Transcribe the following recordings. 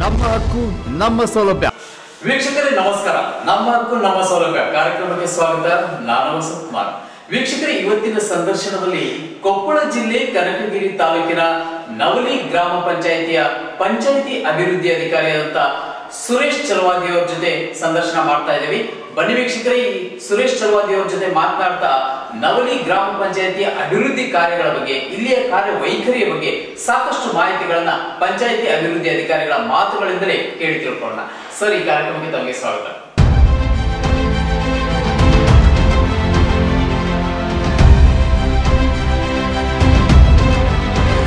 ನಮ್ಮ ಹಕ್ಕು, ನಮ್ಮ ಸೌಲಭ್ಯ. ವೀಕ್ಷಕರೇ, ನಮಸ್ಕಾರ. ನಮ್ಮ ಹಕ್ಕು, ನಮ್ಮ ಸೌಲಭ್ಯ. ಕಾರ್ಯಕ್ರಮಕ್ಕೆ ಸ್ವಾಗತ. ನಾನು ವಸಂತ್ ಕುಮಾರ್. ವೀಕ್ಷಕರೇ, ಇವತ್ತಿನ ಸಂದರ್ಶನದಲ್ಲಿ ಕೊಪ್ಪಳ ಜಿಲ್ಲೆ ಕನಕಗಿರಿ ತಾಲೂಕಿನ ನವಲಿ ಗ್ರಾಮ ಪಂಚಾಯಿತಿಯ ಪಂಚಾಯಿತಿ ಅಭಿವೃದ್ಧಿ ಅಧಿಕಾರಿಯಾದಂತ ಸುರೇಶ್ ಚಲವಾದಿ ಅವರ ಜೊತೆ ಸಂದರ್ಶನ ಮಾಡ್ತಾ ಇದ್ದೀವಿ. ಬನ್ನಿ ವೀಕ್ಷಕರೇ, ಈ ಸುರೇಶ್ ಚಲವಾದಿ ಅವರ ಜೊತೆ ಮಾತನಾಡ್ತಾ ನವಲಿ ಗ್ರಾಮ ಪಂಚಾಯಿತಿಯ ಅಭಿವೃದ್ಧಿ ಕಾರ್ಯಗಳ ಬಗ್ಗೆ, ಇಲ್ಲಿಯ ಕಾರ್ಯ ವೈಖರಿಯ ಬಗ್ಗೆ ಸಾಕಷ್ಟು ಮಾಹಿತಿಗಳನ್ನ ಪಂಚಾಯಿತಿ ಅಭಿವೃದ್ಧಿ ಅಧಿಕಾರಿಗಳ ಮಾತುಗಳಿಂದಲೇ ಕೇಳಿ ತಿಳ್ಕೊಳ್ಳೋಣ. ಸರ್, ಈ ಕಾರ್ಯಕ್ರಮಕ್ಕೆ ತಮಗೆ ಸ್ವಾಗತ.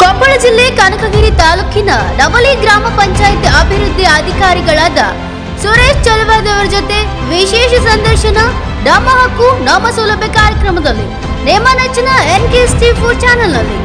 ಕೊಪ್ಪಳ ಜಿಲ್ಲೆ ಕನಕಗಿರಿ ತಾಲೂಕಿನ ನವಲಿ ಗ್ರಾಮ ಪಂಚಾಯತ್ ಅಭಿವೃದ್ಧಿ ಅಧಿಕಾರಿಗಳಾದ ಸುರೇಶ್ ಚಲವಾದಿ ಅವರ ಜೊತೆ ವಿಶೇಷ ಸಂದರ್ಶನ ನಮ್ಮ ಹಕ್ಕು ನಮ್ಮ ಸೌಲಭ್ಯ ಕಾರ್ಯಕ್ರಮದಲ್ಲಿ, ನಿಮ್ಮ ನೆಚ್ಚಿನ N K S T four ಚಾನೆಲ್ನಲ್ಲಿ.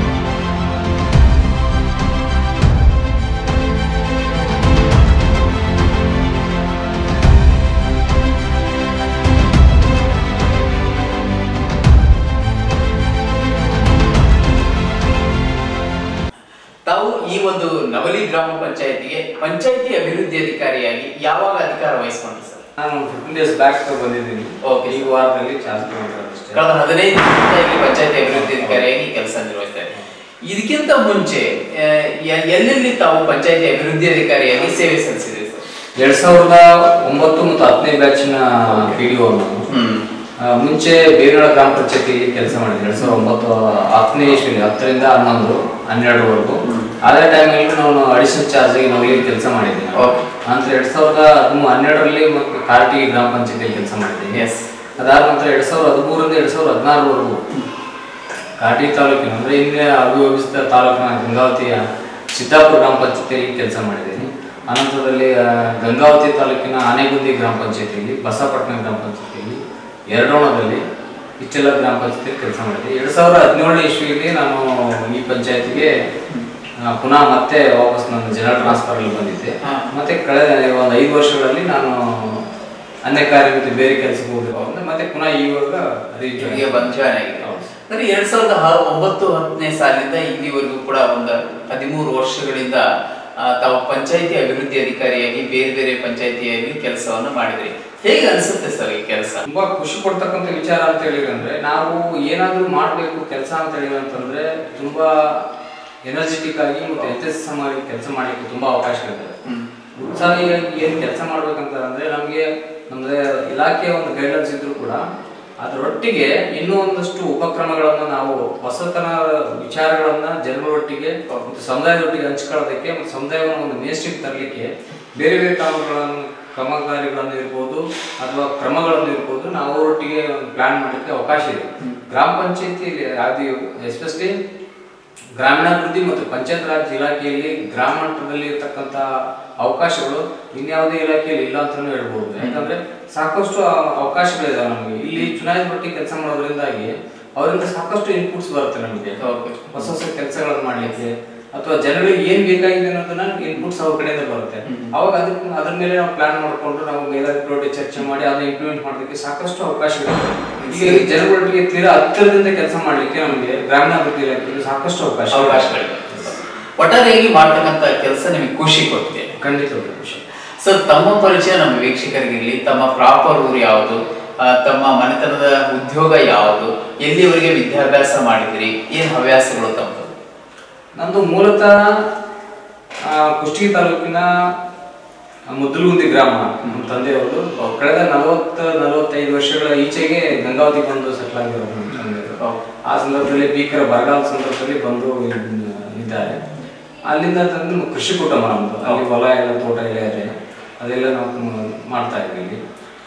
ತಾವು ಈ ಒಂದು ನವಲಿ ಗ್ರಾಮ ಪಂಚಾಯತಿಗೆ ಪಂಚಾಯತಿ ಅಭಿವೃದ್ಧಿ ಅಧಿಕಾರಿಯಾಗಿ ಯಾವಾಗ ಅಧಿಕಾರ ವಹಿಸ್ಕೊಂಡ್ರಿ ಸರ್? ನಾನು ಫಿಫ್ಟೀನ್ ಡೇಸ್ ಬ್ಯಾಕ್ ಬಂದಿದ್ದೀನಿ. ಓಕೆ ಈ ವಾರದಲ್ಲಿ ಚಾನ್ಸ್ ಕಳೆದ ಹದಿನೈದು ಇಲ್ಲಿ ಪಂಚಾಯತಿ ಅಭಿವೃದ್ಧಿ ಅಧಿಕಾರಿಯಾಗಿ ಕೆಲಸ ನಿರ್ವಹಿಸ್ತಾರೆ ಇದಕ್ಕಿಂತ ಮುಂಚೆ ಎಲ್ಲೆಲ್ಲಿ ತಾವು ಪಂಚಾಯತಿ ಅಭಿವೃದ್ಧಿ ಅಧಿಕಾರಿಯಾಗಿ ಸೇವೆ ಸಲ್ಲಿಸಿದ್ರಿ ಸರ್? ಎರಡ್ ಸಾವಿರದ ಒಂಬತ್ತು ಮತ್ತು ಹತ್ತನೇ ಬ್ಯಾಚಿನ ಪಿ ಡಿ ಮುಂಚೆ ಬೇರೆಗಳ ಗ್ರಾಮ ಪಂಚಾಯತಿ ಕೆಲಸ ಮಾಡಿದೆ ಎರಡ್ ಸಾವಿರದ ಒಂಬತ್ತು ಹತ್ತನೇ ಇಸ್ವಿಲಿ ಹತ್ತರಿಂದ ಹನ್ನೊಂದು ಹನ್ನೆರಡರವರೆಗೂ ಅದೇ ಟೈಮಲ್ಲಿ ನಾನು ಅಡಿಷನಲ್ ಚಾರ್ಜ್ ಆಗಿ ನಾವು ಇಲ್ಲಿ ಕೆಲಸ ಮಾಡಿದ್ದೀನಿ. ನಂತರ ಎರಡ್ ಸಾವಿರದ ಹನ್ನೆರಡರಲ್ಲಿ ಮತ್ತು ಕಾರ್ಟಿ ಗ್ರಾಮ ಪಂಚಾಯತಿಯಲ್ಲಿ ಕೆಲಸ ಮಾಡಿದ್ದೀನಿ. ಎಸ್ ಅದಾದ ನಂತರ ಎರಡ್ ಸಾವಿರದ ಹದಿಮೂರರಿಂದ ಎರಡ್ ಸಾವಿರದ ಹದಿನಾರವರೆಗೂ ಕಾಟಿ ತಾಲೂಕಿನ ಅಂದ್ರೆ ಹಿಂದೆ ಅಭಿವೃದ್ಧಿಸಿದ ತಾಲೂಕಿನ ಗಂಗಾವತಿಯ ಸಿದ್ದಾಪುರ ಗ್ರಾಮ ಪಂಚಾಯತಿಯಲ್ಲಿ ಕೆಲಸ ಮಾಡಿದ್ದೀನಿ. ಅನಂತರದಲ್ಲಿ ಗಂಗಾವತಿ ತಾಲೂಕಿನ ಆನೆಗುಂದಿ ಗ್ರಾಮ ಪಂಚಾಯತಿಯಲ್ಲಿ ಬಸಪಟ್ಟಣ ಗ್ರಾಮ ಪಂಚಾಯತಿಯಲ್ಲಿ ಎರಡೋಣದಲ್ಲಿ ಇಚ್ಚೆಲ್ಲ ಗ್ರಾಮ ಪಂಚಾಯತಿಯಲ್ಲಿ ಕೆಲಸ ಮಾಡಿದೆ ಎರಡ್ ಸಾವಿರದ ಹದಿನೇಳನೇ ಇಸ್ವಿಯಲ್ಲಿ ನಾನು ಈ ಪಂಚಾಯತಿಗೆ ಪುನಃ ಮತ್ತೆ ವಾಪಸ್ ನನ್ನ ಜನರಲ್ ಟ್ರಾನ್ಸ್ಫರ್ ಅಲ್ಲಿ ಬಂದಿದ್ದೆ. ಮತ್ತೆ ಕಳೆದ ಒಂದು ಐದು ವರ್ಷಗಳಲ್ಲಿ ನಾನು ಅನ್ಯ ಕಾರ್ಯ ಮತ್ತು ಬೇರೆ ಕೆಲಸಕ್ಕೆ ಹೋಗಬೇಕು ಮತ್ತೆ ಪುನಃ ಇವಾಗ ಬಂದು ಜಾಯ್ನ್ ಆಗಿದೆ. ಹೌದು. ಅಂದ್ರೆ ಎರಡ್ ಸಾವಿರದ ಒಂಬತ್ತು ಹತ್ತನೇ ಸಾಲಿನಿಂದ ಇಲ್ಲಿವರೆಗೂ ಕೂಡ ಒಂದು ಹದಿಮೂರು ವರ್ಷಗಳಿಂದ ತಾವು ಪಂಚಾಯತಿ ಅಭಿವೃದ್ಧಿ ಅಧಿಕಾರಿಯಾಗಿ ಬೇರೆ ಬೇರೆ ಪಂಚಾಯತಿಯಲ್ಲಿ ಕೆಲಸವನ್ನು ಮಾಡಿದ್ರಿ. ಹೇಗೆ ಅನಿಸುತ್ತೆ ಸರ್ ಈ ಕೆಲಸ? ತುಂಬಾ ಖುಷಿ ಕೊಡ್ತಕ್ಕಂಥ ವಿಚಾರ ಅಂತ ಹೇಳಿದ್ರೆ ಅಂದ್ರೆ ನಾವು ಏನಾದ್ರೂ ಮಾಡಬೇಕು ಕೆಲಸ ಅಂತ ಹೇಳಿ ಅಂತಂದ್ರೆ ತುಂಬಾ ಎನರ್ಜೆಟಿಕ್ ಆಗಿ ಮತ್ತೆ ಮಾಡಿ ಕೆಲಸ ಮಾಡ್ಲಿಕ್ಕೆ ತುಂಬಾ ಅವಕಾಶಗಳಿದೆ ಸರ್ ಈಗ ಏನ್ ಕೆಲಸ ಮಾಡ್ಬೇಕಂತ ಅಂದ್ರೆ ನಮ್ಗೆ ನಮ್ಮದೇ ಇಲಾಖೆಯ ಒಂದು ಗೈಡ್ಲೈನ್ಸ್ ಇದ್ರು ಕೂಡ ಅದರೊಟ್ಟಿಗೆ ಇನ್ನೂ ಒಂದಷ್ಟು ಉಪಕ್ರಮಗಳನ್ನ ನಾವು ಹೊಸತನ ವಿಚಾರಗಳನ್ನ ಜನರೊಟ್ಟಿಗೆ ಮತ್ತು ಸಮುದಾಯದೊಟ್ಟಿಗೆ ಹಂಚ್ಕೊಳ್ಳೋದಕ್ಕೆ ಮತ್ತು ಸಮುದಾಯವನ್ನು ಒಂದು ಮೇಸ್ಟಿಗೆ ತರಲಿಕ್ಕೆ ಬೇರೆ ಬೇರೆ ಕ್ರಮಗಳನ್ನು ಕ್ರಮಕಾರಿಗಳನ್ನು ಇರ್ಬೋದು ಅಥವಾ ಕ್ರಮಗಳನ್ನು ಇರ್ಬೋದು ನಾವು ಅವರೊಟ್ಟಿಗೆ ಒಂದು ಪ್ಲಾನ್ ಮಾಡಲಿಕ್ಕೆ ಅವಕಾಶ ಇದೆ. ಗ್ರಾಮ ಪಂಚಾಯತಿಯಲ್ಲಿ ಅದು ಎಸ್ಪೆಷಲಿ ಗ್ರಾಮೀಣಾಭಿವೃದ್ಧಿ ಮತ್ತು ಪಂಚಾಯತ್ ರಾಜ್ ಇಲಾಖೆಯಲ್ಲಿ ಗ್ರಾಮ ಮಟ್ಟದಲ್ಲಿ ಇರ್ತಕ್ಕಂಥ ಅವಕಾಶಗಳು ಇನ್ಯಾವುದೇ ಇಲಾಖೆಯಲ್ಲಿ ಇಲ್ಲ ಅಂತ ಹೇಳ್ಬೋದು. ಯಾಕಂದ್ರೆ ಸಾಕಷ್ಟು ಅವ- ಅವಕಾಶಗಳಿದಾವೆ ನಮಗೆ. ಇಲ್ಲಿ ಚುನಾಯಿತ ಮಟ್ಟಿಗೆ ಕೆಲಸ ಮಾಡೋದ್ರಿಂದಾಗಿ ಅವರಿಂದ ಸಾಕಷ್ಟು ಇನ್ಪುಟ್ಸ್ ಬರುತ್ತೆ ನಮಗೆ. ಹೊಸ ಹೊಸ ಕೆಲಸಗಳನ್ನು ಮಾಡ್ಲಿಕ್ಕೆ ಅಥವಾ ಜನರಿಗೆ ಏನ್ ಬೇಕಾಗಿದೆ ಅನ್ನೋದನ್ನ ಇನ್ಪುಟ್ಸ್ ಅವ್ರ ಕಡೆಯಿಂದ ಬರುತ್ತೆ. ಅವಾಗ ಅದಕ್ಕೆ ಅದ್ರ ಮೇಲೆ ನಾವು ಪ್ಲಾನ್ ಮಾಡ್ಕೊಂಡು ನಾವು ಮೇಲಾಧಿಕಾರಿ ಚರ್ಚೆ ಮಾಡಿ ಅದನ್ನ ಇಂಪ್ಲಿಮೆಂಟ್ ಮಾಡೋದಕ್ಕೆ ಸಾಕಷ್ಟು ಅವಕಾಶಗಳಿದೆ ಈಗ ಈ ಜನಗಳೊಟ್ಟಿಗೆ ತೀರಾ ಹತ್ತಿರದಿಂದ ಕೆಲಸ ಮಾಡ್ಲಿಕ್ಕೆ ನಮಗೆ ಗ್ರಾಮೀಣಾಭಿವೃದ್ಧಿ ಇಲಾಖೆಯಲ್ಲಿ ಸಾಕಷ್ಟು ಅವಕಾಶ ಒಟ್ಟಾರೆಯಾಗಿ ಮಾಡ್ತಕ್ಕಂತ ಕೆಲಸ ನಿಮಗೆ ಖುಷಿ ಕೊಡುತ್ತೆ. ಖಂಡಿತ. ಖುಷಿ ಸರ್ ತಮ್ಮ ಪರಿಚಯ ನಮ್ಮ ವೀಕ್ಷಕರಿಗಿರಲಿ ತಮ್ಮ ಪ್ರಾಪರ್ ಊರು ಯಾವುದು ತಮ್ಮ ಮನೆತನದ ಉದ್ಯೋಗ ಯಾವುದು ಎಲ್ಲಿವರೆಗೆ ವಿದ್ಯಾಭ್ಯಾಸ ಮಾಡಿದ್ರಿ ಏನ್ ಹವ್ಯಾಸಗಳು ತಮ್ಮದು ನಂದು ಮೂಲತಃ ಕುಷ್ಟಗಿ ತಾಲೂಕಿನ ಮುದ್ದಲಗುಂದಿ ಗ್ರಾಮ. ನಮ್ಮ ತಂದೆಯವರು ಕಳೆದ ನಲವತ್ತ ನಲವತ್ತೈದು ವರ್ಷಗಳ ಈಚೆಗೆ ಗಂಗಾವತಿ ಬಂದು ಸೆಟ್ಲ್ ಆಗಿರೋದು ನಮ್ಮ ತಂದೆಯವರು. ಆ ಸಂದರ್ಭದಲ್ಲಿ ಭೀಕರ ಬರಗಾಲ ಸಂದರ್ಭದಲ್ಲಿ ಬಂದು ಇದ್ದಾರೆ. ಅಲ್ಲಿಂದ ತಂದು ಕೃಷಿ ಕುಟುಂಬ ನಮ್ದು ಅಲ್ಲಿ ಹೊಲ ಎಲ್ಲ ತೋಟ ಎಲ್ಲ ಇದೆ. ಅದೆಲ್ಲ ನಾವು ಮಾಡ್ತಾ ಇದ್ದೀವಿ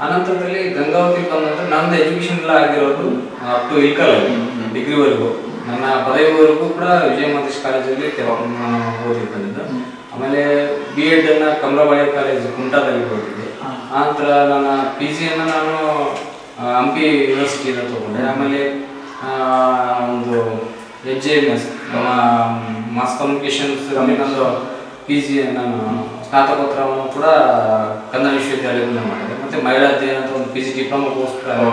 ಆನಂತರದಲ್ಲಿ ಗಂಗಾವತಿ ಬಂದಂತ ನಮ್ದು ನಂದು ಎಜುಕೇಶನ್ ಎಲ್ಲ ಆಗಿರೋದು ಅಪ್ ಟು ಇಲ್ಕಲ್ ಡಿಗ್ರಿವರೆಗೂ ನನ್ನ ಪದವಿವರೆಗೂ ಕೂಡ ವಿಜಯ ಮಹೇಶ್ ಕಾಲೇಜಲ್ಲಿ ಕೆಲ- ನಾನು ಓದಿ ಬಂದಿದ್ದು. ಆಮೇಲೆ ಬಿ ಎಡ್ ಅನ್ನ ಕಮಲಾಬಾಯಿ ಕಾಲೇಜ್ ಕುಮಟಾದಲ್ಲಿ ಓದಿದ್ದೆ ಆನಂತರ ನನ್ನ ಪಿ ಜಿಯನ್ನು ನಾನು ಹಂಪಿ ಯೂನಿವರ್ಸಿಟಿಯಿಂದ ತಗೊಂಡೆ. ಆಮೇಲೆ ಒಂದು H J M S mass communications ನಂದು ಪಿ ಜಿ ನಾನು ಸ್ನಾತಕೋತ್ತರವನ್ನು ಕೂಡ ಕನ್ನಡ ವಿಶ್ವವಿದ್ಯಾಲಯದಿಂದ ಮಾಡಿದೆ. ಮತ್ತೆ ಮಹಿಳಾ ಅಧ್ಯಯನ ಅಂತ ಒಂದು ಪಿ ಜಿ ಡಿಪ್ಲೊಮಾ ಕೋರ್ಸ್ ಕೂಡ ನಾನು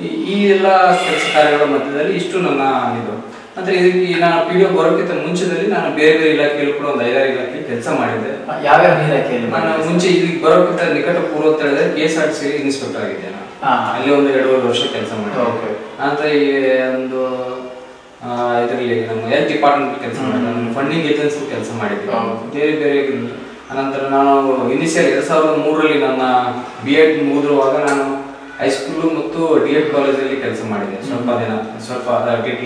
ಈ- ಎಲ್ಲ ಕೆಲಸ ಕಾರ್ಯಗಳ ಮಧ್ಯದಲ್ಲಿ ಇಷ್ಟು ನನ್ನ ಇದು. ಅಂದ್ರೆ ಇದಕ್ಕೆ ನಾನು ಪಿ ಡಿ ಬರೋಕ್ಕಿಂತ ಮುಂಚೆದಲ್ಲಿ ನಾನು ಬೇರೆ ಬೇರೆ ಇಲಾಖೆಯಲ್ಲೂ ಕೂಡ ಒಂದು ಐದಾರು ಇಲಾಖೆ ಕೆಲಸ ಮಾಡಿದ್ದೆ. ಯಾವ್ಯಾವ ಇಲಾಖೆಯಲ್ಲಿ ನಾನು ಮುಂಚೆ ಇಲ್ಲಿಗೆ ಬರೋಕ್ಕಿಂತ ನಿಕಟ ಪೂರ್ವ ಅಂತ ಹೇಳಿದ್ರೆ K S R C inspector ಆಗಿದ್ದೆ ನಾನು. ಅಲ್ಲಿ ಒಂದು ಎರಡೂವರೆ ವರ್ಷ ಕೆಲಸ ಮಾಡಿದೆ ಓಕೆ. ನಂತರ ಈ ಒಂದು ಇದರಲ್ಲಿ ನಮ್ಮ ಹೆಲ್ತ್ ಡಿಪಾರ್ಟ್ಮೆಂಟ್ ಕೆಲಸ ಮಾಡಿದೆ ನಾನು ಫಂಡಿಂಗ್ ಏಜೆನ್ಸಿ ಕೆಲಸ ಮಾಡಿದ್ದೆ. ಬೇರೆ ಬೇರೆ ಅನಂತರ ನಾನು ಇನಿಷಿಯಲ್ ಎರಡ್ ಸಾವಿರದ ಮೂರರಲ್ಲಿ ನನ್ನ ಬಿ ಎಡ್ ಮುಗಿದಿರುವಾಗ ನಾನು ಹೈಸ್ಕೂಲು ಮತ್ತು ಡಿ ಎಡ್ ಕಾಲೇಜಲ್ಲಿ ಕೆಲಸ ಮಾಡಿದೆ. ಸ್ವಲ್ಪ ದಿನ ಸ್ವಲ್ಪ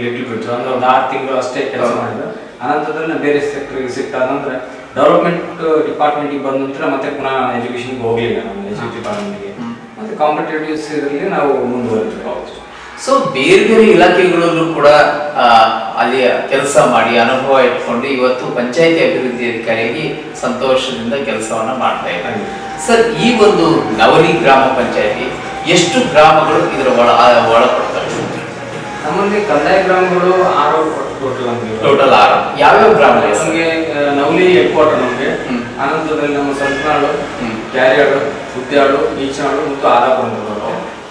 ಲಿಟ್ಲ್ ಬಿಟ್ಟು ಅಂದ್ರೆ ಒಂದು ಆರು ತಿಂಗಳು ಅಷ್ಟೇ ಕೆಲಸ ಮಾಡಿದ್ರು ಮಾಡಿದೆ. ಅನಂತರದಲ್ಲಿ ನಾನು ಬೇರೆ ಸೆಕ್ಟರ್ಗೆ ನಂತರ ಡೆವಲಪ್ಮೆಂಟ್ ಡಿಪಾರ್ಟ್ಮೆಂಟ್ಗೆ ಬಂದ ನಂತರ ಮತ್ತೆ ಪುನಃ ಎಜುಕೇಶನ್ಗೆ ಹೋಗಲಿಲ್ಲ ನಮ್ಮ ಎಜುಕೇಶನ್ ಡಿಪಾರ್ಟ್ಮೆಂಟ್ಗೆ ಗೆ. ಮತ್ತೆ ಕಾಂಪಿಟೇಟಿವ್ಸ್ ಇದರಲ್ಲಿ ನಾವು ಮುಂದುವರಿದ್ವಿ. ಸೊ ಬೇರೆ ಬೇರೆ ಇಲಾಖೆಗಳಲ್ಲೂ ಕೂಡ ಅಲ್ಲಿ ಕೆಲಸ ಮಾಡಿ ಅನುಭವ ಇಟ್ಕೊಂಡು ಇವತ್ತು ಪಂಚಾಯತಿ ಅಭಿವೃದ್ಧಿ ಅಧಿಕಾರಿಯಾಗಿ ಸಂತೋಷದಿಂದ ಕೆಲಸವನ್ನ ಮಾಡ್ತಾ ಇದ್ದಾರೆ. ಸರ್ ಈ ಒಂದು ನವಲಿ ಗ್ರಾಮ ಪಂಚಾಯತಿ ಎಷ್ಟು ಗ್ರಾಮಗಳು ಇದರ ಒಳ ಒಳಪಡ್ತವೆ ನಮ್ಮಲ್ಲಿ ಕಂದಾಯ ಗ್ರಾಮಗಳು ಆರು ಟೋಟಲ್ ಆರು. ಯಾವ್ಯಾವ ಗ್ರಾಮ? ನಮಗೆ ನವಲಿ ಹೆಡ್ ಕ್ವಾರ್ಟರ್ ನಮಗೆ ಅನಂತರದಲ್ಲಿ ನಮ್ಮ ಸಂತನಾಡು. ಕ್ಯಾರಿಯಾಡು ಉದ್ಯಾಡು ಈಚನಾಡು ಮತ್ತು ಆರಾಪುರ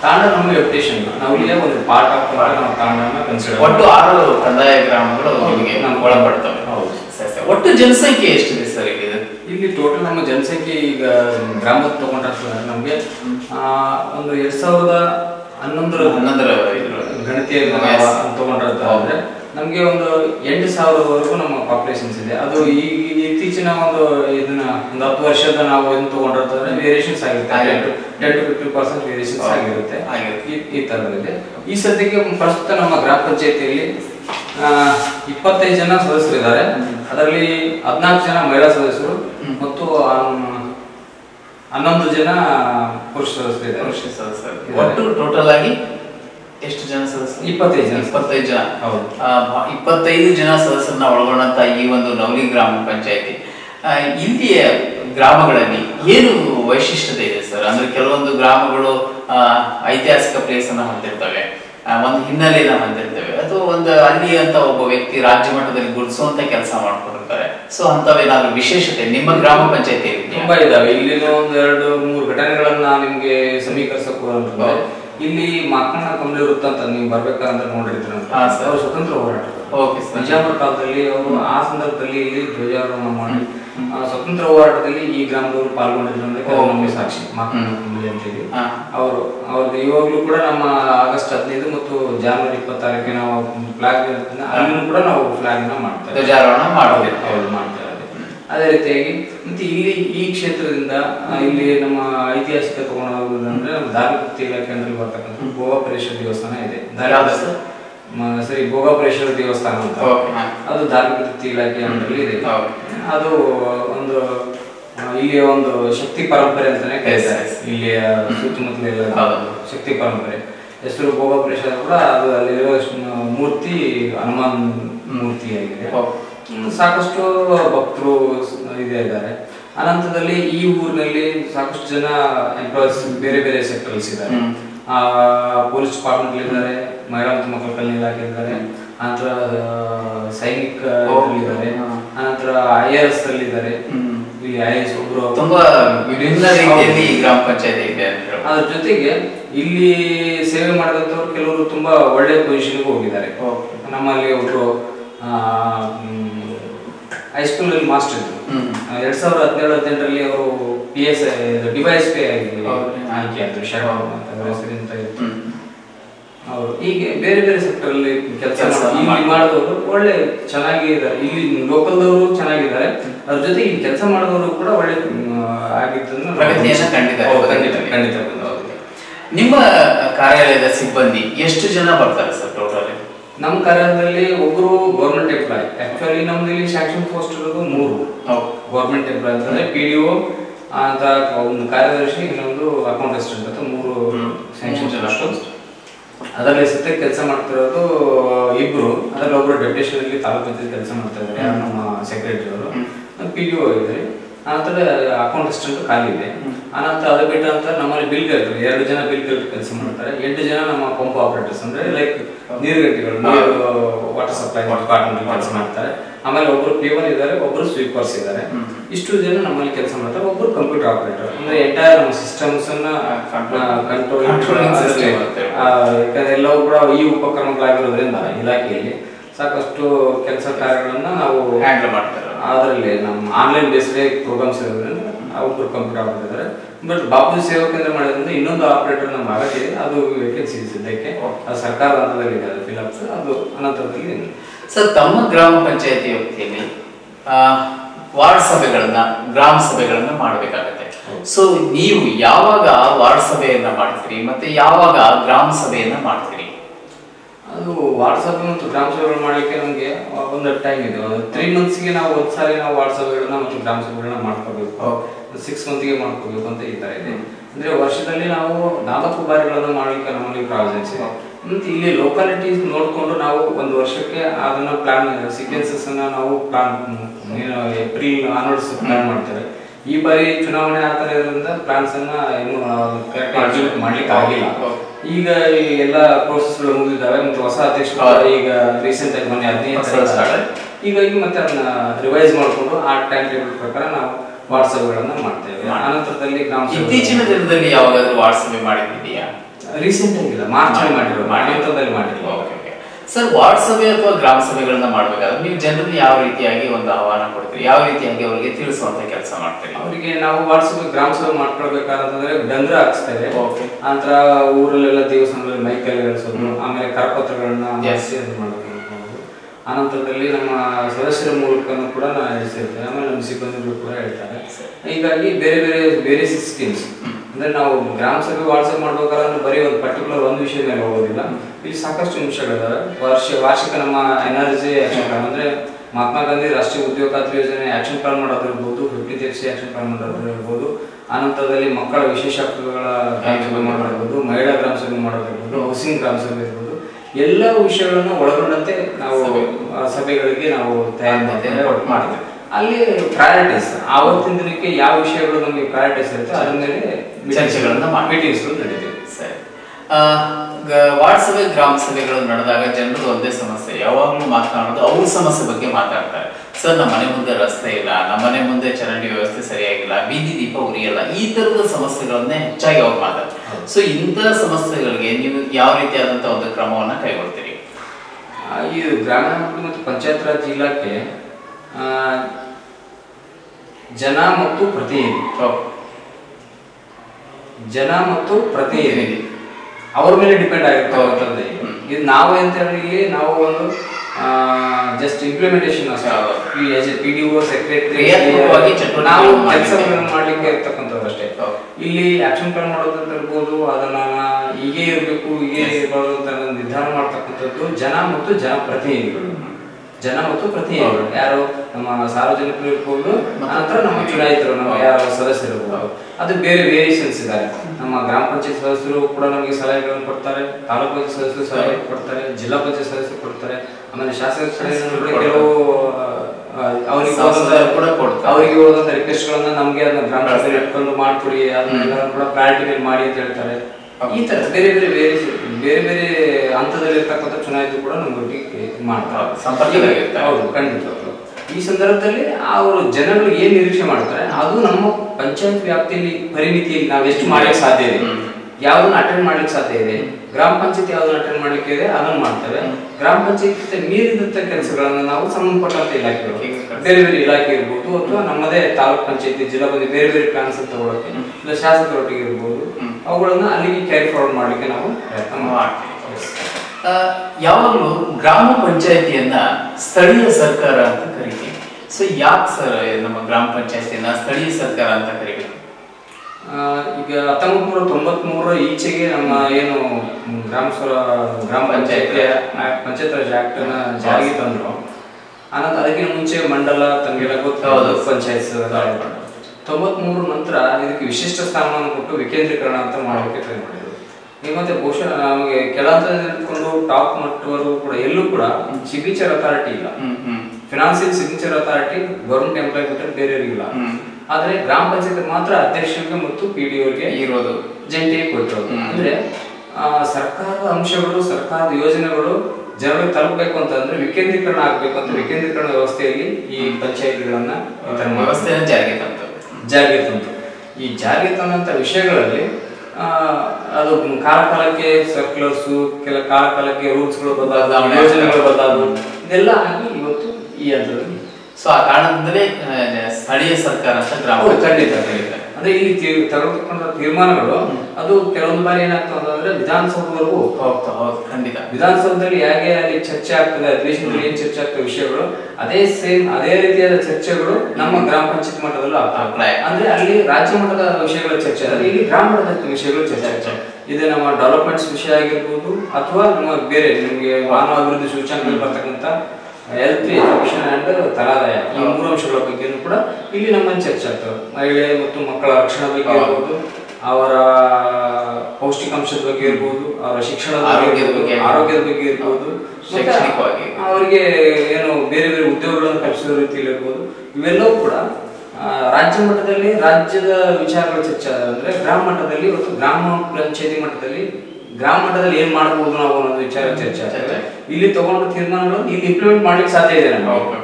ತಾಂಡ ನಮಗೆ ರೆಪ್ಯುಟೇಷನ್ ನವಲಿಯ ಒಂದು ಪಾರ್ಟ್ ಆಫ್ ನಮ್ಮ ತಾಂಡನ ಕನ್ಸಿಡರ್ ಒಟ್ಟು ಆರು ಕಂದಾಯ ಗ್ರಾಮಗಳು ನಮಗೆ ನಮ್ಗೆ ಒಳಪಡ್ತವೆ. ಹೌದು. ಸರಿ. ಒಟ್ಟು ಜನಸಂಖ್ಯೆ ಎಷ್ಟಿದೆ ಸರ್ ಈಗ ಇಲ್ಲಿ ಟೋಟಲ್ ನಮ್ಮ ಜನಸಂಖ್ಯೆ ಈಗ ಗ್ರಾಮದ ತಗೊಂಡ್ರೆ ನಮಗೆ ಒಂದು ಎರಡ್ ಸಾವಿರದ ಹನ್ನೊಂದರ ಹನ್ನೊಂದರ ಗಣತಿಯ. ತಗೊಂಡ್ರೆ ನಮಗೆ ಒಂದು ಎಂಟು ಸಾವಿರವರೆಗೂ ನಮ್ಮ ಪಾಪ್ಯುಲೇಷನ್ಸ್ ಇದೆ. ಅದು ಈ ಇತ್ತೀಚಿನ ಒಂದು ಇದನ್ನ ಒಂದು ಹತ್ತು ವರ್ಷದ ನಾವು ಇದನ್ನ ತಗೊಂಡಿರ್ತಂದ್ರೆ ವೇರಿಯೇಷನ್ಸ್ ಆಗಿರುತ್ತೆ. Ten to fifty percent variations ಆಗಿರುತ್ತೆ. ಈ ತರದಲ್ಲಿ. ಈ ಸದ್ಯಕ್ಕೆ ಪ್ರಸ್ತುತ ನಮ್ಮ ಗ್ರಾಮ ಪಂಚಾಯತಿಯಲ್ಲಿ ಇಪ್ಪತ್ತೈದು ಜನ ಸದಸ್ಯರಿದ್ದಾರೆ. ಅದರಲ್ಲಿ ಹದಿನಾಲ್ಕು ಜನ ಮಹಿಳಾ ಸದಸ್ಯರು ಮತ್ತು ಹನ್ನೊಂದು ಜನ ಪುರುಷ ಸದಸ್ಯರಿದ್ದಾರೆ ಪುರುಷ ಸದಸ್ಯರು. ಒಟ್ಟು ಟೋಟಲ್ ಆಗಿ ಎಷ್ಟು ಜನ ಸದಸ್ಯರು? ಇಪ್ಪತ್ತೈದು ಜನ. ಇಪ್ಪತ್ತೈದು ಜನ. ಹೌದು. ಇಪ್ಪತ್ತೈದು ಜನ ಸದಸ್ಯರನ್ನ ಒಳಗೊಂಡಂತ ಈ ಒಂದು ನವಲಿ ಗ್ರಾಮ ಪಂಚಾಯತಿ. ಇಲ್ಲಿಯ ಗ್ರಾಮಗಳಲ್ಲಿ ಏನು ವೈಶಿಷ್ಟ್ಯತೆ ಇದೆ ಸರ್? ಅಂದ್ರೆ ಕೆಲವೊಂದು ಗ್ರಾಮಗಳು ಐತಿಹಾಸಿಕ ಪ್ಲೇಸ್ ಅನ್ನ ಹೊಂದಿರ್ತವೆ. ಒಂದು ಹಿನ್ನೆಲೆಯನ್ನ ಹೊಂದಿರ್ತೇವೆ ಅದು ಒಂದು ಅಲ್ಲಿ ಅಂತ ಒಬ್ಬ ವ್ಯಕ್ತಿ ರಾಜ್ಯ ಮಟ್ಟದಲ್ಲಿ ಗುರುತಿಸುವಂತ ಕೆಲಸ ಮಾಡ್ಕೊಂಡಿರ್ತಾರೆ. ಸೊ ಅಂತವೇನಾದ್ರೂ ವಿಶೇಷತೆ. ನಿಮ್ಮ ಗ್ರಾಮ ಪಂಚಾಯತಿ ತುಂಬಾ ಇದಾವೆ. ಇಲ್ಲಿನ ಒಂದು ಎರಡು ಮೂರು ಘಟನೆಗಳನ್ನ ನಿಮ್ಗೆ ಸಮೀಕರಿಸಕ್ಕೆ. ಇಲ್ಲಿ ಮಾಕಣ್ಣ ಕಂಬಳಿ ವೃತ್ತ ಅಂತ ನೀವು ಬರ್ಬೇಕಂತ ನೋಡಿರ್ತೀರ. ಅವರು ಸ್ವತಂತ್ರ ಹೋರಾಟ. ಓಕೆ ನಿಜಾಮರ ಕಾಲದಲ್ಲಿ ಅವರು ಆ ಸಂದರ್ಭದಲ್ಲಿ ಇಲ್ಲಿ ಧ್ವಜಾರೋಹಣ ಮಾಡಿ ಆ, ಸ್ವತಂತ್ರ ಹೋರಾಟದಲ್ಲಿ ಈ ಗ್ರಾಮದವರು ಪಾಲ್ಗೊಂಡಿದ್ರು ಅಂದ್ರೆ ನಮಗೆ ಸಾಕ್ಷಿ ಮಾಕಣ್ಣ ಕಂಬಳಿ ಅಂತ ಹೇಳಿ. ಹಾ. ಅವರು ಅವ್ರದ್ದು ಇವಾಗಲೂ ಕೂಡ ನಮ್ಮ ಆಗಸ್ಟ್ ಹದಿನೈದು ಮತ್ತು ಜಾನ್ವರಿ ಇಪ್ಪತ್ತಾರಕ್ಕೆ ನಾವು ಫ್ಲಾಗ್ ಅಲ್ಲಿನೂ ಕೂಡ ನಾವು ಫ್ಲಾಗ್ನ ಮಾಡ್ತೇವೆ ಧ್ವಜಾರೋಹಣ ಮಾಡ್ತಾರೆ ಹೌದು ಮಾಡ್ತಾ ಅದೇ ರೀತಿಯಾಗಿ ಮತ್ತೆ ಈ ಈ ಕ್ಷೇತ್ರದಿಂದ ಇಲ್ಲಿ ನಮ್ಮ ಐತಿಹಾಸಿಕ ತಗೊಂಡೋಗೋದಂದ್ರೆ ನಮ್ಮ ಧಾರ್ಮಿಕ ಇಲಾಖೆ ಅಂದ್ರೆ ಬರ್ತಕ್ಕಂಥ ಭೋಗಪರೇಶ್ವರ ದೇವಸ್ಥಾನ ಇದೆ. ಸರಿ? ಭೋಗಪರೇಶ್ವರ ದೇವಸ್ಥಾನ ಅಂತ. ಅದು ಧಾರ್ಮಿಕ ಇಲಾಖೆ ಅಂದ್ರೆ ಇದೆ. ಅದು ಒಂದು ಇಲ್ಲಿಯ ಒಂದು ಶಕ್ತಿ ಪರಂಪರೆ ಅಂತಾನೆ ಕರೀತಾರೆ. ಇಲ್ಲಿಯ ಸುತ್ತಮುತ್ತಲ ಶಕ್ತಿ ಪರಂಪರೆ. ಹೆಸರು ಭೋಗಪರೇಶ್ವರ ಕೂಡ ಅದು ಅಲ್ಲಿರೋ ಮೂರ್ತಿ ಹನುಮಾನ್ ಮೂರ್ತಿ ಆಗಿದೆ ಸಾಕಷ್ಟು ಭಕ್ತರು ಇದೆ ಇದ್ದಾರೆ. ಅನಂತರದಲ್ಲಿ ಈ ಊರಿನಲ್ಲಿ ಸಾಕಷ್ಟು ಜನ ಎಂಪ್ಲಾಯ್ಸ್ ಬೇರೆ ಬೇರೆ ಸೆಕ್ಟರ್ಸ್ ಇದ್ದಾರೆ. ಆ, ಪೊಲೀಸ್ ಡಿಪಾರ್ಟ್ಮೆಂಟ್ ಇದ್ದಾರೆ ಮಹಿಳಾ ಮತ್ತು ಮಕ್ಕಳ ಕಲ್ಯಾಣ ಇಲಾಖೆ ಇದ್ದಾರೆ ಅನಂತರ ಸೈನಿಕ ಇದ್ದಾರೆ. ಅನಂತರ ಐ ಆರ್ ಎಸ್ ಅಲ್ಲಿ ಇದ್ದಾರೆ. ಇಲ್ಲಿ ಐ ಎಸ್ ಒಬ್ರು ತುಂಬಾ ವಿಭಿನ್ನ ರೀತಿಯಲ್ಲಿ ಗ್ರಾಮ ಪಂಚಾಯತಿ ಇದೆ ಅದ್ರ ಜೊತೆಗೆ ಇಲ್ಲಿ ಸೇವೆ ಮಾಡಿದಂಥವ್ರು ಕೆಲವರು ತುಂಬಾ ಒಳ್ಳೆ ಪೊಸಿಷನ್ಗೆ ಹೋಗಿದ್ದಾರೆ. ನಮ್ಮಲ್ಲಿ ಒಬ್ರು ಹೈಸ್ಕೂಲ್ ಅಲ್ಲಿ ಮಾಸ್ಟರ್ ಇದ್ರು ಎರಡ್ ಸಾವಿರದ ಹದಿನೇಳು ಹದಿನೆಂಟರಲ್ಲಿ ಅವರು ಪಿ ಎಸ್ ಡಿವೈಸ್ ಪಿ ಆಯ್ಕೆ ಆದ್ರು ಶರ್ಮಾ ಹೆಸರಿಂದ ಅವರು ಹೀಗೆ ಬೇರೆ ಬೇರೆ ಸೆಕ್ಟರ್ ಅಲ್ಲಿ ಕೆಲಸ ಮಾಡಿದವರು ಒಳ್ಳೆ ಚೆನ್ನಾಗಿ ಇದ್ದಾರೆ. ಇಲ್ಲಿ ಲೋಕಲ್ದವರು ಚೆನ್ನಾಗಿದ್ದಾರೆ. ಅದ್ರ ಜೊತೆ ಇಲ್ಲಿ ಕೆಲಸ ಮಾಡಿದವರು ಕೂಡ ಒಳ್ಳೆ ಆಗಿತ್ತು ಪ್ರಗತಿಯನ್ನ ಖಂಡಿತ ಖಂಡಿತ ಹೌದು. ನಿಮ್ಮ ಕಾರ್ಯಾಲಯದ ಸಿಬ್ಬಂದಿ ಎಷ್ಟು ಜನ ಬರ್ತಾರೆ ಸರ್ ಟೋಟಲ್ ನಮ್ಮ ಕಾರ್ಯಾಲಯದಲ್ಲಿ ಒಬ್ರು ಗೌರ್ಮೆಂಟ್ ಎಂಪ್ಲಾಯ್ ಆಕ್ಚುಲಿ ನಮ್ದು ಇಲ್ಲಿ ಸ್ಯಾಂಕ್ಷನ್ ಪೋಸ್ಟ್ ಇರೋದು ಮೂರು. ಗೌರ್ಮೆಂಟ್ ಎಂಪ್ಲಾಯ್ ಅಂತಂದ್ರೆ ಪಿ ಡಿ ಒ ಅಂತ ಒಂದು ಕಾರ್ಯದರ್ಶಿ ಇನ್ನೊಂದು ಅಕೌಂಟ್ ಅಸಿಸ್ಟೆಂಟ್ ಅಂತ ಮೂರು ಸ್ಯಾಂಕ್ಷನ್ ಅದರಲ್ಲಿ ಸತ್ಯ ಕೆಲಸ ಮಾಡ್ತಿರೋದು ಇಬ್ರು. ಅದರಲ್ಲಿ ಒಬ್ರು ಡೆಪ್ಯೂಟೇಷನ್ ಅಲ್ಲಿ ತಾಲೂಕು ಪಂಚಾಯತ್ ಕೆಲಸ ಮಾಡ್ತಾ ಇದ್ದಾರೆ ನಮ್ಮ ಸೆಕ್ರೆಟರಿ ಅವರು. ಪಿ ಡಿ ಒ ಇದೆ ಆನಂತರ ಅಕೌಂಟ್ ಅಸಿಸ್ಟೆಂಟ್ ಖಾಲಿ ಇದೆ. ಆನಂತರ ಅದು ಬಿಟ್ಟ ಅಂತ ನಮ್ಮಲ್ಲಿ ಬಿಲ್ ಕಲೆಕ್ಟರ್ ಎರಡು ಜನ ಬಿಲ್ ಕಲೆಕ್ಟರ್ ಕೆಲಸ ಮಾಡ್ತಾರೆ. ಎಂಟು ಜನ ನಮ್ಮ ಪಂಪ್ ಆಪರೇಟರ್ಸ್ ಅಂದ್ರೆ ಲೈಕ್ ನೀರು ಗಟ್ಟಿಗಳು ವಾಟರ್ ಸಪ್ಲೈ ಡಿಪಾರ್ಟ್ಮೆಂಟ್ ಕೆಲಸ ಮಾಡ್ತಾರೆ. ಆಮೇಲೆ ಒಬ್ರು ಪಿ ಒನ್ ಇದ್ದಾರೆ ಒಬ್ರು ಸ್ವೀಪರ್ಸ್ ಇದ್ದಾರೆ. ಇಷ್ಟು ಜನ ನಮ್ಮಲ್ಲಿ ಕೆಲಸ ಮಾಡ್ತಾರೆ. ಒಬ್ರು ಕಂಪ್ಯೂಟರ್ ಆಪರೇಟರ್ ಅಂದ್ರೆ ಎಂಟೈರ್ ನಮ್ಮ ಸಿಸ್ಟಮ್ಸ್ ಕಂಟ್ರೋಲ್ ಎಲ್ಲವೂ ಕೂಡ ಈ ಉಪಕರಣಗಳಾಗಿರೋದ್ರಿಂದ ಇಲಾಖೆಯಲ್ಲಿ ಸಾಕಷ್ಟು ಕೆಲಸ ಕಾರ್ಯಗಳನ್ನ ನಾವು ಹ್ಯಾಂಡಲ್ ಮಾಡ್ತಾರೆ. ಅದರಲ್ಲಿ ನಮ್ಮ ಆನ್ಲೈನ್ ಬೇಸ್ಡ್ ಪ್ರೋಗ್ರಾಮ್ಸ್ ಇರೋದ್ರಿಂದ ಅವ್ರು ಕಂಪ್ಲೀಟ್ ಆಗ್ಬಿಟ್ಟಿದ್ದಾರೆ ಬಟ್ ಬಾಪು ಸೇವಾ ಕೇಂದ್ರ ಮಾಡೋದ್ರಿಂದ ಇನ್ನೊಂದು ಆಪರೇಟರ್ ನಮ್ಮ ಅಗತ್ಯ ಇದೆ ಅದು ವೇಕೆನ್ಸಿ ಸದ್ಯಕ್ಕೆ. ಅದು ಸರ್ಕಾರದ ಹಂತದಲ್ಲಿ ಇದೆ ಅದು ಫಿಲಪ್ಸ್ ಅದು ಅನಂತರದಲ್ಲಿ ಸರ್ ತಮ್ಮ ಗ್ರಾಮ ಪಂಚಾಯತಿ ವ್ಯಕ್ತಿಯಲ್ಲಿ ವಾರ್ಡ್ ಸಭೆಗಳನ್ನ ಗ್ರಾಮ ಸಭೆಗಳನ್ನ ಮಾಡಬೇಕಾಗುತ್ತೆ. ಸೊ ನೀವು ಯಾವಾಗ ವಾರ್ಡ್ ಸಭೆಯನ್ನ ಮಾಡ್ತೀರಿ ಮತ್ತೆ ಯಾವಾಗ ಗ್ರಾಮ ಸಭೆಯನ್ನ ಮಾಡ್ತೀರಿ? ಅದು ವಾಟ್ಸಪ್ ಮತ್ತು ಗ್ರಾಮ ಸಭೆಗಳು ಮಾಡಲಿಕ್ಕೆ ನಮಗೆ ಒಂದು ಟೈಮ್ ಇದೆ. ತ್ರೀ ಮಂತ್ಸ್ಗೆ ನಾವು ಒಂದು ಸಾರಿ ನಾವು ವಾಟ್ಸಪ್ಗಳನ್ನ ಮತ್ತು ಗ್ರಾಮ ಸಭೆಗಳನ್ನ ಮಾಡ್ಕೋಬೇಕು ಸಿಕ್ಸ್ ಮಂತ್ಗೆ ಮಾಡ್ಕೋಬೇಕು ಅಂತ ಈ ಥರ ಇದೆ. ಅಂದ್ರೆ ವರ್ಷದಲ್ಲಿ ನಾವು ನಾಲ್ಕು ಬಾರಿಗಳನ್ನು ಮಾಡಲಿಕ್ಕೆ ನಮ್ಮಲ್ಲಿ ಪ್ರಾವಿಷನ್ಸ್ ಇದೆ. ಮತ್ತು ಇಲ್ಲಿ ಲೋಕಾಲಿಟೀಸ್ ನೋಡ್ಕೊಂಡು ನಾವು ಒಂದು ವರ್ಷಕ್ಕೆ ಅದನ್ನು ಪ್ಲಾನ್ ಸೀಕ್ವೆನ್ಸಸ್ ಅನ್ನ ನಾವು ಪ್ಲಾನ್ ಪ್ರೀ ಆನ್ವರ್ಡ್ಸ್ ಪ್ಲಾನ್ ಮಾಡ್ತಾರೆ ಈ ಬಾರಿ ಚುನಾವಣೆ ಆಗ್ತಾ ಇರೋದ್ರಿಂದ ಪ್ಲಾನ್ಸ್ ಅನ್ನ ಇನ್ನು ಕರೆಕ್ಟ್ ಮಾಡ್ಲಿಕ್ಕೆ ಆಗಿಲ್ಲ. ಈಗ ಈ ಎಲ್ಲ ಪ್ರೋಸೆಸ್ಗಳು ಮುಗಿದಿದ್ದಾವೆ ಮತ್ತು ಹೊಸ ಅಧ್ಯಕ್ಷರು ಈಗ ರೀಸೆಂಟ್ ಆಗಿ ಮೊನ್ನೆ ಹದಿನೈದು ತಾರೀಕು. ಹೀಗಾಗಿ ಮತ್ತೆ ಅದನ್ನ ರಿವೈಸ್ ಮಾಡಿಕೊಂಡು ಆ ಟೈಮ್ ಟೇಬಲ್ ಪ್ರಕಾರ ನಾವು ವಾಟ್ಸಪ್ಗಳನ್ನ ಮಾಡ್ತೇವೆ. ಅನಂತರದಲ್ಲಿ ಗ್ರಾಮ ಇತ್ತೀಚಿನ ದಿನದಲ್ಲಿ ಯಾವಾಗಾದ್ರೂ ವಾಟ್ಸಪ್ ಮಾಡಿದ್ದೀಯಾ ರೀಸೆಂಟ್ ಆಗಿಲ್ಲ. ಮಾರ್ಚ್ ಅಲ್ಲಿ ಮಾಡಿರೋ ಮಾಡಿದ್ವಿ ಮಾಡಿರೋ ಸರ್ ವಾರ್ಡ್ ಸಭೆ ಅಥವಾ ಗ್ರಾಮ ಸಭೆಗಳನ್ನ ಮಾಡಬೇಕಾದ್ರೆ ನೀವು ಜನರಿಗೆ ಯಾವ ರೀತಿಯಾಗಿ ಒಂದು ಆಹ್ವಾನ ಕೊಡ್ತೀರಿ? ಯಾವ ರೀತಿಯಾಗಿ ಅವರಿಗೆ ತಿಳಿಸುವಂತ ಕೆಲಸ ಮಾಡ್ತೀರಿ? ಅವರಿಗೆ ನಾವು ವಾಟ್ಸಪ್ ಗ್ರಾಮ ಸಭೆ ಮಾಡ್ಕೊಳ್ಬೇಕಾದಂತಂದ್ರೆ ಡಂಗ್ರ ಹಾಕ್ಸ್ತೇವೆ. ನಂತರ ಊರಲ್ಲೆಲ್ಲ ದೇವಸ್ಥಾನದಲ್ಲಿ ಮೈಕಲ್ಲಿ ಗಳಿಸೋದು ಆಮೇಲೆ ಕರಪತ್ರಗಳನ್ನ ಜಾಸ್ತಿ ಅಂತ ಅದು ಮಾಡೋದು ಆನಂತರದಲ್ಲಿ ನಮ್ಮ ಸದಸ್ಯರ ಮೂಲಕನೂ ಕೂಡ ಹೇಳಿಸಿರ್ತೇವೆ ಆಮೇಲೆ ನಮ್ಮ ಸಿಬ್ಬಂದಿಗಳು ಕೂಡ ಹೇಳ್ತಾರೆ. ಹೀಗಾಗಿ ಬೇರೆ ಬೇರೆ ಬೇರೆ ಸ್ಕೀಮ್ಸ್ ಅಂದ್ರೆ ನಾವು ಗ್ರಾಮ ಸಭೆ ವಾಟ್ಸಪ್ ಮಾಡ್ಬೇಕಾದ್ರೆ ಬರೀ ಒಂದು ಪರ್ಟಿಕ್ಯುಲರ್ ಒಂದು ವಿಷಯ ಮೇಲೆ ಹೋಗೋದಿಲ್ಲ. ಇಲ್ಲಿ ಸಾಕಷ್ಟು ಅಂಶಗಳಿದ್ದಾವೆ ವರ್ಷ ವಾರ್ಷಿಕ ನಮ್ಮ ಎನರ್ಜಿ ಆಕ್ಷನ್ ಪ್ಲಾನ್ ಅಂದ್ರೆ ಮಹಾತ್ಮ ಗಾಂಧಿ ರಾಷ್ಟ್ರೀಯ ಉದ್ಯೋಗ ಖಾತ್ರಿ ಯೋಜನೆ ಆಕ್ಷನ್ ಪ್ಲಾನ್ ಮಾಡೋದಿರ್ಬೋದು ಫಿಫ್ಟಿ ಎಫ್ಸಿ ಆಕ್ಷನ್ ಪ್ಲಾನ್ ಮಾಡೋದಿರ್ಬೋದು ಆನಂತರದಲ್ಲಿ ಮಕ್ಕಳ ವಿಶೇಷ ಹಕ್ಕುಗಳ ಗ್ರಾಮ ಸಭೆ ಮಾಡೋದಿರ್ಬೋದು ಮಹಿಳಾ ಗ್ರಾಮ ಸಭೆ ಮಾಡೋದಿರ್ಬೋದು ಹೌಸಿಂಗ್ ಗ್ರಾಮ ಸಭೆ ಇರ್ಬೋದು. ಎಲ್ಲ ವಿಷಯಗಳನ್ನು ಒಳಗೊಂಡಂತೆ ನಾವು ಸಭೆಗಳಿಗೆ ನಾವು ತಯಾರು ಮಾಡ್ತೇವೆ ಒಟ್ಟು ಮಾಡ್ತೇವೆ. ಅಲ್ಲಿ ಪ್ರಯಾರಿಟೀಸ್ ಆವತ್ತಿನ ದಿನಕ್ಕೆ ಯಾವ ವಿಷಯಗಳು ನಮಗೆ ಪ್ರಯಾರಿಟೀಸ್ ಇರುತ್ತೆ ಅದ್ರ ಮೇಲೆ ಚರ್ಚೆಗಳನ್ನ ಮೀಟಿಂಗ್ಸ್ ನಡೀತೀವಿ. ಸರಿ. ವಾರ್ಡ್ ಸಭೆ ಗ್ರಾಮ ಸಭೆಗಳು ನಡೆದಾಗ ಜನರು ಒಂದೇ ಸಮಸ್ಯೆ. ಯಾವಾಗಲೂ ಮಾತನಾಡೋದು ಅವ್ರ ಸಮಸ್ಯೆ ಬಗ್ಗೆ ಮಾತಾಡ್ತಾರೆ. ಸರ್ ನಮ್ಮ ಮನೆ ಮುಂದೆ ರಸ್ತೆ ಇಲ್ಲ ನಮ್ಮ ಮನೆ ಮುಂದೆ ಚರಂಡಿ ವ್ಯವಸ್ಥೆ ಸರಿಯಾಗಿಲ್ಲ ಬೀದಿ ದೀಪ ಉರಿಯಲ್ಲ ಈ ತರದ ಸಮಸ್ಯೆಗಳನ್ನೇ ಹೆಚ್ಚಾಗಿ ಅವ್ರು ಮಾತಾಡ್ತಾರೆ. ಸೊ ಇಂಥ ಸಮಸ್ಯೆಗಳಿಗೆ ನೀವು ಯಾವ ರೀತಿಯಾದಂತಹ ಒಂದು ಕ್ರಮವನ್ನ ಕೈಗೊಳ್ತೀರಿ? ಈ ಗ್ರಾಮೀಣಾಭಿವೃದ್ಧಿ ಮತ್ತು ಪಂಚಾಯತ್ ರಾಜ್ ಇಲಾಖೆ ಜನ ಮತ್ತು ಪ್ರತಿನಿಧಿ ಜನ ಮತ್ತು ಪ್ರತಿನಿಧಿ ಅವ್ರ ಮೇಲೆ ಡಿಪೆಂಡ್ ಆಗಿರ್ತಾವಂಥದ್ದು ಇದು. ನಾವು ಅಂತ ಹೇಳಿ ಇಲ್ಲಿ ನಾವು ಒಂದು ಜಸ್ಟ್ ಅಷ್ಟೇ ಹೌದು. ಪಿ ಡಿ ಒ ಸೆಕ್ರೆಟರಿ ನಾವು ಮಾಡ್ಲಿಕ್ಕೆ. ಕೆಲಸಗಳನ್ನು ಮಾಡ್ಲಿಕ್ಕೆ ಇರ್ತಕ್ಕಂಥದ್ದು ಅಷ್ಟೇ ಇಲ್ಲಿ ಆಕ್ಷನ್ ಪ್ಲಾನ್ ಮಾಡೋದಂತ ಇರ್ಬೋದು ಅದನ್ನ ಹೀಗೆ ಇರಬೇಕು ಹೀಗೆ. ಇರಬಾರ್ದು ಅಂತ ನಿರ್ಧಾರ ಮಾಡ್ತಕ್ಕಂಥದ್ದು ಜನ ಮತ್ತು ಜನಪ್ರತಿನಿಧಿಗಳು ಜನ ಮತ್ತು ಪ್ರತಿನಿಧಿಗಳು. ಯಾರು ನಮ್ಮ ಸಾರ್ವಜನಿಕರು ಇರ್ಬೋದು ನಂತರ ನಮ್ಮ ಚುನಾಯಿತರು ನಮ್ಮ. ಯಾರು ಸದಸ್ಯರು. ಅದು ಬೇರೆ ವೇರಿಯೇಷನ್ಸ್ ಇದ್ದಾರೆ ನಮ್ಮ ಗ್ರಾಮ ಪಂಚಾಯತ್ ಸದಸ್ಯರು ಕೂಡ ನಮಗೆ ಸಲಹೆಗಳನ್ನು ಕೊಡ್ತಾರೆ ತಾಲೂಕು ಪಂಚಾಯತ್ ಸದಸ್ಯರು ಸಲಹೆ ಕೊಡ್ತಾರೆ ಜಿಲ್ಲಾ ಪಂಚಾಯತ್ ಸದಸ್ಯರು ಕೊಡ್ತಾರೆ. ಆಮೇಲೆ ಶಾಸಕ ಕೆಲವು ಅವರಿಗೆ. ಅವರಿಗೆ ಹೋದಂತ ರಿಕ್ವೆಸ್ಟ್ ಗಳನ್ನ ನಮ್ಗೆ ಅದನ್ನ ಗ್ರಾಮ ಪಂಚಾಯತ್ ಇಟ್ಕೊಂಡು ಮಾಡ್ಕೊಡಿ ಅದನ್ನೆಲ್ಲ ಕೂಡ ಪ್ರಾಯೋರಿಟಿ ಮಾಡಿ ಅಂತ ಹೇಳ್ತಾರೆ. ಈ ತರ ಬೇರೆ ಬೇರೆ ಬೇರೆ ಬೇರೆ ಬೇರೆ ಹಂತದಲ್ಲಿ ಇರ್ತಕ್ಕಂಥ ಚುನಾಯಿತರು ಕೂಡ ನಮ್ಮೊಟ್ಟಿಗೆ ಮಾಡ್ತಾರೆ ಹೌದು, ಸಂಪರ್ಕದಲ್ಲಿರ್ತಾರೆ. ಹೌದು ಖಂಡಿತ ಈ ಸಂದರ್ಭದಲ್ಲಿ ಅವರು ಜನರು ಏನ್ ನಿರೀಕ್ಷೆ ಮಾಡ್ತಾರೆ ಅದು ನಮ್ಮ ಪಂಚಾಯತ್ ವ್ಯಾಪ್ತಿಯಲ್ಲಿ ಪರಿಮಿತಿಯಲ್ಲಿ ನಾವು ಎಷ್ಟು ಮಾಡ್ಲಿಕ್ಕೆ ಸಾಧ್ಯ ಇದೆ. ಯಾವ್ದನ್ನ ಅಟೆಂಡ್ ಮಾಡ್ಲಿಕ್ಕೆ ಸಾಧ್ಯ ಇದೆ? ಗ್ರಾಮ ಪಂಚಾಯತ್ ಯಾವ್ದನ್ನ ಅಟೆಂಡ್ ಮಾಡ್ಲಿಕ್ಕೆ ಇದೆ? ಅದನ್ನು ಮಾಡ್ತೇವೆ. ಗ್ರಾಮ ಪಂಚಾಯತ್ ಮೀರಿದಂತ ಕೆಲಸಗಳನ್ನ ನಾವು ಸಂಬಂಧಪಟ್ಟಂತ ಇಲಾಖೆಗಳು ಬೇರೆ ಬೇರೆ ಇಲಾಖೆ ಇರ್ಬೋದು ಅಥವಾ ನಮ್ಮದೇ ತಾಲೂಕ್ ಪಂಚಾಯತಿ ಜಿಲ್ಲಾ ಪಂಚಾಯತ್ ಬೇರೆ ಬೇರೆ ಪ್ಲಾನ್ಸ್ ತಗೊಳಕ್ಕೆ ಇಲ್ಲ ಶಾಸಕರೊಟ್ಟಿಗೆ ಇರ್ಬೋದು. ಅವುಗಳನ್ನ ಅಲ್ಲಿಗೆ ಕ್ಯಾರಿ ಫಾರ್ವರ್ಡ್ ಮಾಡ್ಲಿಕ್ಕೆ ನಾವು ಪ್ರಯತ್ನ ಮಾಡ್ತೀವಿ. ಯಾವಾಗಲೂ ಗ್ರಾಮ ಪಂಚಾಯತಿಯನ್ನ ಸ್ಥಳೀಯ ಸರ್ಕಾರ ಅಂತ ಕರಿತೀವಿ. ಸೊ ಯಾಕೆ ಸರ್ ನಮ್ಮ ಗ್ರಾಮ ಪಂಚಾಯತಿಯನ್ನ ಸ್ಥಳೀಯ ಸರ್ಕಾರ ಅಂತ ಕರಿಬೇಕು? ಈಗ ಹತ್ತೊಂಬತ್ ನೂರ ತೊಂಬತ್ ಮೂರರ ಈಚೆಗೆ ನಮ್ಮ ಏನು ಗ್ರಾಮ ಸ್ವರ ಗ್ರಾಮ ಪಂಚಾಯತ್ ಪಂಚಾಯತ್ ರಾಜ್ ಆಕ್ಟ್ ಜಾರಿಗೆ ತಂದ್ರು. ಆನಂತರ ಅದಕ್ಕಿಂತ ಮುಂಚೆ ಮಂಡಲ ತಮಗೆಲ್ಲ ಗೊತ್ತು ಹೌದು. ಪಂಚಾಯತ್ ತೊಂಬತ್ ಮೂರು ನಂತರ ಇದಕ್ಕೆ ವಿಶಿಷ್ಟ ಸ್ಥಾನವನ್ನು ಕೊಟ್ಟು ವಿಕೇಂದ್ರೀಕರಣ ಅಂತ ಮಾಡೋಕೆ ಟ್ರೈ ಮಾಡಿದ್ರು. ಮತ್ತೆ ಬಹುಶಃ ನಮಗೆ ಕೆಲ ಹಂತದಲ್ಲಿ ಟಾಪ್ ಮಟ್ಟವರು ಕೂಡ ಎಲ್ಲೂ ಕೂಡ ಸಿಗ್ನೇಚರ್ ಅಥಾರಿಟಿ ಇಲ್ಲ. Financial signature authority government employee ಬಿಟ್ಟರೆ ಬೇರೆಯವರಿಗಿಲ್ಲ. ಆದ್ರೆ ಗ್ರಾಮ ಪಂಚಾಯತ್ ಮಾತ್ರ ಅಧ್ಯಕ್ಷರಿಗೆ ಮತ್ತು ಪಿ ಡಿ ಅವರಿಗೆ ಇರೋದು. ಜಂಟಿಯಾಗಿ ಕೊಟ್ಟಿರೋದು ಅಂದ್ರೆ ಆ, ಸರ್ಕಾರದ ಅಂಶಗಳು ಸರ್ಕಾರದ ಯೋಜನೆಗಳು ಜನರಿಗೆ ತಲುಪಬೇಕು ಅಂತಂದ್ರೆ ವಿಕೇಂದ್ರೀಕರಣ ಆಗ್ಬೇಕು ಅಂತ ವಿಕೇಂದ್ರೀಕರಣ ವ್ಯವಸ್ಥೆಯಲ್ಲಿ ಈ ಪಂಚಾಯತ್ಗಳನ್ನ ವ್ಯವಸ್ಥೆ ವ್ಯವಸ್ಥೆಯನ್ನು ಜಾರಿಗೆ ತಂತು ಜಾರಿಗೆ ತಂತು. ಈ ಜಾರಿಗೆ ತಂದಂತ ವಿಷಯಗಳಲ್ಲಿ ಆ, ಅದು ಕಾಲ ಕಾಲಕ್ಕೆ ಸರ್ಕ್ಯುಲರ್ಸು ಕೆಲ ಕಾಲ ಕಾಲಕ್ಕೆ ರೂಲ್ಸ್ಗಳು ಬದಲಾದ ಯೋಜನೆಗಳು ಬದಲಾದ ಇದೆಲ್ಲ ಆಗಿ ಇವತ್ತು ಈ ಹಂತದಲ್ಲಿ ಸೊ ಆ ಕಾರಣದಿಂದಲೇ ಸ್ಥಳೀಯ ಸರ್ಕಾರ ಅಂತ ಗ್ರಾಮ ಖಂಡಿತ ಖಂಡಿತ. ಅಂದ್ರೆ ಇಲ್ಲಿ ತೀರ್- ತಗೊಳ್ತಕ್ಕಂಥ ತೀರ್ಮಾನಗಳು ಅದು ಕೆಲವೊಂದು ಬಾರಿ ಏನಾಗ್ತದೆ ಅಂದ್ರೆ ವಿಧಾನಸೌಧವರೆಗೂ ಹೋಗ್ತಾ ಹೌದು ಖಂಡಿತ. ವಿಧಾನಸೌಧದಲ್ಲಿ ಹೇಗೆ ಅಲ್ಲಿ ಚರ್ಚೆ ಆಗ್ತದೆ ಅಧಿವೇಶನದಲ್ಲಿ ಏನ್ ಚರ್ಚೆ ಆಗ್ತದೆ ವಿಷಯಗಳು ಅದೇ ಸೇಮ್ ಅದೇ ರೀತಿಯಾದ ಚರ್ಚೆಗಳು ನಮ್ಮ ಗ್ರಾಮ ಪಂಚಾಯತ್ ಮಟ್ಟದಲ್ಲೂ ಆಗ್ತಾ. ಅಂದ್ರೆ ಅಲ್ಲಿ ರಾಜ್ಯ ಮಟ್ಟದ ವಿಷಯಗಳ ಚರ್ಚೆ ಆದ್ರೆ ಇಲ್ಲಿ ಗ್ರಾಮ ಮಟ್ಟದ ವಿಷಯಗಳು ಚರ್ಚೆ ಆಗ್ತವೆ ಇದು ನಮ್ಮ ಡೆವಲಪ್ಮೆಂಟ್ಸ್ ವಿಷಯ ಆಗಿರ್ಬೋದು ಅಥವಾ ನಮ್ಮ ಬೇರೆ ನಿಮಗೆ ಮಾನವ ಅಭಿವೃದ್ಧಿ ಸೂಚನೆಗಳು ಬರ್ತಕ್ಕಂಥ ಹೆಲ್ತ್ ಎಜುಕೇಶನ್ ಅಂಡ್ ತಲಾದಾಯ. ಈ ಮೂರು ಅಂಶಗಳ ಬಗ್ಗೆನೂ ಕೂಡ ಇಲ್ಲಿ ನಮ್ಮನ್ನು ಚರ್ಚೆ ಆಗ್ತವೆ ಮಹಿಳೆ ಮತ್ತು ಮಕ್ಕಳ ರಕ್ಷಣೆ ಬಗ್ಗೆ ಇರ್ಬೋದು ಅವರ ಪೌಷ್ಟಿಕಾಂಶದ ಬಗ್ಗೆ ಇರ್ಬೋದು ಅವರ ಶಿಕ್ಷಣದ ಆರೋಗ್ಯದ ಬಗ್ಗೆ. ಆರೋಗ್ಯದ ಬಗ್ಗೆ ಇರ್ಬೋದು ಶೈಕ್ಷಣಿಕವಾಗಿ. ಅವರಿಗೆ ಏನು ಬೇರೆ ಬೇರೆ ಉದ್ಯೋಗಗಳನ್ನು ಕಲ್ಪಿಸಿದ ರೀತಿಯಲ್ಲಿ ಇರ್ಬೋದು ಇವೆಲ್ಲವೂ ಕೂಡ ರಾಜ್ಯ ಮಟ್ಟದಲ್ಲಿ ರಾಜ್ಯದ ವಿಚಾರಗಳು ಚರ್ಚೆ ಅಂದ್ರೆ ಗ್ರಾಮ ಮಟ್ಟದಲ್ಲಿ ಮತ್ತು ಗ್ರಾಮ ಪಂಚಾಯತಿ ಮಟ್ಟದಲ್ಲಿ ಗ್ರಾಮ ಮಟ್ಟದಲ್ಲಿ ಏನ್ ಮಾಡಬಹುದು ನಾವು ಅನ್ನೋದು ವಿಚಾರ ಚರ್ಚೆ ಆಗ್ತದೆ. ಇಲ್ಲಿ ತಗೊಂಡ ತೀರ್ಮಾನಗಳು ಇಲ್ಲಿ ಇಂಪ್ಲಿಮೆಂಟ್ ಮಾಡ್ಲಿಕ್ಕೆ ಸಾಧ್ಯ ಇದೆ ನಮಗೆ.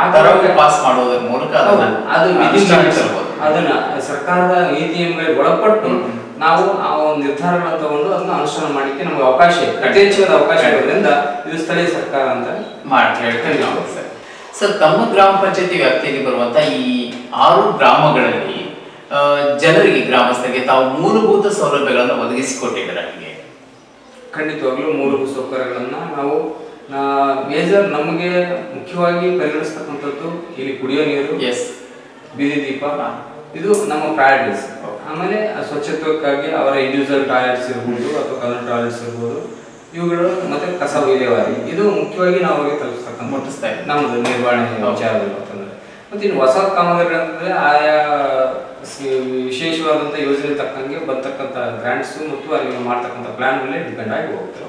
ಆ ತರ ಪಾಸ್ ಮಾಡೋದ್ರ ಮೂಲಕ ಅದನ್ನ ಅದು ಅದನ್ನ ಸರ್ಕಾರದ ನೀತಿ ನಿಯಮಗಳಿಗೆ ಒಳಪಟ್ಟು ನಾವು ಆ ಒಂದು ನಿರ್ಧಾರಗಳನ್ನು ತಗೊಂಡು ಅದನ್ನ ಅನುಷ್ಠಾನ ಮಾಡಲಿಕ್ಕೆ ನಮ್ಗೆ ಅವಕಾಶ ಇದೆ. ಯಥೇಚ್ಛವಾದ ಅವಕಾಶ ಇರೋದ್ರಿಂದ ಇದು ಸ್ಥಳೀಯ ಸರ್ಕಾರ ಅಂತ ಮಾಡಿ ಹೇಳ್ಕೊಂಡು ನಾವು ಸರ್ ಸರ್ ತಮ್ಮ ಗ್ರಾಮ ಪಂಚಾಯತಿ ವ್ಯಾಪ್ತಿಯಲ್ಲಿ ಬರುವಂತ ಈ ಆರು ಗ್ರಾಮಗಳಲ್ಲಿ ಜನರಿಗೆ ಗ್ರಾಮಸ್ಥರಿಗೆ ತಾವು ಮೂಲಭೂತ ಸೌಲಭ್ಯಗಳನ್ನು ಒದಗಿಸಿಕೊಟ್ಟಿದ್ದಾರೆ? ಖಂಡಿತವಾಗ್ಲೂ ಮೂಲಭೂತ ಸೌಕರ್ಯಗಳನ್ನು ನಾವು ಮೇಜರ್ ನಮಗೆ ಮುಖ್ಯವಾಗಿ ಪರಿಗಣಿಸ್ತಕ್ಕಂಥದ್ದು ಇಲ್ಲಿ ಕುಡಿಯೋ ನೀರು ಎಸ್ ಬೀದಿ ದೀಪ ಇದು ನಮ್ಮ ಪ್ರಯಾರಿಟೀಸ್ ಆಮೇಲೆ ಸ್ವಚ್ಛತ್ವಕ್ಕಾಗಿ ಅವರ ಇಂಡಿವಿಜುವಲ್ ಟಾಯ್ಲೆಟ್ಸ್ ಇರ್ಬೋದು ಅಥವಾ ಕಲರ್ ಟಾಯ್ಲೆಟ್ಸ್ ಇರ್ಬೋದು ಇವುಗಳು ಮತ್ತೆ ಕಸ ವಿಲೇವಾರಿ ಇದು ಮುಖ್ಯವಾಗಿ ನಾವು ತಲುಪಿಸ್ತಕ್ಕಂಥ ಮುಟ್ಟಿಸ್ತಾ ಇದ್ದೀವಿ. ನಮ್ದು ನಿರ್ವಹಣೆ ಅಂತಂದ್ರೆ ಮತ್ತೆ ಇನ್ನು ಹೊಸ ಕಾಮಗಾರಿಗಳಂತಂದ್ರೆ ಆಯಾ ವಿಶೇಷವಾದಂಥ ಯೋಜನೆ ತಕ್ಕಂಗೆ ಬರ್ತಕ್ಕಂಥ ಗ್ರಾಂಟ್ಸ್ ಮತ್ತು ಅಲ್ಲಿ ಮಾಡ್ತಕ್ಕಂಥ ಪ್ಲಾನ್ ಮೇಲೆ ಡಿಪೆಂಡ್ ಆಗಿ ಹೋಗ್ತಾರೆ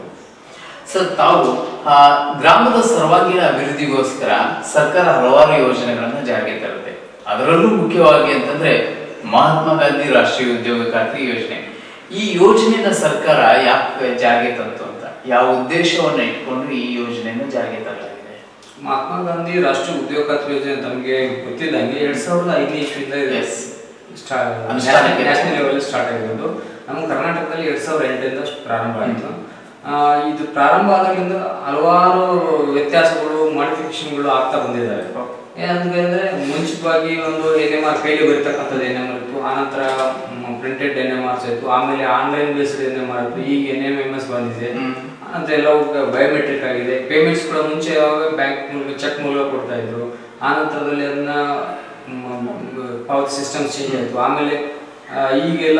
ಸರ್ ತಾವು ಆ, ಗ್ರಾಮದ ಸರ್ವಾಂಗೀಣ ಅಭಿವೃದ್ಧಿಗೋಸ್ಕರ ಸರ್ಕಾರ ಹಲವಾರು ಯೋಜನೆಗಳನ್ನು ಜಾರಿಗೆ ತರುತ್ತೆ. ಅದರಲ್ಲೂ ಮುಖ್ಯವಾಗಿ ಅಂತಂದ್ರೆ ಮಹಾತ್ಮ ಗಾಂಧಿ ರಾಷ್ಟ್ರೀಯ ಉದ್ಯೋಗ ಖಾತ್ರಿ ಯೋಜನೆ. ಈ ಯೋಜನೆಯನ್ನ ಸರ್ಕಾರ ಯಾಕೆ ಜಾರಿಗೆ ತಂತು ಅಂತ? ಯಾವ ಉದ್ದೇಶವನ್ನ ಇಟ್ಕೊಂಡು ಈ ಯೋಜನೆಯನ್ನು ಜಾರಿಗೆ ತರಲಾಗಿದೆ ಮಹಾತ್ಮ ಗಾಂಧಿ ರಾಷ್ಟ್ರೀಯ ಉದ್ಯೋಗ ಖಾತ್ರಿ ಯೋಜನೆ ತಮಗೆ ಗೊತ್ತಿದ್ದಂಗೆ ಎರಡ್ ಸಾವಿರದ ಐದನೇ ಇಸ್ವಿಯಿಂದ ಇದೆ. ನ್ಯಾಷನಲ್ ಲೆವೆಲ್ ಸ್ಟಾರ್ಟ್ ಆಗಿರೋದು. ನಮ್ಮ ಕರ್ನಾಟಕದಲ್ಲಿ ಎರಡ್ ಸಾವಿರದ ಎಂಟರಿಂದ ಪ್ರಾರಂಭ ಆಯಿತು. ಇದು ಪ್ರಾರಂಭ ಆದಾಗಿಂದ ಹಲವಾರು ವ್ಯತ್ಯಾಸಗಳು ಮಾಡಿಫಿಕೇಶನ್ಗಳು ಆಗ್ತಾ ಬಂದಿದ್ದಾವೆ ಏನಂದ್ರೆ ಮುಂಚಿತವಾಗಿ ಒಂದು ಎನ್ ಎಂ ಆರ್ ಕೈಲಿ ಬರೀತಕ್ಕಂಥದ್ದು ಎನ್ ಎಂ ಆರ್ ಇತ್ತು. ಆನಂತರ ಪ್ರಿಂಟೆಡ್ ಎನ್ ಎಂ ಆರ್ಸ್ ಇತ್ತು ಆಮೇಲೆ online based N M R ಇತ್ತು ಈಗ ಎನ್ ಎಂ ಎಂ ಎಸ್ ಬಂದಿದೆ ಎಲ್ಲ ಬಯೋಮೆಟ್ರಿಕ್ ಆಗಿದೆ. ಪೇಮೆಂಟ್ಸ್ ಕೂಡ ಮುಂಚೆ ಯಾವಾಗ ಬ್ಯಾಂಕ್ ಮೂಲಕ ಚೆಕ್ ಮೂಲಕ ಕೊಡ್ತಾ ಇದ್ರು. ಆ ನಂತರದಲ್ಲಿ ಅದನ್ನ ಪಾವತಿ ಸಿಸ್ಟಮ್ ಚೇಂಜ್ ಆಯಿತು. ಆಮೇಲೆ ಈಗೆಲ್ಲ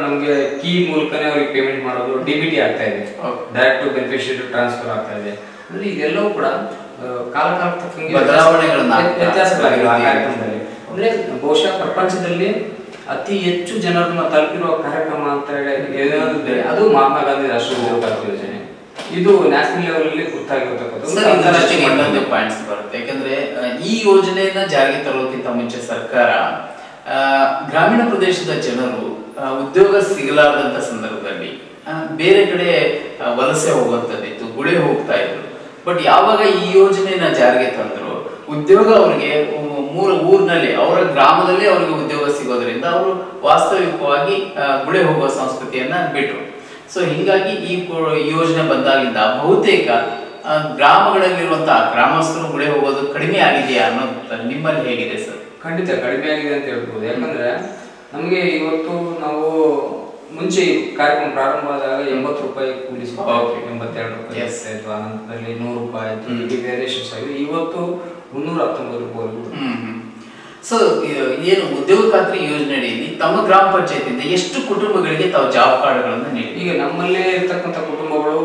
ನಮಗೆ ಕೀ ಮೂಲಕನೇ ಅವ್ರಿಗೆ ಪೇಮೆಂಟ್ ಮಾಡೋದು ಡಿ ಬಿ ಟಿ ಆಗ್ತಾ ಇದೆ. ಡೈರೆಕ್ಟ್ ಟು ಬೆನಿಫಿಷಿಯರಿ ಟ್ರಾನ್ಸ್ಫರ್ ಆಗ್ತಾ ಇದೆ. ಅಂದ್ರೆ ಇದೆಲ್ಲವೂ ಕೂಡ ಕಾಲಕಾಲಕ್ಕೆ ಕಾಲ ಕಾಲ ತಕ್ಕಂಗೆ ಬದಲಾವಣೆಗಳನ್ನ ವ್ಯತ್ಯಾಸ- ವ್ಯತ್ಯಾಸಗಳಾಗಿವೆ ಆ ಆಗ್ತಾ ಇದೆ. ಕಾರ್ಯಕ್ರಮದಲ್ಲಿ. ಅಂದ್ರೆ ಬಹುಶಃ ಪ್ರಪಂಚದಲ್ಲಿ ಅತಿ ಹೆಚ್ಚು ಜನರನ್ನ ತಲುಪಿರುವ ಕಾರ್ಯಕ್ರಮ ಅಂತ ಹೇಳಿ ಏನಾದ್ರು ಅದು ಮಹಾತ್ಮ ಗಾಂಧಿ ರಾಷ್ಟ್ರೀಯ ಯೋಜನೆ. ಇದು ನ್ಯಾಷನಲ್ ಲೆವೆಲ್ ಅಲ್ಲಿ ಗೊತ್ತಾಗಿರ್ತಕ್ಕಂಥದ್ದು ಇನ್ನೊಂದು ಪಾಯಿಂಟ್ಸ್ ಬರುತ್ತೆ. ಯಾಕಂದ್ರೆ ಈ ಯೋಜನೆಯನ್ನ ಜಾರಿಗೆ ತರೋಕ್ಕಿಂತ ಮುಂಚೆ ಸರ್ಕಾರ ಗ್ರಾಮೀಣ ಪ್ರದೇಶದ ಜನರು ಉದ್ಯೋಗ ಸಿಗಲಾರದಂತ ಸಂದರ್ಭದಲ್ಲಿ ಬೇರೆ ಕಡೆ ವಲಸೆ ಹೋಗುವಂತದ್ದಿತ್ತು ಗುಳೆ ಹೋಗ್ತಾ ಇದ್ರು. ಬಟ್ ಯಾವಾಗ ಈ ಯೋಜನೆಯನ್ನ ಜಾರಿಗೆ ತಂದ್ರು ಉದ್ಯೋಗ ಅವರಿಗೆ ಮೂಲ ಊರಿನಲ್ಲಿ ಅವರ ಗ್ರಾಮದಲ್ಲಿ ಅವರಿಗೆ ಉದ್ಯೋಗ ಸಿಗೋದ್ರಿಂದ ಅವರು ವಾಸ್ತವಿಕವಾಗಿ ಗುಳೆ ಹೋಗುವ ಸಂಸ್ಕೃತಿಯನ್ನ ಬಿಟ್ರು. ಸೊ ಹೀಗಾಗಿ ಈ ಯೋಜನೆ ಬಂದಾಗಿಂದ ಬಹುತೇಕ ಗ್ರಾಮಗಳಲ್ಲಿರುವಂತಹ ಗ್ರಾಮಸ್ಥರು ಗುಳೆ ಹೋಗೋದು ಕಡಿಮೆ ಆಗಿದೆಯಾ ಅನ್ನೋದು ನಿಮ್ಮಲ್ಲಿ ಹೇಗಿದೆ ಸರ್? ಖಂಡಿತ ಕಡಿಮೆ ಆಗಿದೆ ಅಂತ ಹೇಳ್ಬೋದು. ಯಾಕಂದ್ರೆ ನಮಗೆ ಇವತ್ತು ನಾವು ಮುಂಚೆ ಕಾರ್ಯಕ್ರಮ ಪ್ರಾರಂಭ ಆದಾಗ ಎಂಬತ್ತು ರೂಪಾಯಿ ಕೂಲಿ ಎಂಬತ್ತೆರಡು ರೂಪಾಯಿ ಆಯ್ತು. ನೂರು ರೂಪಾಯಿ ಆಯ್ತು. ಹೀಗೆ ವೇರಿಯೇಷನ್ಸ್ ಆಗಿದೆ ಇವತ್ತು ಮುನ್ನೂರ ಹತ್ತೊಂಬತ್ತು ರೂಪಾಯಿ ಸೊ ಏನು ಉದ್ಯೋಗ ಖಾತ್ರಿ ಯೋಜನೆ ತಮ್ಮ ಗ್ರಾಮ ಪಂಚಾಯತಿಯಿಂದ ಎಷ್ಟು ಕುಟುಂಬಗಳಿಗೆ ತಾವು ಜಾಬ್ ಕಾರ್ಡ್ಗಳನ್ನು ನೀಡಿ ಈಗ ನಮ್ಮಲ್ಲಿ ಇರ್ತಕ್ಕಂಥ ಕುಟುಂಬಗಳು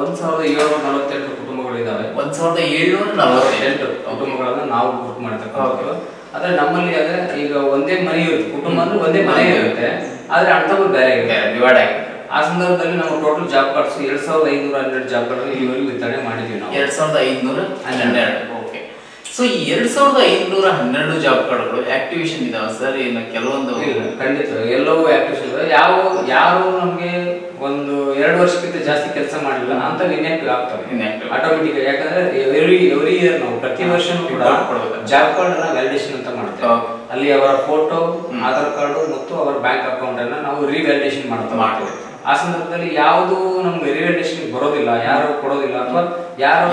ಒಂದ್ ಸಾವಿರದ ಏಳ್ನೂರ ನಲವತ್ತೆಂಟು ಕುಟುಂಬಗಳಿದಾವೆ. ಒಂದ್ ಸಾವಿರದ ಏಳ್ನೂರ ನಲವತ್ತೆಂಟು. ಕುಟುಂಬಗಳನ್ನ ನಾವು ಗ್ರೂಪ್ ಮಾಡ್ತಕ್ಕಂಥದ್ದು ಆದ್ರೆ ನಮ್ಮಲ್ಲಿ ಅದೇ ಈಗ ಒಂದೇ ಮನೆ ಇರುತ್ತೆ. ಕುಟುಂಬ ಅಂದ್ರೆ ಒಂದೇ ಮನೆ ಇರುತ್ತೆ. ಆದ್ರೆ ಅರ್ಥಗಳು ಬೇರೆ ಇರುತ್ತೆ. ಡಿವೈಡ್ ಆಗಿ ಆ ಸಂದರ್ಭದಲ್ಲಿ ನಾವು ಟೋಟಲ್ ಜಾಬ್ ಕಾರ್ಡ್ಸ್ ಎರಡ್ ಸಾವಿರದ ಐನೂರ ಹನ್ನೆರಡು ಜಾಬ್ ಕಾರ್ಡ್ ಇಲ್ಲಿವರೆಗೂ ವಿತರಣೆ ಮಾಡಿದ್ವಿ ನಾವು. ಎರಡ್ ಸಾವಿರದ ಐನೂರ ಹನ್ನೆರಡು. ಸೊ ಈ ಎರಡ್ ಸಾವಿರದ ಐದುನೂರ ಹನ್ನೆರಡು ಜಾಬ್ ಕಾರ್ಡ್ಗಳು ಆಕ್ಟಿವೇಶನ್ ಇದಾವೆ ಸರ್ ಇನ್ನು ಕೆಲವೊಂದು ಖಂಡಿತ. ಎಲ್ಲವೂ ಇದಾವೆ. ಯಾವ ಯಾರು ನಮಗೆ ಒಂದು ಎರಡು ವರ್ಷಕ್ಕಿಂತ ಜಾಸ್ತಿ ಕೆಲಸ ಮಾಡಿಲ್ಲ ಅಂತ ಇನ್ಯಾಕ್ಟಿವ್ ಆಗ್ತವೆ. ಇನ್ಯಾಕ್ಟಿವ್ ಆಟೋಮೆಟಿಕ್ ಯಾಕಂದ್ರೆ ಎವ್ರಿ ಎವ್ರಿ ಇಯರ್ ನಾವು ಪ್ರತಿ ವರ್ಷ ಕೂಡ ಜಾಬ್ ಕಾರ್ಡ್ ಅನ್ನ ವ್ಯಾಲಿಡೇಷನ್ ಅಂತ ಮಾಡ್ತೇವೆ. ಅಲ್ಲಿ ಅವರ ಫೋಟೋ ಆಧಾರ್ ಕಾರ್ಡ್ ಮತ್ತು ಅವರ ಬ್ಯಾಂಕ್ ಅಕೌಂಟ್ ಅನ್ನ ನಾವು ರಿವ್ಯಾಲಿಡೇಷನ್ ಮಾಡ್ತಾ ಮಾಡ್ತೇವೆ. ಆ ಸಂದರ್ಭದಲ್ಲಿ ಯಾವುದು ನಮ್ಗೆ ರಿವ್ಯಾಲಿಡೇಷನ್ ಬರೋದಿಲ್ಲ ಯಾರು ಕೊಡೋದಿಲ್ಲ ಅಥವಾ ಯಾರು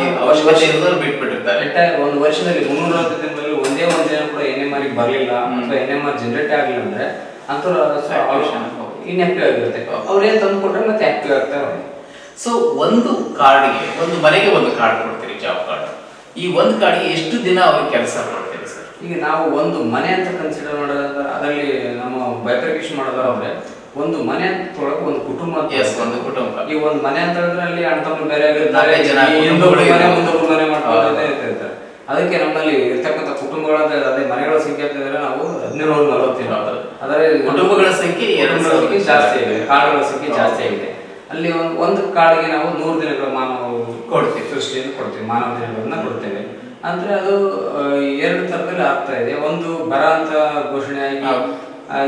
ಬಿಟ್ಬಿಟ್ಟಿರ್ತಾರೆ. ಒಂದು ವರ್ಷದಲ್ಲಿ ಮುನ್ನೂರ ದಿನದಲ್ಲಿ ಒಂದೇ ಒಂದ್ ದಿನ ಕೂಡ ಎನ್ ಎಂ ಆರ್ ಬರಲಿಲ್ಲ. ಅಥವಾ ಎನ್ ಎಂ ಆರ್ ಜನರೇಟ್ ಆಗಲಿಲ್ಲ ಅಂದ್ರೆ ಅಂತವ್ರು Activation. ಇನ್ಆಕ್ಟಿವ್ ಆಗಿರುತ್ತೆ. ಅವ್ರು ಏನ್ ತಂದು ಕೊಟ್ರೆ ಮತ್ತೆ ಆಕ್ಟಿವ್ ಆಗ್ತಾರೆ. ಸೊ ಒಂದು ಕಾರ್ಡ್ಗೆ ಒಂದು ಮನೆಗೆ ಒಂದು ಕಾರ್ಡ್ ಕೊಡ್ತೀರಿ ಜಾಬ್ ಕಾರ್ಡ್ ಈ ಒಂದು ಕಾರ್ಡ್ಗೆ ಎಷ್ಟು ದಿನ ಅವ್ರಿಗೆ ಕೆಲಸ ಕೊಡ್ತೀರಿ ಸರ್? ಈಗ ನಾವು ಒಂದು ಮನೆ ಅಂತ ಕನ್ಸಿಡರ್ ಮಾಡೋದಾದ್ರೆ ಅದರಲ್ಲಿ ನಮ್ಮ ಬೈಫರ್ಕೇಶನ್ ಮಾಡೋದಾದ್ರೆ ಒಂದು ಮನೆ ಅಂತ ಒಳಗೆ ಒಂದು ಕುಟುಂಬ ಅಂತ ಎಸ್ ಒಂದು ಕುಟುಂಬ. ಈ ಒಂದು ಮನೆ ಅಂತ ಹೇಳಿದ್ರೆ ಅಲ್ಲಿ ಅಣ್ಣ ತಮ್ಮ ಬೇರೆ. ನಾಲ್ಕೈದು ಜನ ಈ ಇನ್ನೊಬ್ರು ಕುಟುಂಬಗಳು ಮನೆ ಹೇಳಿದ್ರೆ ಮುಂದೊಬ್ರು ಮನೆ ಮಾಡ್ಕೊಂಡೇ ಹೌದು. ಅದಕ್ಕೆ ನಮ್ಮಲ್ಲಿ ಇರ್ತಕ್ಕಂಥ ಕುಟುಂಬಗಳಂತ ಅದೇ ಮನೆಗಳ ಸಂಖ್ಯೆ ಅಂತ ಹೇಳಿದ್ರೆ ನಾವು ಹದಿನೇಳು ನಲವತ್ತೇಳು. ಆದರೆ ಕುಟುಂಬಗಳ ಸಂಖ್ಯೆ ಎರಡು ಕುಟುಂಬಗಳ ಸಂಖ್ಯೆ ಜಾಸ್ತಿ ಇದೆ. ಕಾಡುಗಳ ಸಂಖ್ಯೆ ಜಾಸ್ತಿ ಆಗಿದೆ ಅಲ್ಲಿ ಒಂದು ಒಂದು ಕಾಡಿಗೆ ನಾವು ನೂರು ದಿನಗಳ ಮಾನವ ಕೊಡ್ತೀವಿ. ಸೃಷ್ಟಿಯನ್ನು ಕೊಡ್ತೀವಿ. ಮಾನವ ದಿನಗಳನ್ನ ಕೊಡ್ತೇವೆ. ಅಂದ್ರೆ ಅದು ಎರಡು ತರದಲ್ಲಿ ಆಗ್ತಾ ಇದೆ. ಒಂದು ಬರ ಅಂತ ಘೋಷಣೆ ಆಗಿ.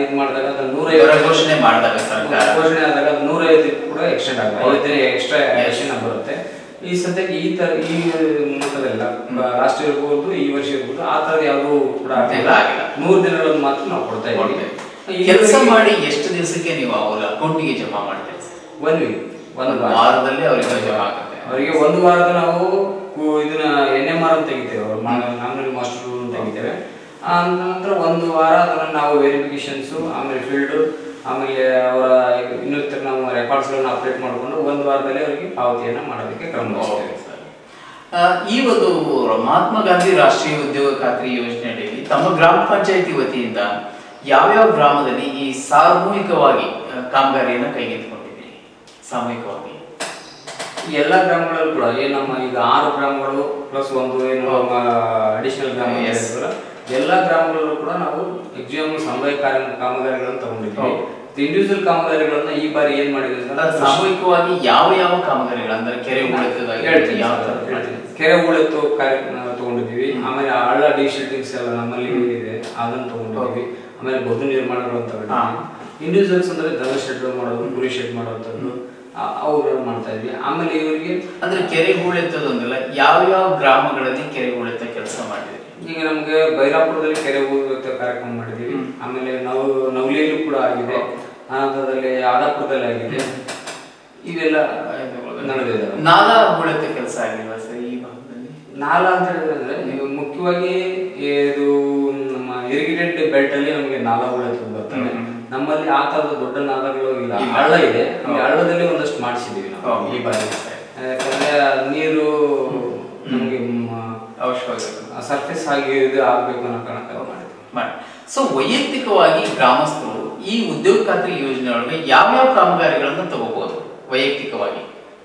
ಇದು ಮಾಡಿದಾಗ ಅದು ನೂರೈವತ್ತು ಘೋಷಣೆ ಮಾಡಿದಾಗ ಸರ್ಕಾರ. ಘೋಷಣೆ ಆದಾಗ ಅದು ನೂರೈವತ್ತು ಕೂಡ ಎಕ್ಸ್ಟೆಂಡ್ ಆಗುತ್ತೆ. ದಿನ ಎಕ್ಸ್ಟ್ರಾ ಎಕ್ಸ್ಟೆಂಡ್ ಬರುತ್ತೆ. ಈ ಸದ್ಯಕ್ಕೆ ಈ ತರ ಈ ಮಟ್ಟದಲ್ಲ ಲಾಸ್ಟ್ ಇರ್ಬೋದು ಈ ವರ್ಷ ಇರ್ಬೋದು ಆ ತರ ಯಾವುದು ಕೂಡ ಆಗಿಲ್ಲ. ನೂರು ದಿನಗಳನ್ನು ಮಾತ್ರ ನಾವು ಕೊಡ್ತಾ ಇದ್ದೀವಿ. ಕೆಲಸ ಮಾಡಿ ಎಷ್ಟು ದಿವಸಕ್ಕೆ ನೀವು ಅವರ ಅಕೌಂಟಿಗೆ ಜಮಾ ಮಾಡ್ತೀರಿ? ಒನ್ ವೀಕ್ ಒಂದು ವಾರದಲ್ಲಿ ಅವರಿಗೆ ಜಮಾ ಆಗುತ್ತೆ. ಅವರಿಗೆ ಒಂದು ವಾರದ ನಾವು ಇದನ್ನ ಎನ್ ಎಂ ಆರ್ ಅಂತ ತೆಗಿತೇವೆ ಅವ್ರ ನಾಮಿನಲ್ ಮಾಸ್ಟರ್ ತೆಗಿತೇವೆ. ನಂತರ ಒಂದು ವಾರ ಅದನ್ನು ನಾವು ವೆರಿಫಿಕೇಶನ್ಸ್ ಆಮೇಲೆ ಫೀಲ್ಡ್ ಆಮೇಲೆ ಅವರ ಇನ್ನಿತರ ನಾವು ರೆಕಾರ್ಡ್ಸ್ಗಳನ್ನ ಅಪ್ಡೇಟ್ ಮಾಡಿಕೊಂಡು ಒಂದು ವಾರದಲ್ಲಿ ಅವರಿಗೆ ಪಾವತಿಯನ್ನು ಮಾಡೋದಕ್ಕೆ ಕ್ರಮ. ಈ ಒಂದು ಮಹಾತ್ಮ ಗಾಂಧಿ ರಾಷ್ಟ್ರೀಯ ಉದ್ಯೋಗ ಖಾತ್ರಿ ಯೋಜನೆಯಡಿಯಲ್ಲಿ ತಮ್ಮ ಗ್ರಾಮ ಪಂಚಾಯತಿ ವತಿಯಿಂದ ಯಾವ್ಯಾವ ಗ್ರಾಮದಲ್ಲಿ ಈ ಸಾಮೂಹಿಕವಾಗಿ ಕಾಮಗಾರಿಯನ್ನು ಕೈಗೆತ್ತಿಕೊಂಡಿದೆ ಕೈಗೆತ್ತಿಕೊಂಡಿದ್ದೀರಿ? ಸಾಮೂಹಿಕವಾಗಿ. ಈ ಎಲ್ಲ ಗ್ರಾಮಗಳಲ್ಲೂ ಕೂಡ ಏನು ನಮ್ಮ ಈಗ ಆರು ಗ್ರಾಮಗಳು ಪ್ಲಸ್ ಒಂದು ಏನು ಅಡಿಷನಲ್ ಗ್ರಾಮ ಎಲ್ಲ ಗ್ರಾಮಗಳಲ್ಲೂ ಕೂಡ ನಾವು ಎಕ್ಸಾಮ್ ಸಮುದಾಯ ಕಾರ್ಯ ಕಾಮಗಾರಿಗಳನ್ನು ತಗೊಂಡಿದ್ವಿ. ಇಂಡಿವಿಜುವಲ್ ಕಾಮಗಾರಿಗಳನ್ನ ಈ ಬಾರಿ ಏನ್ ಮಾಡಿದ್ವಿ ಸಾಮೂಹಿಕವಾಗಿ ಯಾವ ಯಾವ ಕಾಮಗಾರಿಗಳು ಅಂದ್ರೆ ಕೆರೆ. ಕೆರೆ ಉಳಿತು ಕಾರ್ಯಕ್ರಮ ತಗೊಂಡಿದ್ದೀವಿ. ಆಮೇಲೆ ಹಳ್ಳ ಡಿಶಿಲ್ಟಿಂಗ್ಸ್ ಎಲ್ಲ ನಮ್ಮಲ್ಲಿ ಇದೆ ಅದನ್ನ ತಗೊಂಡಿದ್ದೀವಿ. ಆಮೇಲೆ ಬದು ನಿರ್ಮಾಣಗಳು ಅಂತ. ಇಂಡಿವಿಜುವಲ್ಸ್ ಅಂದ್ರೆ ದನ ಶೆಡ್ ಮಾಡೋದು ಗುರಿ ಶೆಡ್ ಮಾಡುವಂಥದ್ದು ಅವುಗಳನ್ನು ಮಾಡ್ತಾ ಇದ್ವಿ. ಆಮೇಲೆ ಇವರಿಗೆ ಅಂದ್ರೆ ಕೆರೆ ಉಳಿತದೊಂದಿಲ್ಲ ಯಾವ ಯಾವ ಗ್ರಾಮಗಳಲ್ಲಿ ಕೆರೆ ಉಳಿತ ಕೆಲಸ ಮಾಡಿದ್ರಿ? ಈಗ ನಮ್ಗೆ ಬೈರಾಪುರದಲ್ಲಿ ಕೆರೆ ಹೋಗುವಂತ ಕಾರ್ಯಕ್ರಮ ಮಾಡಿದೀವಿ ಆಮೇಲೆ ನೌ ನವಲಿಯಲ್ಲೂ ಕೂಡ ಆಗಿದೆ. ಆನಂದದಲ್ಲಿ ಆದಾಪುರದಲ್ಲಿ ಆಗಿದೆ. ಇವೆಲ್ಲ ನಡೆದಿದೆ. ನಾಲಾ ಹೂಳೆತ್ತ ಕೆಲಸ ಆಗಿಲ್ಲ ಸರ್ ಈ ಭಾಗದಲ್ಲಿ? ನಾಲಾ ಅಂತ ಹೇಳಿದ್ರೆ ನೀವು ಮುಖ್ಯವಾಗಿ ಇದು ನಮ್ಮ ಇರಿಗೇಟೆಡ್ ಬೆಲ್ಟ್ ಅಲ್ಲಿ ನಮಗೆ ನಾಲಾ ಉಳಿತು ಬರ್ತವೆ. ನಮ್ಮಲ್ಲಿ ಆ ತರದ ದೊಡ್ಡ ನಾಲಗಳು ಇಲ್ಲ. ಹಳ್ಳ ಇದೆ. ಹಳ್ಳದಲ್ಲಿ ಒಂದಷ್ಟು ಮಾಡಿಸಿದೀವಿ ನಾವು ಈ ಬಾರಿ. ಯಾಕಂದ್ರೆ ನೀರು ನಮಗೆ ಅವಶ್ಯಕತೆ ಸರ್ಫೇಸ್ ಆಗಿ ಇದು ಆಗ್ಬೇಕು ಅನ್ನೋ ಕಾರಣಕ್ಕೆ ಮಾಡಿದ್ವಿ ಮಾಡಿ. ಸೊ ವೈಯಕ್ತಿಕವಾಗಿ ಗ್ರಾಮಸ್ಥರು ಈ ಉದ್ಯೋಗ ಖಾತ್ರಿ ಯೋಜನೆ ಒಳಗೆ ಯಾವ್ಯಾವ ಕಾಮಗಾರಿಗಳನ್ನ ತಗೋಬಹುದು? ವೈಯಕ್ತಿಕವಾಗಿ.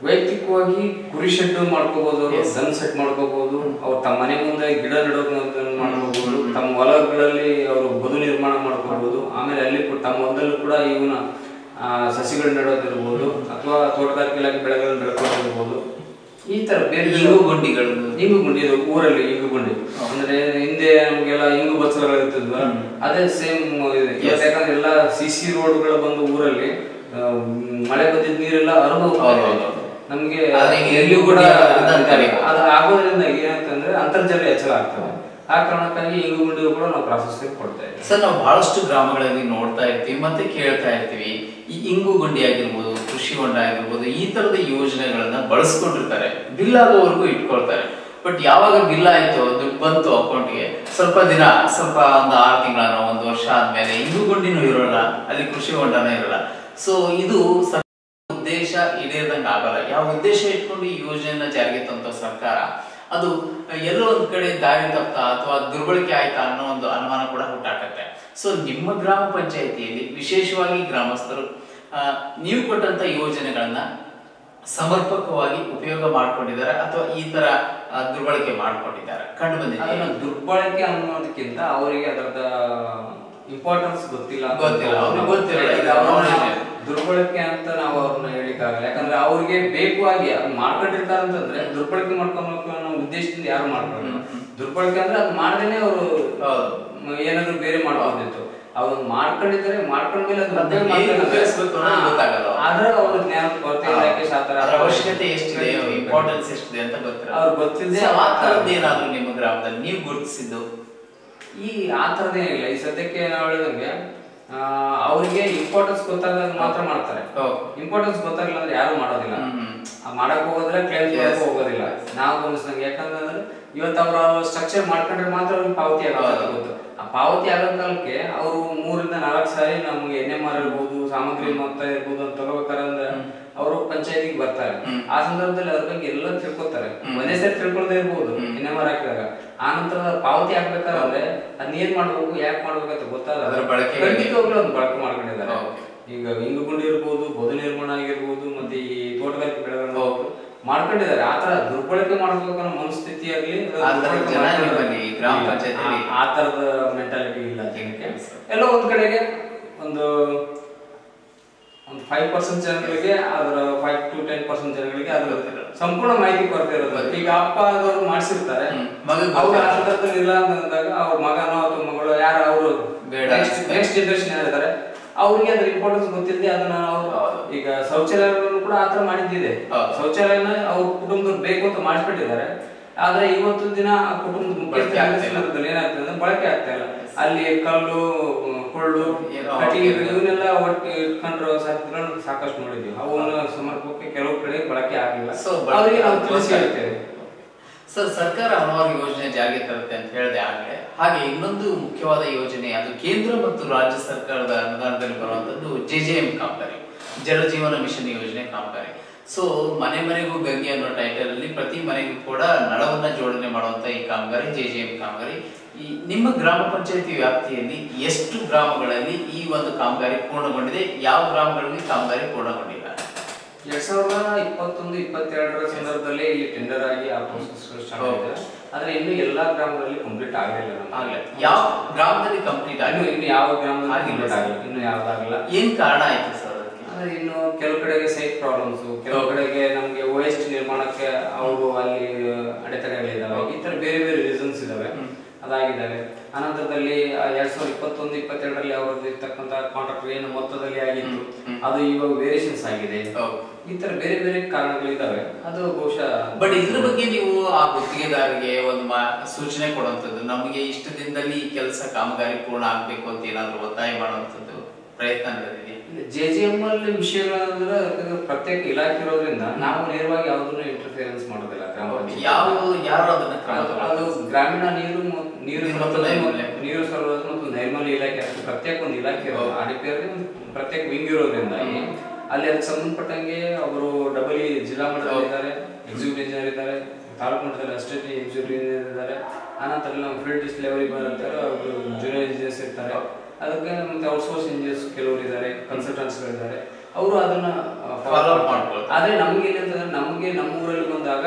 ವೈಯಕ್ತಿಕವಾಗಿ ಕುರಿ ಶೆಡ್ ಮಾಡ್ಕೋಬಹುದು. ಸನ್ ಸೆಟ್ ಮಾಡ್ಕೋಬಹುದು ಅವ್ರು ತಮ್ಮ ಮನೆ ಮುಂದೆ ಗಿಡ ನೆಡೋದು ಮಾಡ್ಕೋಬಹುದು ತಮ್ಮ ಹೊಲಗಳಲ್ಲಿ ಅವರು ಬದು ನಿರ್ಮಾಣ ಮಾಡ್ಕೋಬಹುದು ಆಮೇಲೆ ಅಲ್ಲಿ ತಮ್ಮ ಹೊಲದಲ್ಲೂ ಕೂಡ ಇವನ ಸಸಿಗಳು ನೆಡೋದಿರ್ಬೋದು ಅಥವಾ ತೋಟಗಾರಿಕೆ ಇಲಾಖೆ ಬೆಳೆಗಳನ್ನ ಬೆಳ್ಕೊಳ್ಳೋದಿರ್ಬೋದು. ಈ ತರ ಬೇರೆ ಇಂಗು ಗುಂಡಿಗಳು ಇಂಗು ಗುಂಡಿ ಇದು ಊರಲ್ಲಿ ಇಂಗು ಗುಂಡಿ ಅಂದ್ರೆ ಹಿಂದೆ ನಮ್ಗೆಲ್ಲ ಇಂಗು ಬಚ್ಚಲಗಳು ಇರ್ತಿದ್ವ ಅದೇ ಸೇಮ್ ಯಾಕಂದ್ರೆ ಎಲ್ಲ ಸಿ ಸಿ ರೋಡ್ಗಳು ಬಂದು ಊರಲ್ಲಿ ಮಳೆ ಬಂದಿದ್ದ ನೀರೆಲ್ಲ ಹೌದು. ನಮ್ಗೆ ಎಲ್ಲಿ ಕೂಡ ಅದ ಆಗೋದ್ರಿಂದ ಏನಂತಂದ್ರೆ ಅಂತರ್ಜಲ ಹೆಚ್ಚಳ ಆಗ್ತದೆ. ಆ ಕಾರಣಕ್ಕಾಗಿ ಇಂಗು ಗುಂಡಿಗೂ ಕೂಡ ನಾವು ಪ್ರಾಸೆಸ್ ಕೊಡ್ತಾ ಇದ್ದೀವಿ. ಸರ್ ನಾವು ಬಹಳಷ್ಟು ಗ್ರಾಮಗಳಲ್ಲಿ ನೋಡ್ತಾ ಇರ್ತೀವಿ ಮತ್ತೆ ಕೇಳ್ತಾ ಇರ್ತೀವಿ. ಈ ಇಂಗು ಗುಂಡಿ ಆಗಿರ್ಬೋದು ಕೃಷಿ ಹೊಂಡ ಆಗಿರ್ಬೋದು ಈ ತರದ ಯೋಜನೆಗಳನ್ನ ಬಳಸ್ಕೊಂಡಿರ್ತಾರೆ. ಬಿಲ್ ಆಗೋವರೆಗೂ ಇಟ್ಕೊಳ್ತಾರೆ. ಬಟ್ ಯಾವಾಗ ಬಿಲ್ ಆಯ್ತು, ದುಡ್ಡು ಬಂತು ಅಕೌಂಟ್ಗೆ, ಸ್ವಲ್ಪ ದಿನ, ಸ್ವಲ್ಪ ಒಂದು ಆರು ತಿಂಗಳನೋ, ಒಂದು ವರ್ಷ ಆದ್ಮೇಲೆ ಇನ್ನೂ ಗುಂಡಿನೂ ಇರೋಲ್ಲ, ಅಲ್ಲಿ ಕೃಷಿ ಹೊಂಡನೂ ಇರಲ್ಲ. ಸೊ ಇದು ಉದ್ದೇಶ ಈಡೇರ್ದಂಗೆ ಆಗಲ್ಲ. ಯಾವ ಉದ್ದೇಶ ಇಟ್ಕೊಂಡು ಈ ಯೋಜನೆಯನ್ನ ಜಾರಿಗೆ ತಂತ ಸರ್ಕಾರ, ಅದು ಎಲ್ಲೋ ಒಂದ್ ಕಡೆ ದಾರಿ ತಪ್ಪ ಅಥವಾ ದುರ್ಬಳಕೆ ಆಯ್ತಾ ಅನ್ನೋ ಒಂದು ಅನುಮಾನ ಕೂಡ ಹುಟ್ಟಾಕತ್ತೆ. ಸೊ ನಿಮ್ಮ ಗ್ರಾಮ ಪಂಚಾಯಿತಿಯಲ್ಲಿ ವಿಶೇಷವಾಗಿ ಗ್ರಾಮಸ್ಥರು ನೀವು ಕೊಟ್ಟಂತ ಯೋಜನೆಗಳನ್ನ ಸಮರ್ಪಕವಾಗಿ ಉಪಯೋಗ ಮಾಡ್ಕೊಂಡಿದ್ದಾರೆ ಅಥವಾ ಈ ತರ ದುರ್ಬಳಕೆ ಮಾಡ್ಕೊಂಡಿದ್ದಾರೆ? ಕಂಡು ಬಂದಿದೆ ದುರ್ಬಳಕೆ ಅನ್ನೋದಕ್ಕಿಂತ ಅವರಿಗೆ ಅದರದ ಇಂಪಾರ್ಟೆನ್ಸ್ ಗೊತ್ತಿಲ್ಲ. ಗೊತ್ತಿಲ್ಲ, ಅವ್ರಿಗೆ ಗೊತ್ತಿರಲ್ಲ. ಈಗ ದುರ್ಬಳಕೆ ಅಂತ ನಾವು ಅವ್ರನ್ನ ಹೇಳಿಕ್ಕಾಗಲ್ಲ. ಯಾಕಂದ್ರೆ ಅವ್ರಿಗೆ ಬೇಕು ಆಗಿ ಮಾಡ್ಕೊಂಡಿರ್ತಾರೆ ಅಂತಂದ್ರೆ ದುರ್ಬಳಕೆ ಮಾಡ್ಕೊಬೇಕು ಅನ್ನೋ ಉದ್ದೇಶದಿಂದ ಯಾರು ಮಾಡ್ಕೊಳ್ಳಲ್ಲ. ದುರ್ಬಳಕೆ ಅಂದ್ರೆ ಅದು ಮಾಡ್ದೇನೆ ಅವರು. ಏನಾದ್ರು ಬೇರೆ ಮಾಡ್ಬೋದಿತ್ತು ಅವ್ರು ಮಾಡ್ಕೊಂಡಿದ್ರೆ ಮಾಡ್ಕೊಂಡ್ಮೇಲೆ ಅದು ಅದನ್ನ ಉಪಯೋಗ ಹೇಗೆ ಮಾಡ್ತಾರೆ. ಉಪಯೋಗಿಸ್ಬೇಕು ಅನ್ನೋದು ಹಾ. ಗೊತ್ತಾಗಲ್ಲ. ಆದ್ರೆ ಅವ್ರ ಜ್ಞಾನ ಅದರ ಅವಶ್ಯಕತೆ ಎಷ್ಟಿದೆ ಇಂಪಾರ್ಟೆನ್ಸ್ ಎಷ್ಟಿದೆ ಅಂತ ಗೊತ್ತಿರಲ್ಲ. ಅವ್ರು ಗೊತ್ತಿಲ್ಲದೆ So, ಆ ಥರದ್ದು ಏನಾದ್ರು ನಿಮ್ಮ ಗ್ರಾಮದಲ್ಲಿ ನೀವು ಗುರುತಿಸಿದ್ದು? ಈ ಆ ಥರದ್ದೇನಿಲ್ಲ ಈ ಸದ್ಯಕ್ಕೆ ನಾವು ಹೇಳಿದಂಗೆ ಅವ್ರಿಗೆ ಇಂಪಾರ್ಟೆನ್ಸ್ ಗೊತ್ತಾಗ ಮಾತ್ರ ಮಾಡ್ತಾರೆ. ಇಂಪಾರ್ಟೆನ್ಸ್ ಗೊತ್ತಾಗಿಲ್ಲ ಅಂದ್ರೆ ಯಾರು ಮಾಡೋದಿಲ್ಲ. ಮಾಡಕ್ ಹೋಗೋದಿಲ್ಲ ಕ್ಲೈಮ್. ಹೋಗೋದಿಲ್ಲ. ನಾವು ಗಮನಿಸಿದಂಗೆ ಯಾಕಂದ್ರೆ ಇವತ್ತು ಅವ್ರ ಸ್ಟ್ರಕ್ಚರ್ ಮಾಡ್ಕೊಂಡ್ರೆ ಮಾತ್ರ ಅವ್ರಿಗೆ ಪಾವತಿ ಆಗುತ್ತೆ ಗೊತ್ತು. ಪಾವತಿ ಆಗೋ ಕಾಲಕ್ಕೆ ಅವರು ಮೂರಿಂದ ನಾಲ್ಕು ಸಾರಿ ನಮ್ಗೆ ಎಣ್ಣೆ ಎಂ ಆರ್ ಇರ್ಬೋದು ಸಾಮಗ್ರಿ ಮೊತ್ತ ಇರ್ಬೋದು ಅಂತ ತಗೋಬೇಕಾದ್ರೆ ಅವರು ಪಂಚಾಯತಿಗೆ ಬರ್ತಾರೆ. ಆ ಸಂದರ್ಭದಲ್ಲಿ ಅದ್ರ ಬಗ್ಗೆ ಎಲ್ಲ ತಿಳ್ಕೊತಾರೆ. ಮನೆ ಒಂದೇ ಸರಿ ತಿಳ್ಕೊಳ್ದೇ ಇರ್ಬೋದು ಎಣ್ಣೆ ಎನ್ ಎಂ ಆರ್ ಹಾಕಿದಾಗ. ಆ ನಂತರ ಪಾವತಿ ಹಾಕ್ಬೇಕಾದ್ರೆ ಅದನ್ನ ಏನ್ ಮಾಡ್ಬೇಕು ಯಾಕೆ ಮಾಡ್ಬೇಕಂತ ಗೊತ್ತಾಗ ಅದ್ರ ಬಳಕೆ ಖಂಡಿತವಾಗ್ಲೂ ಒಂದು ಬಳಕೆ ಮಾಡ್ಕೊಂಡಿದ್ದಾರೆ. ಈಗ ಇಂಗುಗುಂಡಿ ಇರ್ಬೋದು ಬದು ಮಾಡ್ಕೊಂಡಿದ್ದಾರೆ. ಆತರ ದುರ್ಬಳಕೆ ಮಾಡ್ಬೇಕು ಅನ್ನೋ ಮನಸ್ಥಿತಿ ಆಗ್ಲಿ ಗ್ರಾಮ ಆ- ತರದ ಮೆಂಟಾಲಿಟಿ ಇಲ್ಲ ಜನಕ್ಕೆ ಎಲ್ಲ ಒಂದ್ ಕಡೆಗೆ ಒಂದು ಒಂದು ಫೈವ್ ಪರ್ಸೆಂಟ್ ಜನಗಳಿಗೆ ಅದರ ಫೈವ್ ಟು ಟೆನ್ ಪರ್ಸೆಂಟ್ ಜನಗಳಿಗೆ ಅದ್ರ ಸಂಪೂರ್ಣ ಮಾಹಿತಿ ಕೊರತೆ ಇರುತ್ತೆ ಈಗ ಅಪ್ಪ ಆದವ್ರು ಮಾಡಿಸಿರ್ತಾರೆ. ಅವ್ರು ಆ. ಸಂದರ್ಭದಲ್ಲಿ ಇಲ್ಲ ಅಂದಾಗ ಅವ್ರ ಮಗನೋ ಅಥವಾ ಮಗಳು ಯಾರು ಅವರು ನೆಕ್ಸ್ಟ್ ಜನರೇಷನ್ ಯಾರಿದ್ದಾರೆ? ಅವ್ರಿಗೆ ಅದ್ರ ಇಂಪಾರ್ಟೆನ್ಸ್ ಗೊತ್ತಿದೆ ಅದನ್ನ ಅವ್ರು ಈಗ ಶೌಚಾಲಯಗಳನ್ನು ಕೂಡ ಆತರ ಮಾಡಿದ್ದಿದೆ. ಶೌಚಾಲಯನ ಅವ್ರ ಕುಟುಂಬದವ್ರು ಬೇಕು ಅಂತ ಮಾಡಿಸ್ಬಿಟ್ಟಿದ್ದಾರೆ. ಆದ್ರೆ ಇವತ್ತು ದಿನ ಆ ಕುಟುಂಬದ. ಮುಖ್ಯಸ್ಥರಲ್ಲಿ ಏನಾಗ್ತದೆ ಅಂದ್ರೆ ಬಳಕೆ ಆಗ್ತಾ ಇಲ್ಲ. ಅಲ್ಲಿ ಕಲ್ಲು ಕೊಳ್ಳು ಕಟ್ಟಿಗೆ ಇವನ್ನೆಲ್ಲ ಒಟ್ಟು ಇಟ್ಕೊಂಡ್ರು ಸಾಕಷ್ಟು ನೋಡಿದ್ವಿ. ಅವನ್ನ ಸಮರ್ಪಕ್ಕೆ ಕೆಲವು ಕಡೆ ಬಳಕೆ ಆಗಿಲ್ಲ. ಅವರಿಗೆ ನಾವು ತಿಳಿಸಿ ಹೇಳ್ತೇವೆ ಸರ್ ಸರ್ಕಾರ ಹಲವಾರು ಯೋಜನೆ ಜಾರಿಗೆ ತರುತ್ತೆ ಅಂತ ಹೇಳಿದೆ ಆಗಲೇ ಹಾಗೆ ಇನ್ನೊಂದು ಮುಖ್ಯವಾದ ಯೋಜನೆ, ಅದು ಕೇಂದ್ರ ಮತ್ತು ರಾಜ್ಯ ಸರ್ಕಾರದ ಅನುದಾನದಲ್ಲಿ ಬರುವಂತದ್ದು ಜೆ ಜೆ ಎಂ ಕಾಮಗಾರಿ ಜಲಜೀವನ ಮಿಷನ್ ಯೋಜನೆ ಕಾಮಗಾರಿ. ಸೊ ಮನೆ ಮನೆಗೂ ಗಂಗೆ ಅನ್ನೋ ಟೈಟಲ್ ಅಲ್ಲಿ ಪ್ರತಿ ಮನೆಗೂ ಕೂಡ ನಳವನ್ನ ಜೋಡಣೆ ಮಾಡುವಂತ ಈ ಕಾಮಗಾರಿ, ಜೆ ಜೆ ಎಂ ಕಾಮಗಾರಿ. ಈ ನಿಮ್ಮ ಗ್ರಾಮ ಪಂಚಾಯತಿ ವ್ಯಾಪ್ತಿಯಲ್ಲಿ ಎಷ್ಟು ಗ್ರಾಮಗಳಲ್ಲಿ ಈ ಒಂದು ಕಾಮಗಾರಿ ಪೂರ್ಣಗೊಂಡಿದೆ, ಯಾವ ಗ್ರಾಮಗಳಲ್ಲಿ ಕಾಮಗಾರಿ ಪೂರ್ಣಗೊಂಡಿಲ್ಲ ಎರಡ್ ಸಾವಿರದ ಇಪ್ಪತ್ತೊಂದು ಇಪ್ಪತ್ತೆರಡರ ಸಂದರ್ಭದಲ್ಲಿ ಇಲ್ಲಿ ಟೆಂಡರ್ ಆಗಿ ಆ ಪ್ರೋಸೆಸ್ ಸ್ಟಾರ್ಟ್ ಆದ್ರೆ ಇನ್ನು ಎಲ್ಲಾ ಗ್ರಾಮಗಳಲ್ಲಿ ಕಂಪ್ಲೀಟ್ ಆಗಲಿಲ್ಲ ನಮ್ಗೆ. ಆಗ್ಲೇ. ಯಾವ ಗ್ರಾಮದಲ್ಲಿ ಕಂಪ್ಲೀಟ್ ಆಗಿಲ್ಲ? ಇನ್ನು ಯಾವ ಗ್ರಾಮದಲ್ಲಿ ಆಗಿಲ್ಲ ಕಂಪ್ಲೀಟ್ ಆಗಿಲ್ಲ. ಇನ್ನು ಯಾವ್ದಾಗಲ್ಲ. ಏನ್ ಕಾರಣ ಆಯ್ತು ಸರ್ ಅದಕ್ಕೆ? ಅಂದ್ರೆ ಇನ್ನು ಕೆಲವು ಕಡೆಗೆ ಸೈಟ್ ಪ್ರಾಬ್ಲಮ್ಸ್ ಕೆಲವು ಕಡೆಗೆ ನಮ್ಗೆ ಓ ಎಸ್ ಟಿ ನಿರ್ಮಾಣಕ್ಕೆ ಅವರು ಅಲ್ಲಿ ಅಡೆತಡೆಗಳಿದಾವೆ ಈ ತರ ಬೇರೆ ಬೇರೆ ರೀಸನ್ಸ್ ಇದಾವೆ ಅದಾಗಿದ್ದಾವೆ ಅನಂತರದಲ್ಲಿ ಎರಡ್ ಸಾವಿರದ ಇಪ್ಪತ್ತೊಂದು ಇಪ್ಪತ್ತೆರಡರಲ್ಲಿ ಅವ್ರದ್ದು ಇರ್ತಕ್ಕಂತ ಕಾಂಟ್ರಾಕ್ಟ್ ಏನು ಮೊತ್ತದಲ್ಲಿ ಆಗಿತ್ತು. ಅದು ಇವಾಗ ವೇರಿಯೇಷನ್ಸ್ ಆಗಿದೆ. ಈ ತರ ಬೇರೆ ಬೇರೆ ಕಾರಣಗಳಿದ್ದಾವೆ ಅದು ಬಹುಶಃ ಬಟ್ ಇದ್ರ ಬಗ್ಗೆ ನೀವು ಆ ಗುತ್ತಿಗೆದಾರರಿಗೆ ಒಂದು ಸೂಚನೆ ಕೊಡುವಂಥದ್ದು ನಮಗೆ ಇಷ್ಟು ದಿನದಲ್ಲಿ ಈ ಕೆಲಸ ಕಾಮಗಾರಿ ಪೂರ್ಣ ಆಗ್ಬೇಕು ಅಂತ ಏನಾದ್ರು ಒತ್ತಾಯ ಮಾಡುವಂಥದ್ದು ಪ್ರಯತ್ನ ನಡೆದಿದೆ? ಜೆ ಜಿ ಎಂ ಅಲ್ಲಿ ವಿಷಯಗಳಂದ್ರೆ ಪ್ರತ್ಯೇಕ ಇಲಾಖೆ ಇರೋದ್ರಿಂದ ನಾವು ನೇರವಾಗಿ ಯಾವುದನ್ನು ಇಂಟರ್ಫಿಯರೆನ್ಸ್ ಮಾಡೋದಿಲ್ಲ ಗ್ರಾಮ. ಯಾವ ಯಾರು ಅದನ್ನ ಅದು- ಗ್ರಾಮೀಣ ನೀರು ನೀರು ನೀರು ಸರಬರಾಜು ಮತ್ತು ನೈರ್ಮಲ್ಯ. ಇಲಾಖೆ ಪ್ರತ್ಯೇಕ ಒಂದು ಇಲಾಖೆ ಇರೋದು. ಒಂದು ಪ್ರತ್ಯೇಕ ವಿಂಗ್ ಇರೋದ್ರಿಂದಾಗಿ ಅಲ್ಲಿ ಅದಕ್ಕೆ ಸಂಬಂಧಪಟ್ಟಂಗೆ ಅವರು ಡಬಲ್ ಜಿಲ್ಲಾ ಮಟ್ಟದಲ್ಲಿ ಇದ್ದಾರೆ ಎಕ್ಸಿಕ್ಯೂಟಿವ್ ಇಂಜಿನಿಯರ್ ಇದ್ದಾರೆ ತಾಲೂಕು ಮಟ್ಟದಲ್ಲಿ ಅಸಿಸ್ಟೆಂಟ್ ಎಕ್ಸಿಕ್ಯೂಟಿವ್ ಇಂಜಿನಿಯರ್ ಇದ್ದಾರೆ. ಆನಂತರ ನಮ್ಮ ಫೀಲ್ಡ್ ಲೆವೆಲ್ ಬರ್ತಾರೆ ಅವರು ಜೂನಿಯರ್ ಇಂಜಿನಿಯರ್ಸ್ ಇರ್ತಾರೆ. ಅದಕ್ಕೆ ಮತ್ತೆ ಔಟ್ಸೋರ್ಸ್ ಇಂಜಿನಿಯರ್ಸ್ ಕೆಲವರು ಇದ್ದಾರೆ ಕನ್ಸಲ್ಟೆನ್ಸ್ಗಳಿದ್ದಾರೆ ಅವರು ಅದನ್ನ ಫಾಲೋ ಮಾಡ್ಕೊಳ್ತಾರೆ. ಆದ್ರೆ ನಮ್ಗೆ ಏನಂತಂದ್ರೆ ನಮಗೆ ನಮ್ಮ ಊರಲ್ಲಿ ಬಂದಾಗ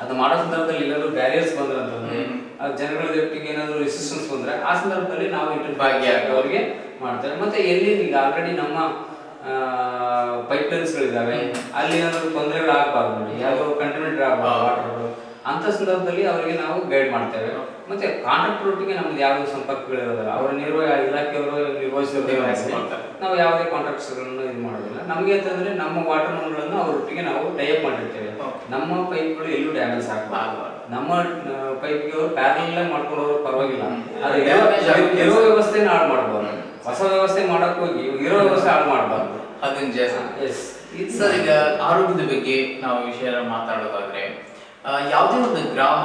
ಅದು ಮಾಡೋ ಸಂದರ್ಭದಲ್ಲಿ ಏನಾದರೂ ಬ್ಯಾರಿಯರ್ಸ್ ಬಂದ್ರೆ ಅಂತಂದ್ರೆ ಹ್ಮ್. ಆ ಜನಗಳ ಜೊತೆಗೆ ಏನಾದ್ರು ರೆಸಿಸ್ಟೆನ್ಸ್ ಬಂದ್ರೆ ಆ ಸಂದರ್ಭದಲ್ಲಿ ನಾವು ಇಂಟರ್ ಭಾಗಿಯಾಗಿ. ಅವರಿಗೆ ಮಾಡ್ತಾರೆ. ಮತ್ತೆ ಎಲ್ಲಿ ಈಗ ಆಲ್ರೆಡಿ ನಮ್ಮ ಪೈಪ್ ಲೈನ್ಸ್ ಗಳಿದಾವೆ ಅಲ್ಲಿ ಏನಾದರೂ ತೊಂದರೆಗಳು ಆಗಬಾರ್ದು ಯಾವುದೋ ಕಂಟಿನೆಂಟ್ ಆಗಬಾರ್ದು ವಾಟರ್ ಅಂತ ಸಂದರ್ಭದಲ್ಲಿ ಅವರಿಗೆ ನಾವು ಗೈಡ್ ಮಾಡ್ತೇವೆ. ಮತ್ತೆ ಕಾಂಟ್ರಾಕ್ಟರ್ ಒಟ್ಟಿಗೆ ನಮ್ದು ಯಾವ್ದು ಸಂಪರ್ಕಗಳಿರೋದಿಲ್ಲ ಅವರ ನಿರ್ವಹ ಇಲಾಖೆಯವರು ನಿರ್ವಹಿಸ್ಕೊಳ್ತಾರೆ. ನಾವು ಯಾವುದೇ ಕಾಂಟ್ರಾಕ್ಟ್ಸ್ಗಳನ್ನು ಇದು ಮಾಡೋದಿಲ್ಲ. ನಮಗೆ ಅಂತಂದ್ರೆ ನಮ್ಮ ವಾಟರ್ಗಳನ್ನು ಅವರೊಟ್ಟಿಗೆ ನಾವು ಟೈಪ್ ಮಾಡಿರ್ತೇವೆ. ನಮ್ಮ ಪೈಪ್ಗಳು ಎಲ್ಲೂ ಡ್ಯಾಮೇಜ್ ಆಗಬಾರ್ದು. ನಮ್ಮ ಪೈಪ್ಗೆ ಅವರು ಪ್ಯಾರಲ್ ಮಾಡ್ಕೊಂಡು ಹೋದ್ರು ಪರವಾಗಿಲ್ಲ. ಇರೋ-. ವ್ಯವಸ್ಥೆನ ಹಾಳು ಮಾಡಬಾರ್ದು. ಹೊಸ ವ್ಯವಸ್ಥೆ ಮಾಡಕ್ ಹೋಗಿ ಇರೋ ವ್ಯವಸ್ಥೆ ಹಾಳು ಮಾಡಬಾರ್ದು. ಅದನ್ನ ಸರ್ ಈಗ ಆರೋಗ್ಯದ ಬಗ್ಗೆ ನಾವು ವಿಷಯ ಮಾತಾಡೋದಾದ್ರೆ ಯಾವುದೇ ಒಂದು ಗ್ರಾಮ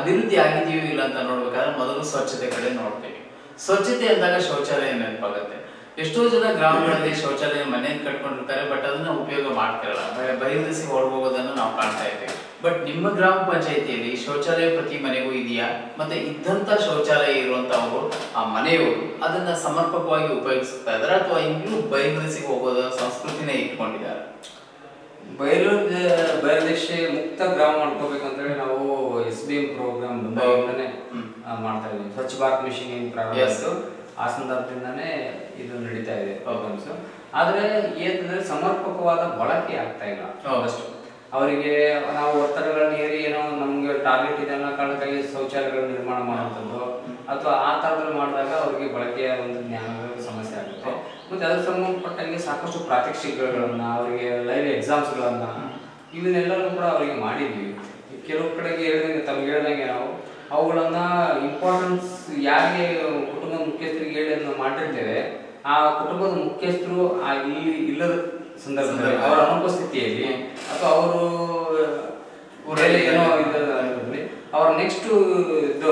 ಅಭಿವೃದ್ಧಿ ಆಗಿದೆಯೋ ಇಲ್ಲ ಅಂತ ನೋಡ್ಬೇಕಾದ್ರೆ ಮೊದಲು ಸ್ವಚ್ಛತೆ ಕಡೆ ನೋಡ್ತೀವಿ. ಸ್ವಚ್ಛತೆ ಅಂದಾಗ ಶೌಚಾಲಯ ನೆನಪಾಗುತ್ತೆ. ಎಷ್ಟೋ ಜನ ಗ್ರಾಮಗಳಲ್ಲಿ ಶೌಚಾಲಯ ಮನೆಯನ್ನು ಕಟ್ಕೊಂಡಿರ್ತಾರೆ, ಬಟ್ ಅದನ್ನ ಉಪಯೋಗ ಮಾಡ್ತಿರಲ್ಲ. ಬಹಿರ್ದೆಸೆ ಹೊರಗೋಗೋದನ್ನು ನಾವು ಕಾಣ್ತಾ ಇದ್ದೇವೆ. ಬಟ್ ನಿಮ್ಮ ಗ್ರಾಮ ಪಂಚಾಯಿತಿಯಲ್ಲಿ ಶೌಚಾಲಯ ಪ್ರತಿ ಮನೆಗೂ ಇದೆಯಾ? ಮತ್ತೆ ಇದ್ದಂತ ಶೌಚಾಲಯ ಇರುವಂತವರು ಆ ಮನೆಯವರು ಅದನ್ನ ಸಮರ್ಪಕವಾಗಿ ಉಪಯೋಗಿಸ್ತಾ ಇದ್ದಾರೆ? ಅಥವಾ ಇನ್ನೂ ಬಯಲಿಸಿ ಹೋಗೋದ ಸಂಸ್ಕೃತಿನೇ ಇಟ್ಕೊಂಡಿದ್ದಾರೆ? ಬಯಲು ಬಯಲುದೇಶ ಮುಕ್ತ ಗ್ರಾಮ ಮಾಡ್ಕೋಬೇಕಂತೇಳಿ ನಾವು ಎಸ್ ಬಿ ಎಂ ಪ್ರೋಗ್ರಾಮ್. ಆ, ಮಾಡ್ತಾ ಇದೀವಿ ಸ್ವಚ್ಛ ಭಾರತ್ ಮಿಷನ್ ಏನು ಪ್ರಾರಂಭ ಆಯಿತು ಆ ಸಂದರ್ಭದಿಂದನೇ ಇದು ನಡೀತಾ ಇದೆ ಪ್ರೋಗ್ರಾಮ್ಸ್ ಆದರೆ ಏನಂದ್ರೆ ಸಮರ್ಪಕವಾದ ಬಳಕೆ ಆಗ್ತಾ ಇಲ್ಲ. ಅಷ್ಟು ಅವರಿಗೆ ನಾವು ಒತ್ತಡಗಳನ್ನ ಏರಿ ಏನೋ ನಮ್ಗೆ ಟಾರ್ಗೆಟ್ ಇದೆ ಅನ್ನೋ ಕಾರಣಕ್ಕಾಗಿ ಶೌಚಾಲಯಗಳ ನಿರ್ಮಾಣ ಮಾಡುವಂಥದ್ದು ಅಥವಾ ಆ ಥರದಲ್ಲಿ ಮಾಡಿದಾಗ ಅವರಿಗೆ ಬಳಕೆಯ ಒಂದು ಆಗುತ್ತೆ ಮತ್ತೆ ಅದಕ್ಕೆ ಸಂಬಂಧಪಟ್ಟಂಗೆ ಸಾಕಷ್ಟು ಪ್ರಾತ್ಯಕ್ಷಿಕೆಗಳನ್ನು ಅವರಿಗೆ ಲೈವ್ ಎಕ್ಸಾಮ್ಸ್ಗಳನ್ನ ಇವನ್ನೆಲ್ಲರೂ ಕೂಡ ಅವರಿಗೆ ಮಾಡಿದ್ವಿ ಕೆಲವು ಕಡೆಗೆ ಹೇಳಿದಂಗೆ ತಮ್ಗೆ ಹೇಳ್ದಂಗೆ ನಾವು ಅವುಗಳನ್ನು ಇಂಪಾರ್ಟೆನ್ಸ್ ಯಾರಿಗೆ ಕುಟುಂಬದ ಮುಖ್ಯಸ್ಥರಿಗೆ ಹೇಳಿ ಅದನ್ನು ಮಾಡಿರ್ತೇವೆ ಆ ಕುಟುಂಬದ ಮುಖ್ಯಸ್ಥರು ಆ ಇಲ್ಲಿ ಇಲ್ಲದ ಸಂದರ್ಭದಲ್ಲಿ ಅವರ ಅನುಪಸ್ಥಿತಿಯಲ್ಲಿ ಅಥವಾ ಅವರು ಊರಲ್ಲಿ ಏನೋ ಇದ್ದಲ್ಲಿ ಅವರ ನೆಕ್ಸ್ಟ್ ಇದು.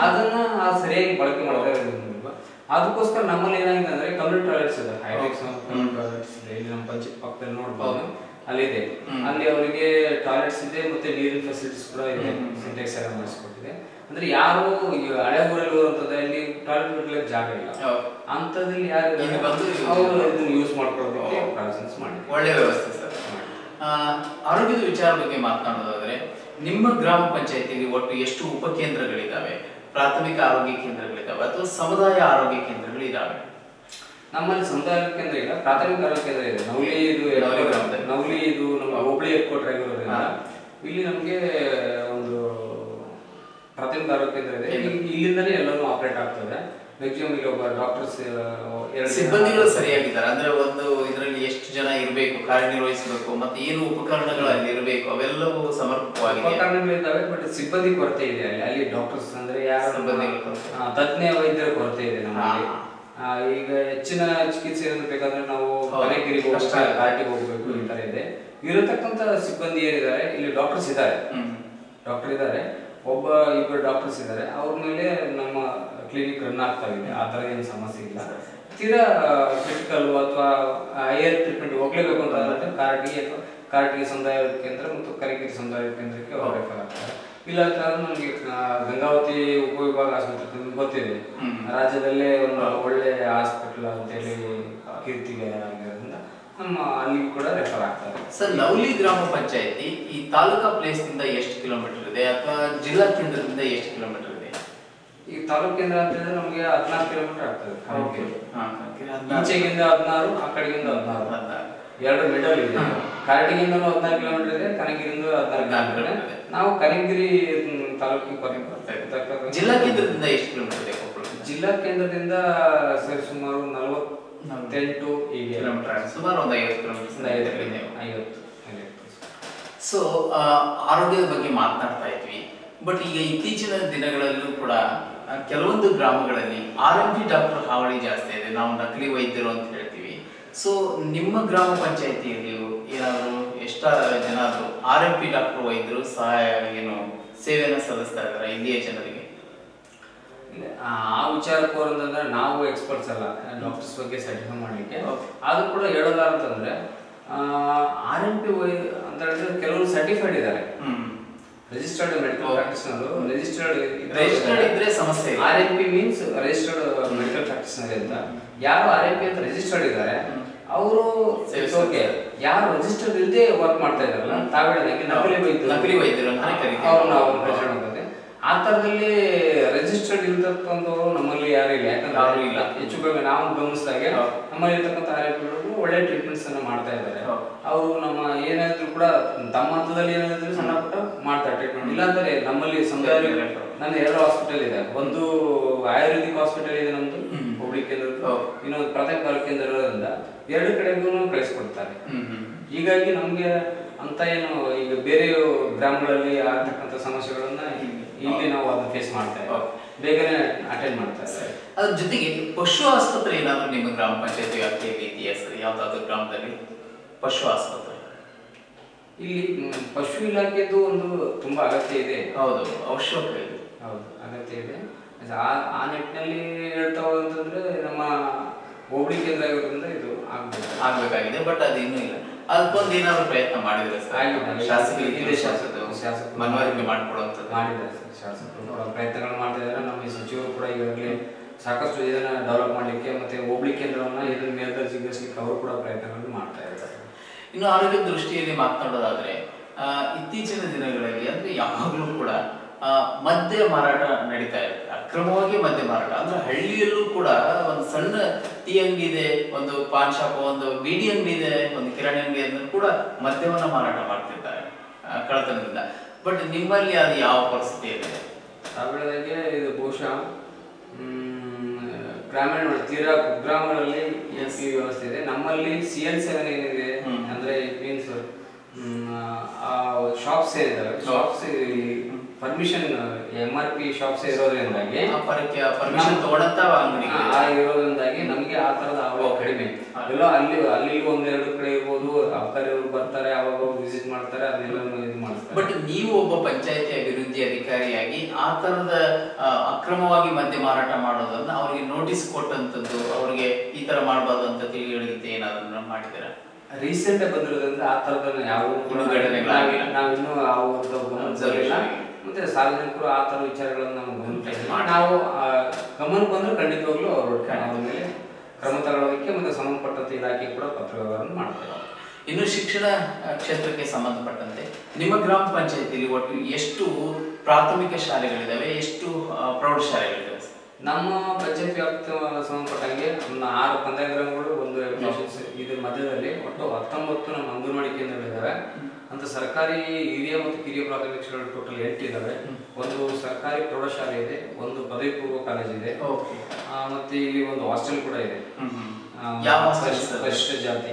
ಅದನ್ನ ಆ ಸರಿಯಾಗಿ ಬಳಕೆ ಮಾಡ್ತಾ ಇರೋದು. ಅದಕ್ಕೋಸ್ಕರ ನಮ್ಮಲ್ಲಿ ಏನಾಗಿದೆ ಅಂದ್ರೆ ಕಮ್ಯುನಿಟಿ ಟಾಯ್ಲೆಟ್ಸ್ ಇದೆ. ಹೈಟೆಕ್ಸ್ ಕಮ್ಯುನಿಟಿ ಟಾಯ್ಲೆಟ್ಸ್ ಇದೆ. ಇಲ್ಲಿ ನಮ್ಮ ಪಂಚಾಯತ್ ಪಕ್ಕದಲ್ಲಿ ನೋಡ್ಬೋದು. ಅಲ್ಲಿದೆ. ಅಲ್ಲಿ ಅವರಿಗೆ ಟಾಯ್ಲೆಟ್ಸ್ ಇದೆ ಮತ್ತೆ ನೀರಿನ ಫೆಸಿಲಿಟೀಸ್ ಕೂಡ ಇದೆ. ಸಿಂಟೆಕ್ಸ್ ಎಲ್ಲ ಮಾಡಿಸ್ಕೊಟ್ಟಿದೆ. ಅಂದ್ರೆ ಯಾರು ಹಳೆ ಊರಲ್ಲಿ ಇರುವಂತದ್ದು ಟಾಯ್ಲೆಟ್ ಬಿಡ್ಲಿಕ್ಕೆ ಜಾಗ ಇಲ್ಲ. ಅಂತದಲ್ಲಿ ಯಾರು ಇಲ್ಲಿ ಅವರು ಇದನ್ನ ಯೂಸ್ ಮಾಡ್ಕೊಳ್ಳೋದಕ್ಕೆ ಹೌದು. ಮಾಡಿ ಒಳ್ಳೆ ವ್ಯವಸ್ಥೆ ಸರ್. ಆರೋಗ್ಯದ ವಿಚಾರ ಬಗ್ಗೆ ಮಾತನಾಡೋದಾದ್ರೆ ನಿಮ್ಮ ಗ್ರಾಮ ಪಂಚಾಯತಿಯಲ್ಲಿ ಒಟ್ಟು ಎಷ್ಟು ಉಪಕೇಂದ್ರಗಳಿದಾವೆ? ಪ್ರಾಥಮಿಕ ಆರೋಗ್ಯ ಕೇಂದ್ರಗಳಿದ್ದಾವೆ ಅಥವಾ ಸಮುದಾಯ ಆರೋಗ್ಯ ಕೇಂದ್ರಗಳಿದ್ದಾವೆ ನಮ್ಮಲ್ಲಿ ಸಮುದಾಯ ಕೇಂದ್ರ ಇಲ್ಲ ಪ್ರಾಥಮಿಕ ಆರೋಗ್ಯ ಕೇಂದ್ರ ಇದೆ. ನವಲಿ ಇದು ನವಲಿ ಇದು ನಮ್ಮ ಹುಬ್ಳಿ ಹೆಡ್ ಕ್ವಾರ್ಟರ್ ಆಗಿರೋದ್ರಿಂದ ಇಲ್ಲಿ ನಮಗೆ ಒಂದು ಪ್ರಾಥಮಿಕ ಆರೋಗ್ಯ ಕೇಂದ್ರ ಇದೆ. ಇದೆ. ಇಲ್ಲಿಂದಲೇ ಎಲ್ಲರೂ ಆಪರೇಟ್ ಆಗ್ತದೆ. ಮ್ಯಾಕ್ಸಿಮಮ್ ಇಲ್ಲಿ ಒಬ್ಬ ಡಾಕ್ಟರ್ಸ್ ಎರಡು ಸಿಬ್ಬಂದಿಗಳು ಸರಿಯಾಗಿದ್ದಾರೆ. ಅಂದ್ರೆ ಒಂದು ಇದರಲ್ಲಿ ಎಷ್ಟು ಜನ ಇರಬೇಕು ಕಾರ್ಯನಿರ್ವಹಿಸಬೇಕು ಮತ್ತೆ ಏನು ಉಪಕರಣಗಳು ಅಲ್ಲಿ ಇರಬೇಕು ಅವೆಲ್ಲವೂ ಸಮರ್ಪಕವಾಗಿದೆ. ಉಪಕರಣಗಳಿದ್ದಾವೆ ಬಟ್ ಸಿಬ್ಬಂದಿ ಕೊರತೆ ಇದೆ ಅಲ್ಲಿ. ಅಲ್ಲಿ ಡಾಕ್ಟರ್ಸ್ ಅಂದ್ರೆ ಯಾರು? ಸಂಬಂಧ ತಜ್ಞ ವೈದ್ಯರ ಕೊರತೆ ಇದೆ ನಮ್ಮಲ್ಲಿ ಈಗ ಹೆಚ್ಚಿನ ಚಿಕಿತ್ಸೆ ಬೇಕಂದ್ರೆ ನಾವು ಆಗುತ್ತೆ. ಘಾಟಿಗೆ ಹೋಗ್ಬೇಕು ಈ ತರ ಇದೆ. ಇರತಕ್ಕಂತ ಸಿಬ್ಬಂದಿ ಏನಿದ್ದಾರೆ ಇಲ್ಲಿ ಡಾಕ್ಟರ್ಸ್ ಇದ್ದಾರೆ. ಡಾಕ್ಟರ್ ಇದ್ದಾರೆ. ಒಬ್ಬ ಇಬ್ಬರು ಡಾಕ್ಟರ್ಸ್ ಇದ್ದಾರೆ. ಅವ್ರ ಮೇಲೆ ನಮ್ಮ ಕ್ಲಿನಿಕ್ ರನ್ ಆಗ್ತಾ ಇದೆ. ಆ ಥರ ಏನು ಸಮಸ್ಯೆ ಇಲ್ಲ. ತೀರಾ ಕ್ರಿಟಿಕಲ್ ಅಥವಾ ಏರ್ ಟ್ರೀಟ್ಮೆಂಟ್ ಹೋಗ್ಲೇಬೇಕು ಅಂತ ಅಂದ್ರೆ ಕಾರ್ಟಿಗೆ ಅಥವಾ ಕಾರ್ಟಿಗೆ ಸಮುದಾಯ ಕೇಂದ್ರ ಮತ್ತು ಕರಿಗಿರಿ ಸಮುದಾಯ ಕೇಂದ್ರಕ್ಕೆ ಹೋಗಬೇಕಾಗ್ತದೆ ರೆಫರ್ ಆಗ್ತಾರೆ. ಇಲ್ಲ ಅಂತಂದ್ರೆ ನಮಗೆ ಗಂಗಾವತಿ ಉಪವಿಭಾಗ ಆಸ್ಪತ್ರೆ ನಿಮ್ಗೆ ಗೊತ್ತಿದೆ. ರಾಜ್ಯದಲ್ಲೇ ಒಂದು ಒಳ್ಳೆ ಹಾಸ್ಪಿಟಲ್ ಅಂತೇಳಿ ಕೀರ್ತಿಗೆ ಆಗಿರೋದ್ರಿಂದ ನಮ್ಮ ಅಲ್ಲಿ ಕೂಡ ರೆಫರ್ ಆಗ್ತಾರೆ. ಸರ್ ಲವ್ಲಿ ಗ್ರಾಮ ಪಂಚಾಯತಿ ಈ ತಾಲೂಕಾ ಪ್ಲೇಸ್ನಿಂದ ಎಷ್ಟು ಕಿಲೋಮೀಟರ್ ಇದೆ ಅಥವಾ ಜಿಲ್ಲಾ ಕೇಂದ್ರದಿಂದ ಎಷ್ಟು ಕಿಲೋಮೀಟರ್ ಇದೆ ಈ ತಾಲೂಕು ಕೇಂದ್ರ ಅಂತ ಹೇಳಿದ್ರೆ ನಮಗೆ ಹದಿನಾಲ್ಕು ಕಿಲೋಮೀಟರ್ ಆಗ್ತದೆ. ಈಚೆಗಿಂದ ಹದಿನಾರು ಆ ಕಡೆಗಿಂದ ಹದಿನಾರು. ಎರಡು ಮಿಡಲ್ ಇದೆ. ಕಾರಟಗಿಂದ ಹದಿನಾರು ಕಿಲೋಮೀಟರ್ ಇದೆ ಕನಗಿರಿಂದ ಹದಿನಾರು ಕಿಲೋಮೀಟರ್. ನಾವು ಕನಗಿರಿ ತಾಲೂಕಿಗೆ ಬರ್ತೇವೆ. ಜಿಲ್ಲಾ ಕೇಂದ್ರದಿಂದ ಎಷ್ಟು ಕಿಲೋಮೀಟರ್ ಇದೆ ಜಿಲ್ಲಾ ಕೇಂದ್ರದಿಂದ ಸರಿ ಸುಮಾರು ನಲವತ್ತೆಂಟು ಈಗ ಕಿಲೋಮೀಟರ್. ಸುಮಾರು ಒಂದು ಐವತ್ತು ಕಿಲೋಮೀಟರ್ ಐವತ್ತು ಸೊ ಆರೋಗ್ಯದ ಬಗ್ಗೆ ಮಾತನಾಡ್ತಾ ಇದ್ವಿ. ಬಟ್ ಈಗ ಇತ್ತೀಚಿನ ದಿನಗಳಲ್ಲೂ ಕೂಡ ಕೆಲವೊಂದು ಗ್ರಾಮಗಳಲ್ಲಿ ಆರ್ ಎಂ ಪಿ ಡಾಕ್ಟರ್ ಹಾವಳಿ ಜಾಸ್ತಿ ಇದೆ ನಾವು ನಕಲಿ ವೈದ್ಯರು ಅಂತ ಹೇಳ್ತೀವಿ. ಸೊ ನಿಮ್ಮ ಗ್ರಾಮ ಪಂಚಾಯತಿಯಲ್ಲಿ ಏನಾದರೂ ಎಷ್ಟ ಜನ ಆರ್ ಎಂ ಪಿ ಡಾಕ್ಟರ್ ವೈದ್ಯರು ಸಹಾಯ ಏನು ಸೇವೆಯನ್ನು ಸಲ್ಲಿಸ್ತಾ ಇದ್ದಾರೆ ಇಲ್ಲಿಯ ಜನರಿಗೆ? ಆ ವಿಚಾರಕ್ಕೆ ಬರೋದಂದ್ರೆ ನಾವು ಎಕ್ಸ್ಪರ್ಟ್ಸ್ ಅಲ್ಲ ಡಾಕ್ಟರ್ಸ್ ಬಗ್ಗೆ ಸರ್ಟಿಫೈ ಮಾಡಲಿಕ್ಕೆ. ಅದು ಕೂಡ ಹೇಳೋಲ್ಲ ಅಂತಂದ್ರೆ ಆರ್ ಎಂ ಪಿ ವೈ ಅಂತ ಹೇಳಿದ್ರೆ ಕೆಲವರು ಸರ್ಟಿಫೈಡ್ ಇದ್ದಾರೆ. Registered medical Okay. Practitioner registered registered ಇದ್ರೆ ಸಮಸ್ಯೆ. R M P means registered medical practitioner ಅಂತ ಯಾರು ಆರ್ ಎಂ ಪಿ ಅಂತ ರಿಜಿಸ್ಟರ್ಡ್ ಇದ್ದಾರೆ ಅವರು ಓಕೆ ಯಾರು ರಿಜಿಸ್ಟರ್ಡ್ ಇಲ್ಲದೆ ವರ್ಕ್ ಮಾಡ್ತಾ ಇದಾರಲ್ಲ ತಾವ್ ಹೇಳಿದಂಗೆ ನಕಲಿ ವೈದ್ಯರು ನಕಲಿ ವೈದ್ಯರು. ಅವ್ರನ್ನ ಅವ್ರನ್ನ ಪ್ರಚಾರ ಮಾಡ್ತಾರೆ ಆ ಥರದಲ್ಲಿ ರಿಜಿಸ್ಟರ್ಡ್ ಇರತಕ್ಕಂಥವ್ರು ನಮ್ಮಲ್ಲಿ ಯಾರು ಇಲ್ಲ ಯಾಕಂದ್ರೆ ಯಾರು ಇಲ್ಲ. ಹೆಚ್ಚು ಕಮ್ಮಿ ನಾವು ಗಮನಿಸಿದಾಗೆ. ನಮ್ಮಲ್ಲಿ ಇರ್ತಕ್ಕಂಥ ಆರೋಗ್ಯಗಳು ಒಳ್ಳೆ ಟ್ರೀಟ್ಮೆಂಟ್ಸ್ ಅನ್ನ ಮಾಡ್ತಾ ಇದ್ದಾರೆ. ಅವರು ನಮ್ಮ ಏನಾದ್ರು ಕೂಡ ತಮ್ಮ ಹಂತದಲ್ಲಿ ಏನಾದ್ರು ಸಣ್ಣ ಪುಟ್ಟ ಮಾಡ್ತಾರೆ ಟ್ರೀಟ್ಮೆಂಟ್ ಇಲ್ಲಾಂದ್ರೆ ನಮ್ಮಲ್ಲಿ ಸಮುದಾಯ. ನನ್ನ ಎರಡು ಹಾಸ್ಪಿಟಲ್ ಇದೆ ಒಂದು ಆಯುರ್ವೇದಿಕ್ ಹಾಸ್ಪಿಟಲ್ ಇದೆ ನಮ್ದು. ಹುಬ್ಳಿ ಕೇಂದ್ರ. ಇನ್ನೊಂದು ಪ್ರಾಥಮಿಕ ಆರೋಗ್ಯ ಕೇಂದ್ರ ಇರೋದ್ರಿಂದ ಎರಡು ಕಡೆಗೂ ಕಳಿಸ್ಕೊಡ್ತಾರೆ ಹೀಗಾಗಿ ನಮ್ಗೆ ಅಂತ ಏನು ಈಗ ಬೇರೆ ಗ್ರಾಮಗಳಲ್ಲಿ ಆಗ್ತಕ್ಕಂಥ ಸಮಸ್ಯೆಗಳನ್ನ ಇಲ್ಲಿ ನಾವು ಅದನ್ನ ಫೇಸ್ ಮಾಡ್ತಾ ಇದ್ದೀವಿ ಬೇಗನೆ ಅಟೆಂಡ್ ಮಾಡ್ತಾ ಇದ್ದಾರೆ ಅದ್ರ ಜೊತೆಗೆ ಪಶು ಆಸ್ಪತ್ರೆ ಏನಾದರೂ ನಿಮ್ಮ ಗ್ರಾಮ ಪಂಚಾಯತ್ ವ್ಯಾಪ್ತಿಯಲ್ಲಿ ಇದೆಯಾ ಸರ್? ಯಾವುದಾದ್ರೂ ಗ್ರಾಮದಲ್ಲಿ? ಪಶು ಆಸ್ಪತ್ರೆ. ಇಲ್ಲಿ ಪಶು ಇಲಾಖೆದು ಒಂದು ತುಂಬಾ ಅಗತ್ಯ ಇದೆ. ಹೌದು ಅವಶ್ಯಕ ಇದೆ. ಹೌದು ಅಗತ್ಯ ಇದೆ. ಆ ನಿಟ್ಟಿನಲ್ಲಿ ಹೇಳ್ತಾ ಹೋದಂತಂದ್ರೆ ನಮ್ಮ ಹೋಬಳಿ ಕೇಂದ್ರ ಆಗಿರೋದ್ರಿಂದ ಇದು ಆಗ್ಬೇಕು. ಆಗ್ಬೇಕಾಗಿದೆ ಬಟ್ ಅದು ಇನ್ನೂ ಇಲ್ಲ. ಅದಕ್ಕೊಂದು ಏನಾದ್ರು ಪ್ರಯತ್ನ ಮಾಡಿದ್ರೆ. ಸರ್? ಶಾಸಕರಿಗೆ ಶಾಸಕ- ಮನವರಿಕೆ ಮಾಡ್ಕೊಡುವಂಥದ್ದು. ಮಾಡಿದ್ದಾರೆ ಸರ್. ಶಾಸಕರು ಪ್ರಯತ್ನಗಳು ಮಾಡ್ತಾ ಇದ್ದಾರೆ. ನಮ್ಮ ಸಚಿವರು ಕೂಡ ಈಗಾಗಲೇ ಸಾಕಷ್ಟು ಇದನ್ನು ಡೆವಲಪ್ ಮಾಡಲಿಕ್ಕೆ ಮತ್ತೆ ಹೋಬಳಿ ಕೇಂದ್ರವನ್ನ ಇದನ್ನು ಮೇಲ್ದರ್ಜೆಗೇರಿಸಲಿಕ್ಕೆ ಅವರು ಕೂಡ ಪ್ರಯತ್ನಗಳನ್ನು ಮಾಡ್ತಾ ಇದ್ದಾರೆ. ಇನ್ನು ಆರೋಗ್ಯ ದೃಷ್ಟಿಯಲ್ಲಿ ಮಾತನಾಡೋದಾದರೆ ಇತ್ತೀಚಿನ ದಿನಗಳಲ್ಲಿ ಅಂದರೆ ಯಾವಾಗಲೂ ಕೂಡ ಮದ್ಯ ಮಾರಾಟ ನಡೀತಾ ಇದೆ ಅಕ್ರಮವಾಗಿ ಮದ್ಯ ಮಾರಾಟ. ಅಂದ್ರೆ ಹಳ್ಳಿಯಲ್ಲೂ ಕೂಡ ಒಂದು ಸಣ್ಣ ಟೀ ಅಂಗಿ ಇದೆ ಒಂದು ಪಾನ್ ಶಾಪ್, ಒಂದು ಬೀಡಿ ಅಂಗಡಿ ಇದೆ, ಒಂದು ಕಿರಾಣಿ ಅಂಗಡಿ ಅಂದ್ರೆ ಕೂಡ ಮದ್ಯವನ್ನ ಮಾರಾಟ ಮಾಡ್ತಿದ್ದಾರೆ ಕಳತನದಿಂದ ಬಟ್ ನಿಮ್ಮಲ್ಲಿ ಅದು ಯಾವ ಪರಿಸ್ಥಿತಿ ಇದೆ? ತಾಮಿಳದಾಗೆ ಇದು ಬಹುಶಃ ಗ್ರಾಮೀಣ ತೀರಾ ಕುಗ್ರಾಮಗಳಲ್ಲಿ ಸಿ ವ್ಯವಸ್ಥೆ ಇದೆ. ನಮ್ಮಲ್ಲಿ ಸಿ ಎಲ್ ಸೆವೆನ್ ಏನಿದೆ ಅಂದ್ರೆ ಅಂದ್ರೆ ಮೀನ್ಸ್ ಆ shops ಏನಿದಾವೆ shops permission M R P shops ಇರೋದ್ರಿಂದಾಗಿ ಇರೋದ್ರಿಂದಾಗಿ ನಮಗೆ ಆ ತರದ ಅವಾಗ ಕಡಿಮೆ. ಎಲ್ಲ ಅಲ್ಲಿ ಅಲ್ಲಿ ಒಂದೆರಡು ಕಡೆ ಇರ್ಬೋದು. ಅಕ್ಕರಿಯವರು ಬರ್ತಾರೆ ಅವಾಗ ವಿಸಿಟ್ ಮಾಡ್ತಾರೆ ಅದನ್ನೆಲ್ಲ ನೀವು ಒಬ್ಬ ಪಂಚಾಯತಿ ಅಭಿವೃದ್ಧಿ ಅಧಿಕಾರಿಯಾಗಿ ಆ ತರದ ಅಕ್ರಮವಾಗಿ ಮದ್ಯ ಮಾರಾಟ ಮಾಡೋದನ್ನ ಅವರಿಗೆ ನೋಟಿಸ್ ಕೊಟ್ಟಂತದ್ದು ಅವರಿಗೆ ಈ ತರ ಮಾಡಬಾರ್ದು ಅಂತ ತಿಳಿಗಳಿಗೆ ಏನಾದ್ರು ಮಾಡಿದ್ದೀರಾ? ರೀಸೆಂಟ್ ಬಂದಿರೋದ್ರಿಂದ ಆ ತರದ ಯಾವ. ನಾವಿನ್ನೂ ಗಮನಿಸಿರಲಿಲ್ಲ ಮತ್ತೆ ಸಾರ್ವಜನಿಕರು ಆ ತರ ವಿಚಾರಗಳನ್ನ ನಾವು ನಾವು ಗಮನ ಗಮನಕ್ಕೆ ಬಂದ್ರೆ ಖಂಡಿತವಾಗ್ಲೂ ಅವರು ಅವ್ರ ಮೇಲೆ ಕ್ರಮ ತಗೊಳ್ಳೋದಕ್ಕೆ ಮತ್ತೆ ಸಂಬಂಧಪಟ್ಟಂತ ಇಲಾಖೆ ಕೂಡ ಪತ್ರ ವ್ಯವಹಾರ ಮಾಡ್ತಾರೆ. ಇನ್ನು ಶಿಕ್ಷಣ ಕ್ಷೇತ್ರಕ್ಕೆ ಸಂಬಂಧಪಟ್ಟಂತೆ ನಿಮ್ಮ ಗ್ರಾಮ ಪಂಚಾಯತಿಯಲ್ಲಿ ಒಟ್ಟು ಎಷ್ಟು ಪ್ರಾಥಮಿಕ ಶಾಲೆಗಳಿದ್ದಾವೆ ಎಷ್ಟು ಪ್ರೌಢಶಾಲೆಗಳಿವೆ? ನಮ್ಮ ಪಂಚಾಯತ್ ವ್ಯಾಪ್ತಿ ಸಂಬಂಧಪಟ್ಟಂಗೆ ನಮ್ಮ ಆರು ಪಂದ್ಯ ಗ್ರಾಮಗಳು ಒಂದು ಇದ್ರ ಮಧ್ಯದಲ್ಲಿ ಒಟ್ಟು ಹತ್ತೊಂಬತ್ತು ನಮ್ಮ ಅಂಗನವಾಡಿ ಕೇಂದ್ರಗಳಿದ್ದಾವೆ ಅಂತ ಸರ್ಕಾರಿ ಹಿರಿಯ ಮತ್ತು ಕಿರಿಯ ಪ್ರಾಥಮಿಕ ಶಾಲೆಗಳು ಟೋಟಲ್ ಎಂಟು ಇದ್ದಾವೆ ಒಂದು ಸರ್ಕಾರಿ ಪ್ರೌಢಶಾಲೆ ಇದೆ ಒಂದು ಪದವಿ ಪೂರ್ವ ಕಾಲೇಜ್ ಇದೆ ಮತ್ತೆ ಇಲ್ಲಿ ಒಂದು ಹಾಸ್ಟೆಲ್ ಕೂಡ ಇದೆ. ಯಾವ ಪರಿಶಿಷ್ಟ- ಜಾತಿ.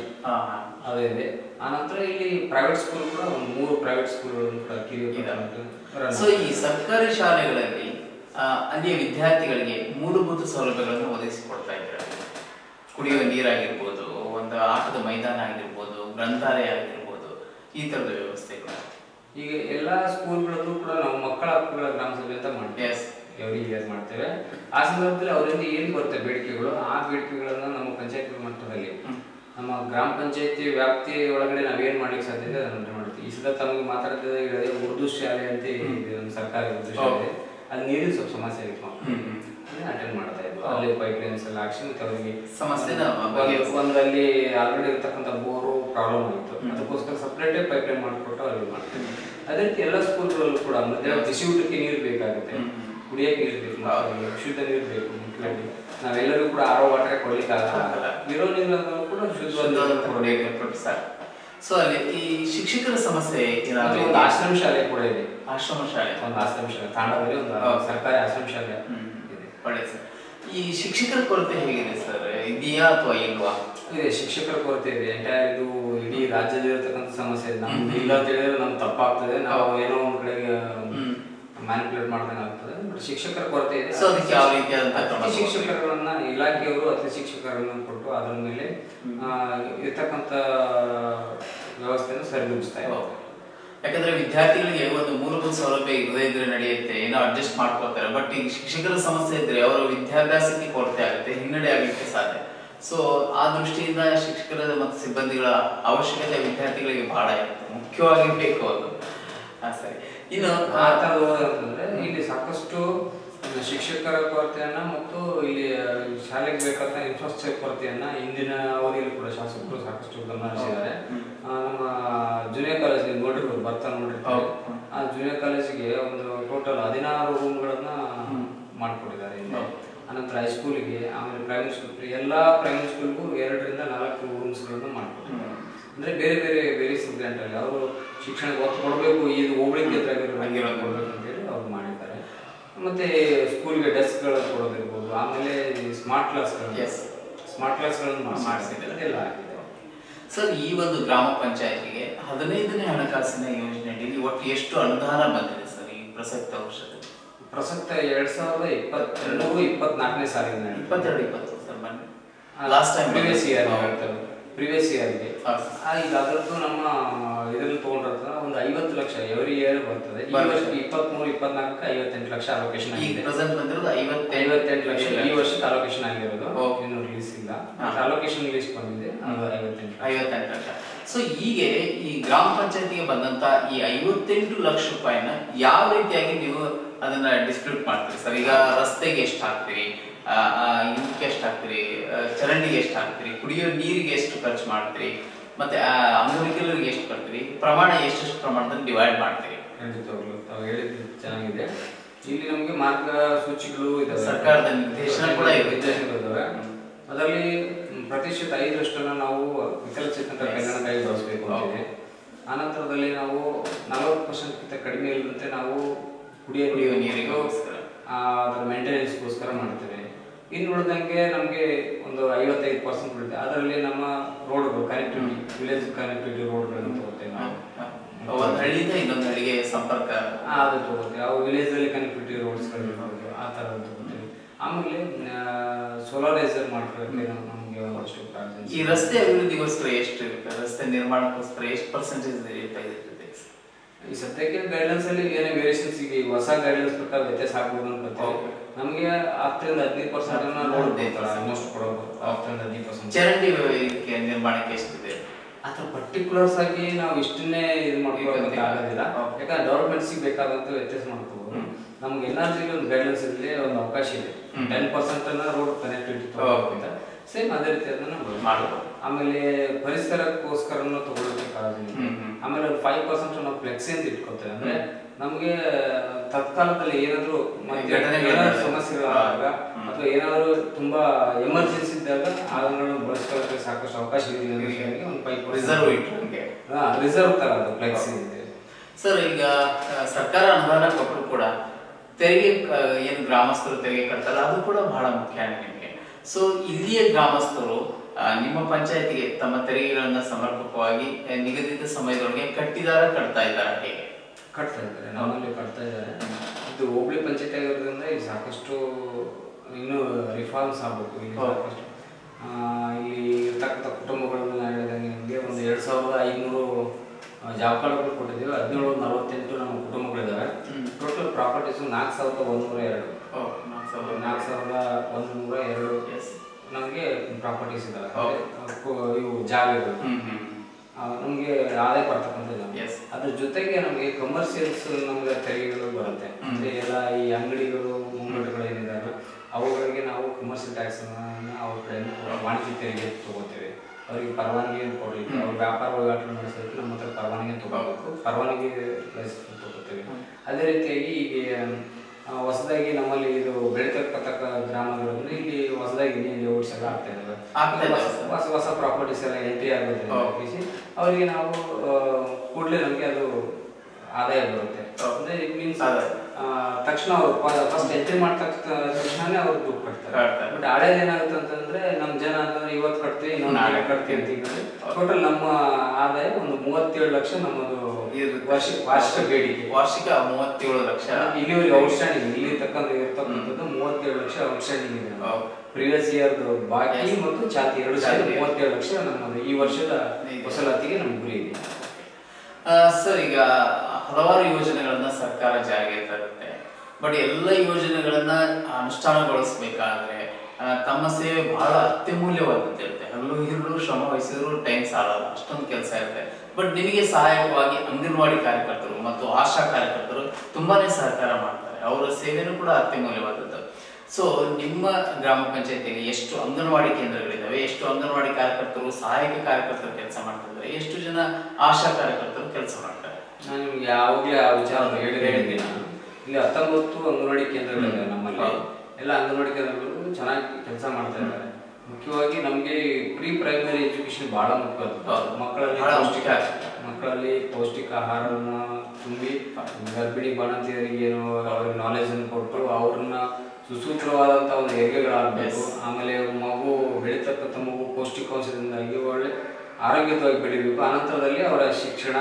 ಅದು ಇದೆ. ಆನಂತರ ಇಲ್ಲಿ ಪ್ರೈವೇಟ್ ಸ್ಕೂಲ್ ಕೂಡ ಒಂದು ಮೂರು ಪ್ರೈವೇಟ್ ಸ್ಕೂಲ್ಗಳನ್ನು ಕೂಡ ಕಿರಿಯ ಸೊ ಈ ಸರ್ಕಾರಿ ಶಾಲೆಗಳಲ್ಲಿ ಅಲ್ಲಿಯ ವಿದ್ಯಾರ್ಥಿಗಳಿಗೆ ಮೂಲಭೂತ ಸೌಲಭ್ಯಗಳನ್ನು ಒದಗಿಸಿಕೊಡ್ತಾ ಇದ್ದಾರೆ. ಕುಡಿಯುವ ನೀರಾಗಿರ್ಬೋದು ಒಂದು ಆಟದ ಮೈದಾನ ಆಗಿರ್ಬೋದು ಗ್ರಂಥಾಲಯ ಆಗಿರ್ಬೋದು ಈ ತರದ ವ್ಯವಸ್ಥೆಗಳು. ಈಗ ಎಲ್ಲ ಸ್ಕೂಲ್ಗಳಲ್ಲೂ ಕೂಡ ನಾವು ಮಕ್ಕಳ ಹಕ್ಕುಗಳ ಗ್ರಾಮ ಸಭೆ ಅಂತ ಮಾಡ್ತೇವೆ. Yes. ಎವ್ರಿ ಇಯರ್ ಮಾಡ್ತೇವೆ. ಆ ಸಂದರ್ಭದಲ್ಲಿ ಅವರಿಂದ ಏನು ಬರುತ್ತೆ ಬೇಡಿಕೆಗಳು? ಆ ಬೇಡಿಕೆಗಳನ್ನು ನಮ್ಮ ಪಂಚಾಯತ್ ಮಟ್ಟದಲ್ಲಿ ನಮ್ಮ ಗ್ರಾಮ ಪಂಚಾಯತಿ ವ್ಯಾಪ್ತಿ ಒಳಗಡೆ ನಾವೇನ್ ಮಾಡ್ಲಿಕ್ಕೆ ಸಾಧ್ಯ ಇದೆ ಅದನ್ನ ಮಾಡ್ತೀವಿ. ಈ ಸಲ ತಮಗೆ ಮಾತಾಡ್ತಿದ್ದಾಗ ಉರ್ದು ಶಾಲೆ ಅಂತ ಇದೆ ನಮ್ಮ ಸರ್ಕಾರಿ ಉರ್ದು ಶಾಲೆ. ಅಲ್ಲಿ ನೀರಿನ ಸ್ವಲ್ಪ ಸಮಸ್ಯೆ ಆಗಿತ್ತು ಅಟೆಂಡ್ ಮಾಡ್ತಾ ಇದ್ವಿ. ಅಲ್ಲಿ ಪೈಪ್ ಲೈನ್ಸ್ ಎಲ್ಲ ಹಾಕ್ಸಿ ಮತ್ತೆ ಅವರಿಗೆ ಸಮಸ್ಯೆ ಒಂದಲ್ಲಿ ಆಲ್ರೆಡಿ ಇರ್ತಕ್ಕಂಥ ಬೋರು ಪ್ರಾಬ್ಲಮ್ ಆಗಿತ್ತು ಅದಕ್ಕೋಸ್ಕರ ಸಪ್ರೇಟೇ ಪೈಪ್ ಲೈನ್ ಮಾಡಿಕೊಟ್ಟು ಅವ್ರಿಗೆ ಮಾಡ್ತೀವಿ ಅದೇ ರೀತಿ ಎಲ್ಲ ಸ್ಕೂಲ್ಗಳಲ್ಲೂ ಕೂಡ ಮಧ್ಯಾಹ್ನ ಬಿಸಿ ಊಟಕ್ಕೆ ನೀರು ಬೇಕಾಗುತ್ತೆ. ಕುಡಿಯಕ್ಕೆ ನೀರು ಬೇಕು ಶುದ್ಧ ನೀರು ಬೇಕು ಮುಖ್ಯವಾಗಿ ನಾವೆಲ್ಲರೂ ಕೂಡ ಆರೋ ವಾಟರ್ ಕೊಡ್ಲಿಕ್ಕೆ ಆಗಲ್ಲ. ಇರೋ ನೀರು ಶುದ್ಧವಾದ. ಸೊ ಅಲ್ಲಿ ಈ ಶಿಕ್ಷಕರ ಸಮಸ್ಯೆ ಮತ್ತೆ ಏನಾದ್ರು ಒಂದು ಆಶ್ರಮ ಶಾಲೆ ಕೂಡ ಇದೆ. ಆಶ್ರಮ ಶಾಲೆ. ಒಂದು ಆಶ್ರಮ ಶಾಲೆ. ತಾಂಡದಲ್ಲಿ ಒಂದು ಸರ್ಕಾರಿ ಆಶ್ರಮ ಶಾಲೆ. ಇದೆ. ಒಳ್ಳೆ ಸರ್. ಈ ಶಿಕ್ಷಕರ ಕೊರತೆ ಹೇಗಿದೆ ಸರ್? ಇದೆಯಾ ಅಥವಾ ಇಲ್ವಾ? ಇದೆ ಶಿಕ್ಷಕರ ಕೊರತೆ ಇದೆ. ಎಂಟೈರ್ ಇದು ಇಡೀ ರಾಜ್ಯದಲ್ಲಿರತಕ್ಕಂಥ ಸಮಸ್ಯೆ ನಮ್ಗೆ ನಮ್ದು ಇಲ್ಲ ಅಂತ ಹೇಳಿದ್ರೆ ನಮ್ಗೆ ತಪ್ಪಾಗ್ತದೆ. ನಾವು ಏನೋ ಒಂದು ಕಡೆಗೆ. ಮ್ಯಾನಿಪುಲೇಟ್ ಮಾಡ್ದಂಗೆ ಆಗ್ತದೆ ಶಿಕ್ಷಕರ ಕೊರತೆ ಇದೆ. ಸೊ ಅದಕ್ಕೆ ಯಾವ ರೀತಿಯಾದಂತಹ ಕ್ರಮ ಅತಿಥಿ ಶಿಕ್ಷಕರನ್ನ ಇಲಾಖೆಯವರು ಅತಿಥಿ ಶಿಕ್ಷಕರನ್ನ ಕೊಟ್ಟು ಅದರ ಮೇಲೆ ಆ, ಇರ್ತಕ್ಕಂಥ ವ್ಯವಸ್ಥೆಯನ್ನು ಸರಿದೂಗಿಸ್ತಾ ಇದ್ದಾರೆ. ಯಾಕಂದ್ರೆ ವಿದ್ಯಾರ್ಥಿಗಳಿಗೆ ಒಂದು ಮೂಲಭೂತ ಸೌಲಭ್ಯ ಇರದೇ ಇದ್ರೆ ನಡೆಯುತ್ತೆ ಏನೋ ಅಡ್ಜಸ್ಟ್ ಮಾಡ್ಕೊತಾರೆ ಬಟ್ ಈಗ ಶಿಕ್ಷಕರ ಸಮಸ್ಯೆ ಇದ್ರೆ ಅವರ ವಿದ್ಯಾಭ್ಯಾಸಕ್ಕೆ ಕೊರತೆ ಆಗುತ್ತೆ ಹಿನ್ನಡೆ ಆಗಲಿಕ್ಕೆ ಸಾಧ್ಯ. ಸೊ ಆ ದೃಷ್ಟಿಯಿಂದ ಶಿಕ್ಷಕರ ಮತ್ತು ಸಿಬ್ಬಂದಿಗಳ ಅವಶ್ಯಕತೆ ವಿದ್ಯಾರ್ಥಿಗಳಿಗೆ ಬಹಳ ಇರುತ್ತೆ ಮುಖ್ಯವಾಗಿ ಬೇಕು ಅದು ಹಾ ಸರಿ. ಇನ್ನು ಆ ಥರ ಅಂತಂದ್ರೆ ಇಲ್ಲಿ ಸಾಕಷ್ಟು ಶಿಕ್ಷಕರ ಕೊರತೆಯನ್ನ ಮತ್ತು ಇಲ್ಲಿ ಶಾಲೆಗೆ ಬೇಕಾದ ಇನ್ಫ್ರಾಸ್ಟ್ರಕ್ಚರ್ ಕೊರತೆಯನ್ನ ಇಂದಿನ ಅವಧಿಯಲ್ಲಿ ಕೂಡ ಶಾಸಕರು ಸಾಕಷ್ಟು ಗಮನ ಹರಿಸಿದ್ದಾರೆ. ನಮ್ಮ ಜೂನಿಯರ್ ಕಾಲೇಜಿಗೆ ನೋಡಿರ್ಬೋದು ಬರ್ತಾ ನೋಡಿರ್ತಾರೆ. ಆ ಜೂನಿಯರ್ ಕಾಲೇಜಿಗೆ ಒಂದು ಟೋಟಲ್ ಹದಿನಾರು ರೂಮ್ಗಳನ್ನ ಮಾಡಿಕೊಟ್ಟಿದ್ದಾರೆ ಇಲ್ಲಿ. ಅನಂತರ ಹೈಸ್ಕೂಲಿಗೆ ಆಮೇಲೆ ಪ್ರೈಮರಿ ಸ್ಕೂಲ್ ಎಲ್ಲಾ ಪ್ರೈಮರಿ ಸ್ಕೂಲ್ಗೂ ಎರಡರಿಂದ ನಾಲ್ಕು ರೂಮ್ಸ್ಗಳನ್ನು ಮಾಡಿಕೊಟ್ಟಿದ್ದಾರೆ. ಅಂದ್ರೆ ಬೇರೆ ಬೇರೆ ಬೇರೆ ಸಬ್ಜೆಕ್ಟ್ ಅಲ್ಲಿ ಅವರು ಶಿಕ್ಷಣಕ್ಕೆ ಒತ್ತು ಕೊಡಬೇಕು ಇದು ಹೋಗ್ಲಿಕ್ಕೆ ಹಂಗಿರೋದು. ಕೊಡ್ಬೇಕು ಅಂತೇಳಿ ಅವ್ರು ಮಾಡಿದ್ದಾರೆ ಮತ್ತೆ ಸ್ಕೂಲ್ಗೆ ಡೆಸ್ಕ್ಗಳು ಕೊಡೋದಿರ್ಬೋದು ಆಮೇಲೆ ಸ್ಮಾರ್ಟ್ ಕ್ಲಾಸ್. ಸ್ಮಾರ್ಟ್ ಕ್ಲಾಸ್ಗಳನ್ನು ಮಾಡಿಸಿದ್ದಾರೆ. ಎಲ್ಲ ಆಗಿದೆ. ಸರ್ ಈ ಒಂದು ಗ್ರಾಮ ಪಂಚಾಯತಿಗೆ ಹದಿನೈದನೇ ಹಣಕಾಸಿನ ಯೋಜನೆಯಲ್ಲಿ ಒಟ್ಟು ಎಷ್ಟು ಅನುದಾನ ಬಂದಿದೆ ಸರ್ ಈ ಪ್ರಸಕ್ತ ವರ್ಷದಲ್ಲಿ? ಪ್ರಸಕ್ತ ಎರಡ್ ಸಾವಿರದ ಇಪ್ಪತ್ತೆರಡು ಇಪ್ಪತ್ನಾಲ್ಕನೇ ಸಾಲಿನ ಇಪ್ಪತ್ತೆರಡು ಇಪ್ಪತ್ತು ಸರ್ ಬನ್ನಿ. Last time previous year previous ಇಯರ್ಗೆ ಆಗಿದೆ ಈಗ ಅದರದ್ದು ನಮ್ಮ ಇದನ್ನು ತಗೊಂಡಿರ್ತದ ಒಂದು ಐವತ್ತು ಲಕ್ಷ ಎವ್ರಿ ಇಯರ್ ಬರ್ತದೆ. ಈ. ವರ್ಷ ಇಪ್ಪತ್ಮೂರು ಇಪ್ಪತ್ನಾಲ್ಕಕ್ಕೆ ಐವತ್ತೆಂಟು ಲಕ್ಷ ಅಲೋಕೇಶನ್ ಆಗಿದೆ. ಪ್ರೆಸೆಂಟ್ ಬಂದಿರೋದು ಐವತ್ತೈದು ಐವತ್ತೆಂಟು ಲಕ್ಷ. ಈ ವರ್ಷ ಅಲೋಕೇಶನ್ ಆಗಿರೋದು. ಓಕೆ. ಇನ್ನು ರಿಲೀಸ್ ಇಲ್ಲ. ಅಲೋಕೇಶನ್ ರಿಲೀಸ್ ಬಂದಿದೆ. ಐವತ್ತೆಂಟು. ಐವತ್ತೆಂಟು ಲಕ್ಷ. ಸೊ ಹೀಗೆ ಈ ಗ್ರಾಮ ಪಂಚಾಯತಿಗೆ ಬಂದಂತ ಈ ಐವತ್ತೆಂಟು ಲಕ್ಷ ರೂಪಾಯಿನ ಯಾವ ರೀತಿಯಾಗಿ ನೀವು ಅದನ್ನ ಡಿಸ್ಟ್ರಿಬ್ಯೂಟ್ ಮಾಡ್ತೀರಿ? ಸರ್ ಈಗ ರಸ್ತೆಗೆ ಎಷ್ಟು ಹಾಕ್ತೀರಿ ಇದಕ್ಕೆ ಎಷ್ಟು ಹಾಕ್ತೀರಿ ಚರಂಡಿಗೆ ಎಷ್ಟು ಹಾಕ್ತೀರಿ ಕುಡಿಯೋ ನೀರಿಗೆ ಎಷ್ಟು ಖರ್ಚು ಮಾಡ್ತೀರಿ? ಮತ್ತೆ ಆ, ಅಂಗವಿಕಲರಿಗೆ ಎಷ್ಟು ಕೊಡ್ತೀರಿ? ಪ್ರಮಾಣ ಎಷ್ಟೆಷ್ಟು ಪ್ರಮಾಣದಲ್ಲಿ ಡಿವೈಡ್ ಮಾಡ್ತೀರಿ? ಖಂಡಿತವಾಗ್ಲೂ ತಾವು ಹೇಳಿದ್ದು ಚೆನ್ನಾಗಿದೆ. ಇಲ್ಲಿ ನಮಗೆ ಮಾರ್ಗಸೂಚಿಗಳು ಇದೆ ಸರ್ಕಾರದ ನಿರ್ದೇಶನ ಕೂಡ ಇದೆ. ಅದರಲ್ಲಿ ಪ್ರತಿಶತ ಐದರಷ್ಟನ್ನು ನಾವು ವಿಕಲಚೇತನರ ಕಲ್ಯಾಣಕ್ಕಾಗಿ ಬಳಸಬೇಕು ಅಂತಿದೆ ಆನಂತರದಲ್ಲಿ ನಾವು ನಲವತ್ತು ಪರ್ಸೆಂಟ್ಗಿಂತ ಕಡಿಮೆ ಇಲ್ಲದಂತೆ ನಾವು ಕುಡಿಯೋ ಕುಡಿಯುವ ನೀರು ನೀರಿಗೋಸ್ಕರ. ಅದರ ಮೇಂಟೆನೆನ್ಸ್ಗೋಸ್ಕರ ಮಾಡ್ತೇವೆ. ಇನ್ನು ಉಳಿದಂಗೆ ನಮಗೆ ಒಂದು ಐವತ್ತೈದು ಪರ್ಸೆಂಟ್ ಉಳಿದೆ. ಅದರಲ್ಲಿ ನಮ್ಮ ರೋಡ್ಗಳು ಕನೆಕ್ಟಿವಿಟಿ ವಿಲೇಜ್ ಕನೆಕ್ಟಿವಿಟಿ ರೋಡ್ಗಳನ್ನು ತಗೋತೇವೆ ನಾವು. ಒಂದು ಹಳ್ಳಿಯಿಂದ ಇನ್ನೊಂದು ಹಳ್ಳಿಗೆ ಸಂಪರ್ಕ. ಆ, ಅದು ತಗೋತೇವೆ. ಅವು ವಿಲೇಜಲ್ಲಿ ಕನೆಕ್ಟಿವಿಟಿ ರೋಡ್ಸ್ಗಳು ಆ ಥರ ತಗೋತೇವೆ. ಆಮೇಲೆ ಸೋಲಾರೈಸರ್ ಮಾಡ್ಕೊಳ್ಳೋಕೆ ನಮ್- ನಮಗೆ ಒಂದಷ್ಟು ಈ ರಸ್ತೆ ಅಭಿವೃದ್ಧಿಗೋಸ್ಕರ ಎಷ್ಟು ರಸ್ತೆ ನಿರ್ಮಾಣಕ್ಕೋಸ್ಕರ ಎಷ್ಟು ಪರ್ಸೆಂಟೇಜ್ ಇರ್ತಾ ಇದೆ ಈ ಸದ್ಯಕ್ಕೆ ಗೈಡ್ಲೈನ್ಸ್ ಅಲ್ಲಿ ಏನೇ ವೇರಿಯೇಷನ್ಸ್ ಈಗ ಈ ಹೊಸ ಗೈಡ್ಲೈನ್ಸ್ ಪ್ರಕಾರ ವ್ಯತ್ಯಾಸ ಆಗ್ಬೋದು ಅಂತ. ನಮಗೆ ಹತ್ತರಿಂದ ಹದಿನೈದು ಪರ್ಸೆಂಟ್ 15% ಆಲ್ಮೋಸ್ಟ್ ಕೊಡೋದು ಹತ್ತರಿಂದ ಹದಿನೈದು ಪರ್ಸೆಂಟ್ ಚರಂಡಿ ಇದಕ್ಕೆ ನಿರ್ಮಾಣಕ್ಕೆ ಎಷ್ಟಿದೆ? ಅಥವಾ ಪರ್ಟಿಕ್ಯುಲರ್ಸ್ ಆಗಿ ನಾವು ಇಷ್ಟನ್ನೇ ಇದು ಮಾಡ್ಕೊಳ್ಳೋದಕ್ಕೆ ಆಗೋದಿಲ್ಲ. ಯಾಕಂದ್ರೆ ಡೆವಲಪ್ಮೆಂಟ್ಸ್ ಬೇಕಾದಂತ ವ್ಯತ್ಯಾಸ ಮಾಡ್ಕೋಬಹುದು. ನಮ್ಗೆ ಎನರ್ಜಿಗೆ ಒಂದು ಗೈಡ್ಲೈನ್ಸ್ ಇರಲಿ ಒಂದು ಅವಕಾಶ ಇದೆ. ಟೆನ್ ಪರ್ಸೆಂಟ್ ಅನ್ನ ರೋಡ್ ಕನೆಕ್ಟಿವಿಟಿ ಸೇಮ್ ಅದೇ ರೀತಿ ಅದನ್ನ ಮಾಡ್ಬೋದು. ಆಮೇಲೆ ಪರಿಸರಕ್ಕೋಸ್ಕರನು ಹ್ಮ್. ಆಮೇಲೆ ಒಂದು ಫೈವ್ ಪರ್ಸೆಂಟ್ ನಾವು ಫ್ಲೆಕ್ಸಿ ಅಂತ ಇಟ್ಕೊತೇವೆ ಅಂದ್ರೆ ನಮಗೆ ತತ್ಕಾಲದಲ್ಲಿ ಏನಾದ್ರು ಏನಾದ್ರು. ಸಮಸ್ಯೆಗಳಾದಾಗ ಅಥವಾ ಏನಾದ್ರು ತುಂಬಾ ಎಮರ್ಜೆನ್ಸಿ ಇದ್ದಾಗ ಅದನ್ನು ಬಳಸ್ಕೊಳ್ಳೋಕೆ ಸಾಕಷ್ಟು ಅವಕಾಶ ಇದೆ ಒಂದು ಫೈವ್ ರಿಸರ್ವ್ ಇಟ್ಟಂಗೆ ರಿಸರ್ವ್ ತರ ಅದು ಫ್ಲೆಕ್ಸಿ ಇದೆ. ಸರ್ ಈಗ ಸರ್ಕಾರ ಅನುದಾನ ಕೊಟ್ಟರು ಕೂಡ ತೆರಿಗೆ ಏನು ಗ್ರಾಮಸ್ಥರು ತೆರಿಗೆ ಕಟ್ತಾರಲ್ಲ ಅದು ಕೂಡ ಬಹಳ ಮುಖ್ಯ ನಿಮಗೆ. ಸೊ ಇಲ್ಲಿಯ ಗ್ರಾಮಸ್ಥರು ನಿಮ್ಮ ಪಂಚಾಯತಿಗೆ ತಮ್ಮ ತೆರಿಗೆಗಳನ್ನ ಸಮರ್ಪಕವಾಗಿ ನಿಗದಿತ ಸಮಯದೊಳಗೆ ಕಟ್ಟಿದಾರ ಕಟ್ತಾ ಇದ್ದಾರ ಹೇಗೆ? ಕಟ್ತಾ ಇದ್ದಾರೆ ನಮ್ಮಲ್ಲಿ ಕಟ್ತಾ ಇದ್ದಾರೆ. ಇದು ಹೋಬಳಿ ಪಂಚಾಯತ್ ಆಗಿರೋದ್ರಿಂದ ಇಲ್ಲಿ ಸಾಕಷ್ಟು ಇನ್ನೂ ರಿಫಾರ್ಮ್ಸ್ ಆಗಬೇಕು ಇಲ್ಲಿ. ಸಾಕಷ್ಟು. ಇಲ್ಲಿ ಇರ್ತಕ್ಕಂಥ ಕುಟುಂಬಗಳನ್ನು ನಾನು ಹೇಳಿದಂಗೆ ನಿಮಗೆ ಒಂದು ಎರಡು ಸಾವಿರದ ಐನೂರು ಜಾಬ್ ಕಾರ್ಡ್ಗಳು ಕೊಟ್ಟಿದ್ದೀವಿ. ಹದಿನೇಳು ನಲವತ್ತೆಂಟು ನಮ್ಮ ಕುಟುಂಬಗಳಿದ್ದಾವೆ. ಟೋಟಲ್ ಪ್ರಾಪರ್ಟೀಸು ನಾಲ್ಕು ಸಾವಿರದ ಒಂದೂರ ಎರಡು. ಓ, ನಾಲ್ಕು ಸಾವಿರದ ಒಂದು ನೂರ ಎರಡು. ನಮಗೆ ಪ್ರಾಪರ್ಟೀಸ್ ಇದ್ದಾವೆ. ಇವು ಹ್ಮ್ ಹ್ಮ್ ನಮಗೆ ಆದಾಯ ಬರ್ತಕ್ಕಂಥ ಜಾಗ. ಅದ್ರ ಜೊತೆಗೆ ನಮಗೆ ಕಮರ್ಷಿಯಲ್ಸ್ ನಮಗೆ ತೆರಿಗೆಗಳು ಬರುತ್ತೆ. ಅಂದ್ರೆ ಎಲ್ಲ ಈ ಅಂಗಡಿಗಳು ಮುಂಗಟ್ಟುಗಳು ಏನಿದಾವೆ ಅವುಗಳಿಗೆ ನಾವು ಕಮರ್ಷಿಯಲ್ ಟ್ಯಾಕ್ಸ್ ಅವ್ರ ಕಡೆಯಿಂದ ವಾಣಿಜ್ಯ ತೆರಿಗೆ ತಗೋತೇವೆ. ಅವರಿಗೆ ಪರವಾನಗಿ ಕೊಡಲಿಕ್ಕೆ ಅವ್ರ ವ್ಯಾಪಾರ ವಹಿವಾಟು ನಡೆಸೋದಕ್ಕೆ ನಮ್ಮ ಹತ್ರ ಪರವಾನಗಿ ತಗೋಬೇಕು. ಪರವಾನಗಿ ತಗೋತೇವೆ. ಅದೇ ರೀತಿಯಾಗಿ ಈಗ ಹೊಸದಾಗಿ ನಮ್ಮಲ್ಲಿ ಇದು ಬೆಳೀತಕ್ಕಂಥ ಗ್ರಾಮಗಳಂದ್ರೆ ಇಲ್ಲಿ ಹೊಸದಾಗಿ ಲೇಔಟ್ಸ್ ಎಲ್ಲ ಆಗ್ತಾ ಇದಾವೆ ಹೊಸ-. ಹೊಸ ಪ್ರಾಪರ್ಟೀಸ್ ಎಲ್ಲ ಎಂಟ್ರಿ ಆಗೋದ್ರಿಂದ ಅವರಿಗೆ ನಾವು ಕೂಡಲೇ ನಮಗೆ ಅದು ಆದಾಯ ಬರುತ್ತೆ. ಅಂದ್ರೆ ಇಟ್ ಮೀನ್ಸ್ ಆದಾಯ. ತಕ್ಷಣ ಅವ್ರು ಫಸ್ಟ್ ಎಂಟ್ರಿ ಮಾಡ್ತಾ ತಕ್ಷಣನೇ ಅವ್ರು ದುಡ್ಡು ಕಟ್ತಾರೆ. ಬಟ್ ಹಳೇದು ಏನಾಗುತ್ತೆ ಅಂತಂದ್ರೆ ನಮ್ಮ ಜನ ಅಂತಂದ್ರೆ ಇವತ್ತು ಕಟ್ತೀವಿ ಇನ್ನೊಂದು ನಾಳೆ ಕಟ್ತೀವಿ ಅಂತ. ಟೋಟಲ್ ನಮ್ಮ ಆದಾಯ ಒಂದು ಮೂವತ್ತೇಳು ಲಕ್ಷ ನಮ್ಮದು ವಾರ್ಷಿಕ ವರ್ಷ ವಾರ್ಷಿಕ ಬೇಡಿಕೆ. ವಾರ್ಷಿಕ ಮೂವತ್ತೇಳು ಲಕ್ಷ. ಇಲ್ಲಿವರೆಗೆ ಔಟ್ಸ್ಟ್ಯಾಂಡಿಂಗ್ ಇಲ್ಲಿ ತಕ್ಕಂತ ಇರ್ತಕ್ಕಂಥದ್ದು ಮೂವತ್ತೇಳು ಲಕ್ಷ ಔಟ್ಸ್ಟ್ಯಾಂಡಿಂಗ್ ಇದೆ. ಪ್ರೀವಿಯಸ್ ಇಯರ್ ಬಾಕಿ ಮತ್ತು ಚಾತಿ ಎರಡು ಸಾವಿರದ. ಮೂವತ್ತೇಳು ಲಕ್ಷ ನಮ್ಮದು ಈ ವರ್ಷದ ಇದೆ. ವಸೂಲಾತಿಗೆ ನಮ್ಮ ಗುರಿ ಇದೆ. ಸರ್ ಈಗ ಹಲವಾರು ಯೋಜನೆಗಳನ್ನ ಸರ್ಕಾರ ಜಾರಿಗೆ ತರುತ್ತೆ. ಬಟ್ ಎಲ್ಲ ಯೋಜನೆಗಳನ್ನ ಅನುಷ್ಠಾನಗೊಳಿಸಬೇಕಾದ್ರೆ ತಮ್ಮ ಸೇವೆ ಬಹಳ ಅತ್ಯಮೂಲ್ಯವಾದದ್ದಿರುತ್ತೆ ಹಲ್ಲು ಹಿರುಳು ಶ್ರಮ ವಹಿಸಿದ್ರು ಟೈಮ್ ಸಾಲಲ್ಲ, ಅಷ್ಟೊಂದು ಕೆಲಸ ಇರುತ್ತೆ. ಬಟ್ ನಿಮಗೆ ಸಹಾಯಕವಾಗಿ ಅಂಗನವಾಡಿ ಕಾರ್ಯಕರ್ತರು ಮತ್ತು ಆಶಾ ಕಾರ್ಯಕರ್ತರು ತುಂಬಾನೇ ಸಹಕಾರ ಮಾಡ್ತಾರೆ. ಅವರ ಸೇವೆನೂ ಕೂಡ ಅತ್ಯಮೂಲ್ಯವಾದದ್ದು. ಸೊ ನಿಮ್ಮ ಗ್ರಾಮ ಪಂಚಾಯತಿಯಲ್ಲಿ ಎಷ್ಟು ಅಂಗನವಾಡಿ ಕೇಂದ್ರಗಳಿದ್ದಾವೆ ಎಷ್ಟು ಅಂಗನವಾಡಿ ಕಾರ್ಯಕರ್ತರು, ಸಹಾಯಕ ಕಾರ್ಯಕರ್ತರು ಕೆಲಸ ಮಾಡ್ತಿದ್ದಾರೆ, ಎಷ್ಟು ಜನ ಆಶಾ ಕಾರ್ಯಕರ್ತರು ಕೆಲಸ ಮಾಡ್ತಾರೆ? ನಾನು ನಿಮ್ಗೆ ಯಾವಾಗಲೇ ಆ ವಿಚಾರ ಹೇಳಿದ್ರೆ ಹೇಳಿದ್ದೀನಿ ನಾನು. ಇಲ್ಲಿ ಹತ್ತೊಂಬತ್ತು ಅಂಗನವಾಡಿ ಕೇಂದ್ರಗಳಿವೆ ನಮ್ಮಲ್ಲಿ. ಎಲ್ಲ ಅಂಗನವಾಡಿ ಕೇಂದ್ರಗಳು ಚೆನ್ನಾಗಿ ಕೆಲಸ ಮಾಡ್ತಾ ಇದ್ದಾರೆ ಮುಖ್ಯವಾಗಿ ನಮಗೆ ಪ್ರೀ ಪ್ರೈಮರಿ ಎಜುಕೇಶನ್ ಬಹಳ ಮುಖ್ಯ. ಮಕ್ಕಳಲ್ಲಿ ಪೌಷ್ಟಿಕ. ಮಕ್ಕಳಲ್ಲಿ ಪೌಷ್ಟಿಕ ಆಹಾರವನ್ನು ತುಂಬಿ ಗರ್ಭಿಣಿ ಬಾಣಂತಿಯರಿಗೆ ಏನು ಅವ್ರಿಗೆ ನಾಲೆಜ್ ಅನ್ನು ಕೊಟ್ಟು ಅವ್ರನ್ನ ಸುಸೂತ್ರವಾದಂಥ ಒಂದು ಹೆರಿಗೆಗಳಾಗಬೇಕು ಆಮೇಲೆ ಮಗು ಬೆಳೀತಕ್ಕಂಥ ಮಗು ಪೌಷ್ಟಿಕಾಂಶದಿಂದಾಗಿ ಒಳ್ಳೆ ಆರೋಗ್ಯವಾಗಿ ಬೆಳಿಬೇಕು. ಅನಂತರದಲ್ಲಿ ಅವರ ಶಿಕ್ಷಣ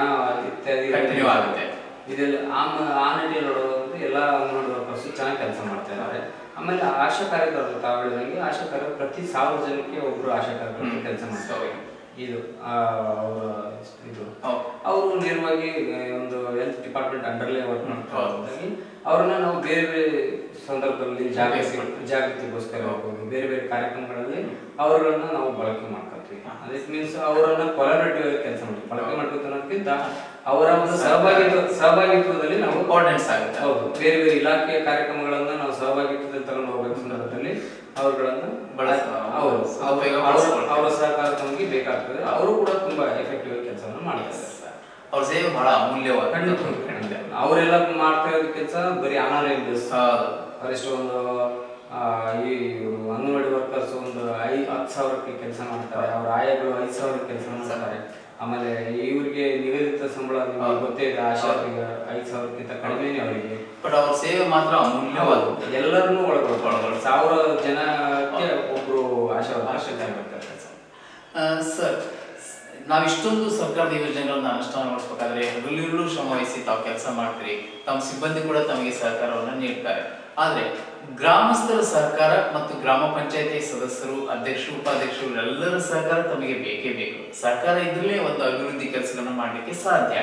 ಇತ್ಯಾದಿ ಕಂಟಿನ್ಯೂ ಆಗುತ್ತೆ. ಇದೆಲ್ಲ ಆ ನಿಟ್ಟಿನಲ್ಲಿ ನೋಡೋದಂದ್ರೆ ಎಲ್ಲ ಅಂಗನವಾಡಿ ವರ್ಕರ್ಸ್ ಚೆನ್ನಾಗಿ ಕೆಲಸ ಮಾಡ್ತಾ ಇದ್ದಾರೆ. ಆಮೇಲೆ ಆಶಾ ಕಾರ್ಯಕರ್ತರು ತಾವು ಹೇಳಿದಂಗೆ ಆಶಾ ಕಾರ್ಯ ಪ್ರತಿ ಸಾವಿರ ಜನಕ್ಕೆ ಒಬ್ಬರು ಆಶಾ ಕಾರ್ಯಕರ್ತರು. ಕೆಲಸ ಮಾಡ್ತಾರೆ. ಇದು ಇದು. ಅವರು ನೇರವಾಗಿ ಒಂದು ಹೆಲ್ತ್ ಡಿಪಾರ್ಟ್ಮೆಂಟ್ ಅಂಡರ್ಲೇ ವರ್ಕ್ ಮಾಡ್ತಾರೆ ಅವ್ರನ್ನ ನಾವು ಬೇರೆ ಬೇರೆ ಸಂದರ್ಭದಲ್ಲಿ ಜಾಗೃತಿ ಜಾಗೃತಿಗೋಸ್ಕರ ಹೋಗ್ಬೋದು. ಬೇರೆ ಬೇರೆ ಕಾರ್ಯಕ್ರಮಗಳಲ್ಲಿ ಅವರನ್ನು ನಾವು ಬಳಕೆ ಮಾಡ್ಕೊತೀವಿ ಅದಕ್ಕೆ ಮೀನ್ಸ್ ಅವರನ್ನ ಕೊಲಾಬರೇಟಿವ್ ಆಗಿ ಕೆಲಸ ಮಾಡ್ತೀವಿ ಬಳಕೆ ಅನ್ನೋದಕ್ಕಿಂತ ಅವರ ಒಂದು ಸಹಭಾಗಿತ್ವ ಸಹಭಾಗಿತ್ವದಲ್ಲಿ ನಾವು Coordinates ಆಗುತ್ತೆ. ಹೌದು. ಬೇರೆ ಬೇರೆ ಇಲಾಖೆಯ ಕಾರ್ಯಕ್ರಮಗಳನ್ನ ನಾವು ಸಹಭಾಗಿತ್ವದಲ್ಲಿ ತಗೊಂಡು ಹೋಗ್ಬೇಕು ಸಂದರ್ಭದಲ್ಲಿ ಅವರುಗಳನ್ನ ಅವರ ಸಹಕಾರ ನಮಗೆ ಬೇಕಾಗ್ತದೆ. ಅವರು ಕೂಡ ತುಂಬಾ ಎಫೆಕ್ಟಿವ್ ಆಗಿ ಕೆಲಸವನ್ನು ಮಾಡ್ತಾರೆ. ಅವ್ರ ಸೇವೆ ಬಹಳ ಅಮೂಲ್ಯವಾದ ಖಂಡಿತ. ಅವರೆಲ್ಲ ಮಾಡ್ತಾ ಇರೋ ಕೆಲಸ ಬರೀ ಆನ್ಲೈನ್ ಬೇಸ್ ಈ ಅಂಗನವಾಡಿ ವರ್ಕರ್ಸ್ ಒಂದು ಐ ಹತ್ತು ಸಾವಿರಕ್ಕೆ ಕೆಲಸ ಮಾಡ್ತಾರೆ. ಅವ್ರ ಆಯಗಳು ಐದು ಸಾವಿರ ಕೆಲಸ ಮಾಡ್ತಾರೆ. ಆಮೇಲೆ ಇವರಿಗೆ ನಿಗದಿತ ಸಂಬಳ. ಗೊತ್ತೇ ಇದೆ ಆಶಾ ಐದು ಸಾವಿರಕ್ಕಿಂತ ಕಡಿಮೆ ಅವರಿಗೆ. ಬಟ್ ಅವ್ರ ಸೇವೆ ಮಾತ್ರ ಅಮೂಲ್ಯವಾದ ಎಲ್ಲರನ್ನೂ ಒಳಗೊಳ್ಕೊಳ್ಳೋದು ಸಾವಿರ ಜನಕ್ಕೆ ಒಬ್ರು ಆಶಾ ಆಶಾ ಇರ್ತಾರೆ. ಸರ್ ನಾವು ಇಷ್ಟೊಂದು ಸರ್ಕಾರದ ಯೋಜನೆಗಳನ್ನ ಅನುಷ್ಠಾನಗೊಳಿಸಬೇಕಾದ್ರೆ ಹಗಲಿರುಳು ಶ್ರಮ ವಹಿಸಿ ತಾವು ಕೆಲಸ ಮಾಡ್ತೀರಿ. ತಮ್ಮ ಸಿಬ್ಬಂದಿ ಕೂಡ ತಮಗೆ ಸಹಕಾರವನ್ನು ನೀಡ್ತಾರೆ. ಆದ್ರೆ ಗ್ರಾಮಸ್ಥರ ಸರ್ಕಾರ ಮತ್ತು ಗ್ರಾಮ ಪಂಚಾಯತಿ ಸದಸ್ಯರು ಅಧ್ಯಕ್ಷರು ಉಪಾಧ್ಯಕ್ಷರು ಎಲ್ಲರ ಸಹಕಾರ ತಮಗೆ ಬೇಕೇ ಬೇಕು. ಸರ್ಕಾರ ಇದ್ರಲ್ಲೇ ಒಂದು ಅಭಿವೃದ್ಧಿ ಕೆಲಸಗಳನ್ನು ಮಾಡಲಿಕ್ಕೆ ಸಾಧ್ಯ.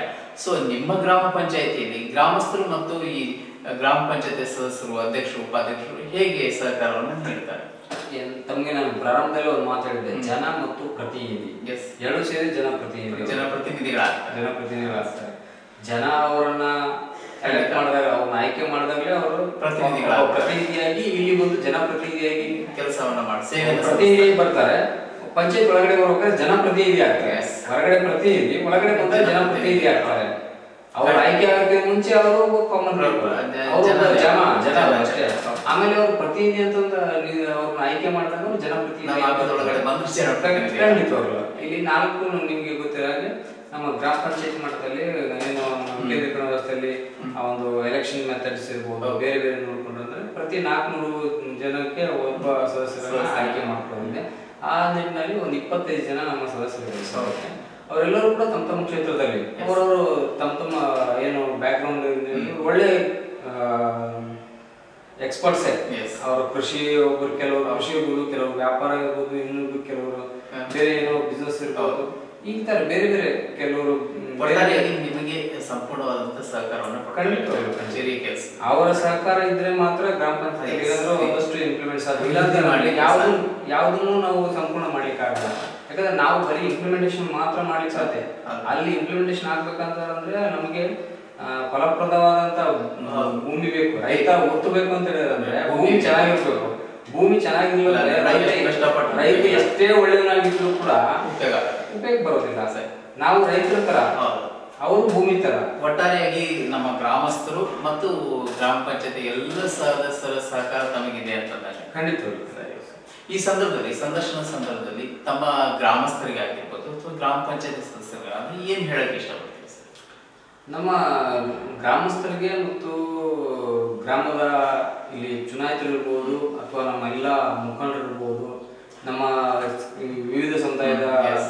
ಸೊ ನಿಮ್ಮ ಗ್ರಾಮ ಪಂಚಾಯತಿಯಲ್ಲಿ ಗ್ರಾಮಸ್ಥರು ಮತ್ತು ಈ ಗ್ರಾಮ ಪಂಚಾಯತಿ ಸದಸ್ಯರು ಅಧ್ಯಕ್ಷರು ಉಪಾಧ್ಯಕ್ಷರು ಹೇಗೆ ಸಹಕಾರವನ್ನು ನೀಡ್ತಾರೆ? ತಮಗೆ ತಮ್ಗೆ ನಾನು ಪ್ರಾರಂಭದಲ್ಲಿ ಒಂದು ಮಾತಾಡಿದ್ದೆ ಜನ ಮತ್ತು ಪ್ರತಿನಿಧಿ. ಎಸ್ ಎರಡು ಸೇರಿ ಜನಪ್ರತಿನಿಧಿ ಜನಪ್ರತಿನಿಧಿಗಳಾಗ್ತಾರೆ. ಜನಪ್ರತಿನಿಧಿಗಳಾಗ್ತಾರೆ. ಜನ ಅವರನ್ನ ಎಲೆಕ್ಟ್ ಮಾಡಿದಾಗ ಅವ್ರನ್ನ ಆಯ್ಕೆ ಮಾಡಿದಾಗಲೇ ಅವರು ಪ್ರತಿನಿಧಿಗಳು ಪ್ರತಿನಿಧಿಯಾಗಿ ಇಲ್ಲಿ ಒಂದು ಜನಪ್ರತಿನಿಧಿಯಾಗಿ ಕೆಲಸವನ್ನ ಮಾಡಿ ಪ್ರತಿನಿಧಿ ಬರ್ತಾರೆ. ಪಂಚಾಯತ್ ಒಳಗಡೆ ಬರ್ಬೇಕಾದ್ರೆ ಜನಪ್ರತಿನಿಧಿ ಆಗ್ತಾರೆ. ಹೊರಗಡೆ ಪ್ರತಿನಿಧಿ ಒಳಗಡೆ ಬಂದ್ರೆ ಜನಪ್ರತಿನಿಧಿ. ಆಗ್ತಾರೆ. ಅವ್ರ ಆಯ್ಕೆ ಆಗಕ್ಕೆ ಮುಂಚೆ ಅವರು ಕಾಮನ್ ಜನ- ಜನ- ಅಷ್ಟೇ. ಆಮೇಲೆ ಅವ್ರ ಪ್ರತಿನಿಧಿ ಅಂತಂದ ನೀವು ಅವ್ರನ್ನ ಆಯ್ಕೆ ಮಾಡಿದಾಗ ಅವ್ರು ಜನಪ್ರತಿನಿಧಿ. ಇಲ್ಲಿ ನಾಲ್ಕು ನಿಮ್ಗೆ ಗೊತ್ತಿರೋ ಹಾಗೆ ನಮ್ಮ ಗ್ರಾಮ ಪಂಚಾಯತ್ ಮಟ್ಟದಲ್ಲಿ ಏನು ಕೇಂದ್ರೀಕರಣ ವ್ಯವಸ್ಥೆಯಲ್ಲಿ ಆ ಒಂದು ಎಲೆಕ್ಷನ್ ಮೆಥಡ್ಸ್ ಇರ್ಬೋದು ಬೇರೆ ಬೇರೆ ನೋಡ್ಕೊಂಡು ಅಂದ್ರೆ ಪ್ರತಿ ನಾಲ್ಕುನೂರು ಜನಕ್ಕೆ ಒಬ್ಬ ಸದಸ್ಯರನ್ನ ಸದಸ್ಯ. ಆಯ್ಕೆ ಮಾಡ್ಕೊಂಡಿದ್ದೆ ಆ ನಿಟ್ಟಿನಲ್ಲಿ ಒಂದು ಇಪ್ಪತ್ತೈದು ಜನ ನಮ್ಮ ಸದಸ್ಯರು ಸಭೆಗೆ. ಅವರೆಲ್ಲರೂ ಕೂಡ ತಮ್ಮ ತಮ್ಮ ಕ್ಷೇತ್ರದಲ್ಲಿ ಅವರವರು ತಮ್ಮ ತಮ್ಮ ಏನು ಬ್ಯಾಕ್ ಗ್ರೌಂಡ್ ಒಳ್ಳೆ ಎಕ್ಸ್ಪರ್ಟ್ಸ್. ಅವರು ಕೃಷಿ ಒಬ್ಬರು ಕೆಲವರು ಕೃಷಿ ಇರ್ಬೋದು ಕೆಲವರು ವ್ಯಾಪಾರ ಇರ್ಬೋದು ಇನ್ನೊಬ್ರು ಕೆಲವರು ಬೇರೆ ಏನೋ ಬಿಸ್ನೆಸ್ ಇರ್ಬೋದು. ಈ ತರ ಬೇರೆ ಬೇರೆ ಕೆಲವರು ನಿಮಗೆ ಸಂಪೂರ್ಣವಾದಂತ ಸಹಕಾರವನ್ನು. ಕಚೇರಿ ಕೆಲಸ ಅವರ ಸಹಕಾರ ಇದ್ರೆ ಮಾತ್ರ ಗ್ರಾಮ ಪಂಚಾಯತ್ ಒಂದಷ್ಟು ಇಂಪ್ಲಿಮೆಂಟ್ ಸಾಧ್ಯ ಇಲ್ಲಾಂದ್ರೆ ಮಾಡ್ಲಿಕ್ಕೆ ಯಾವ್ದು ಯಾವ್ದನ್ನು ನಾವು ಸಂಪೂರ್ಣ ಮಾಡ್ಲಿಕ್ಕೆ ಆಗಲ್ಲ. ಯಾಕಂದ್ರೆ ನಾವು ಬರೀ ಇಂಪ್ಲಿಮೆಂಟೇಶನ್ ಮಾತ್ರ ಮಾಡ್ಲಿಕ್ಕೆ ಸಾಧ್ಯ. ಅಲ್ಲಿ ಇಂಪ್ಲಿಮೆಂಟೇಶನ್ ಆಗ್ಬೇಕಂತಂದ್ರೆ ನಮಗೆ ಫಲಪ್ರದವಾದಂತ ಭೂಮಿ ಬೇಕು. ರೈತ ಒತ್ತಬೇಕು ಅಂತ ಹೇಳಿದ್ರೆ ಭೂಮಿ ಚೆನ್ನಾಗಿರ್ಬೇಕು. ಭೂಮಿ ಚೆನ್ನಾಗಿಲ್ಲ ಕಷ್ಟಪಟ್ಟು ರೈತ ಎಷ್ಟೇ ಒಳ್ಳೆಯವನಾಗಿದ್ರು ಕೂಡ ಉಪಯೋಗ ಉಪಯೋಗ ಬರೋದಿಲ್ಲ. ಸರ್. ನಾವು ರೈತರ ತರ. ಅವರು ಭೂಮಿ ತರ ಒಟ್ಟಾರೆಯಾಗಿ ನಮ್ಮ ಗ್ರಾಮಸ್ಥರು ಮತ್ತು ಗ್ರಾಮ ಪಂಚಾಯತಿ ಎಲ್ಲ ಸದಸ್ಯರ ಸಹಕಾರ ತಮಗಿದೆ ಅಂತಂದಾಗ ಖಂಡಿತ ಸರಿ. ಈ ಸಂದರ್ಭದಲ್ಲಿ ಸಂದರ್ಶನ ಸಂದರ್ಭದಲ್ಲಿ ತಮ್ಮ ಗ್ರಾಮಸ್ಥರಿಗೆ ಆಗಿರ್ಬೋದು ಅಥವಾ ಗ್ರಾಮ ಪಂಚಾಯತಿ ಸದಸ್ಯರಿಗೆ ಏನ್ ಹೇಳಕ್ ಇಷ್ಟಪಡ್ತೀವಿ ಸರ್ ನಮ್ಮ ಗ್ರಾಮಸ್ಥರಿಗೆ ಮತ್ತು ಗ್ರಾಮದ ಇಲ್ಲಿ ಚುನಾಯಿತರಿರ್ಬೋದು ಅಥವಾ ನಮ್ಮ ಎಲ್ಲ ಮುಖಂಡರಿರ್ಬೋದು ನಮ್ಮ ಈ ವಿವಿಧ ಸಮುದಾಯದ Yes.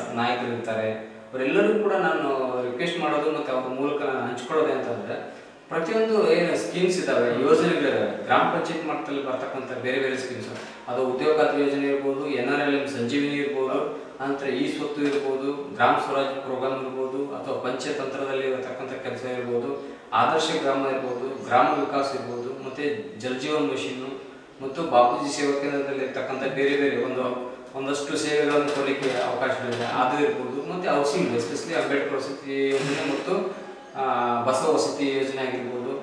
ಅವರೆಲ್ಲರಿಗೂ ಕೂಡ ನಾನು ರಿಕ್ವೆಸ್ಟ್ ಮಾಡೋದು ಮತ್ತು ಅವ್ರ ಮೂಲಕ ಹಂಚ್ಕೊಳ್ಳೋದೆ ಅಂತಂದರೆ ಅಂತಂದ್ರೆ ಪ್ರತಿಯೊಂದು ಏನು ಸ್ಕೀಮ್ಸ್ ಇದ್ದಾವೆ ಯೋಜನೆಗಳಿದ್ದಾವೆ ಗ್ರಾಮ ಪಂಚಾಯತ್ ಮಟ್ಟದಲ್ಲಿ ಬರ್ತಕ್ಕಂಥ ಬೇರೆ ಬೇರೆ ಸ್ಕೀಮ್ಸ್ ಅದು ಉದ್ಯೋಗ ಯೋಜನೆ ಇರ್ಬೋದು N R L M Sanjeevini ಇರ್ಬೋದು, ನಂತರ ಈ ಸ್ವತ್ತು ಇರ್ಬೋದು, ಗ್ರಾಮ ಸ್ವರಾಜ್ ಪ್ರೋಗ್ರಾಮ್ ಇರ್ಬೋದು, ಅಥವಾ ಪಂಚತಂತ್ರದಲ್ಲಿ ಇರತಕ್ಕಂಥ ಕೆಲಸ ಇರ್ಬೋದು, ಆದರ್ಶ ಗ್ರಾಮ ಇರ್ಬೋದು, ಗ್ರಾಮ ವಿಕಾಸ ಇರ್ಬೋದು, ಮತ್ತು ಜಲ್ ಜೀವನ್ ಮಿಷಿನ್ನು, ಮತ್ತು ಬಾಪೂಜಿ ಸೇವಾ ಕೇಂದ್ರದಲ್ಲಿ ಇರ್ತಕ್ಕಂಥ ಬೇರೆ ಬೇರೆ ಒಂದು ಒಂದಷ್ಟು ಸೇವೆಗಳನ್ನು ಕೊಡಲಿಕ್ಕೆ ಅವಕಾಶಗಳಿದೆ ಅದು ಇರ್ಬೋದು. ಮತ್ತು ಹೌಸಿಂಗ್ ಎಸ್ಪೆಷಲಿ ಅಂಬೇಡ್ಕರ್ ವಸತಿ ಯೋಜನೆ ಮತ್ತು ಬಸವ ವಸತಿ ಯೋಜನೆ ಆಗಿರ್ಬೋದು.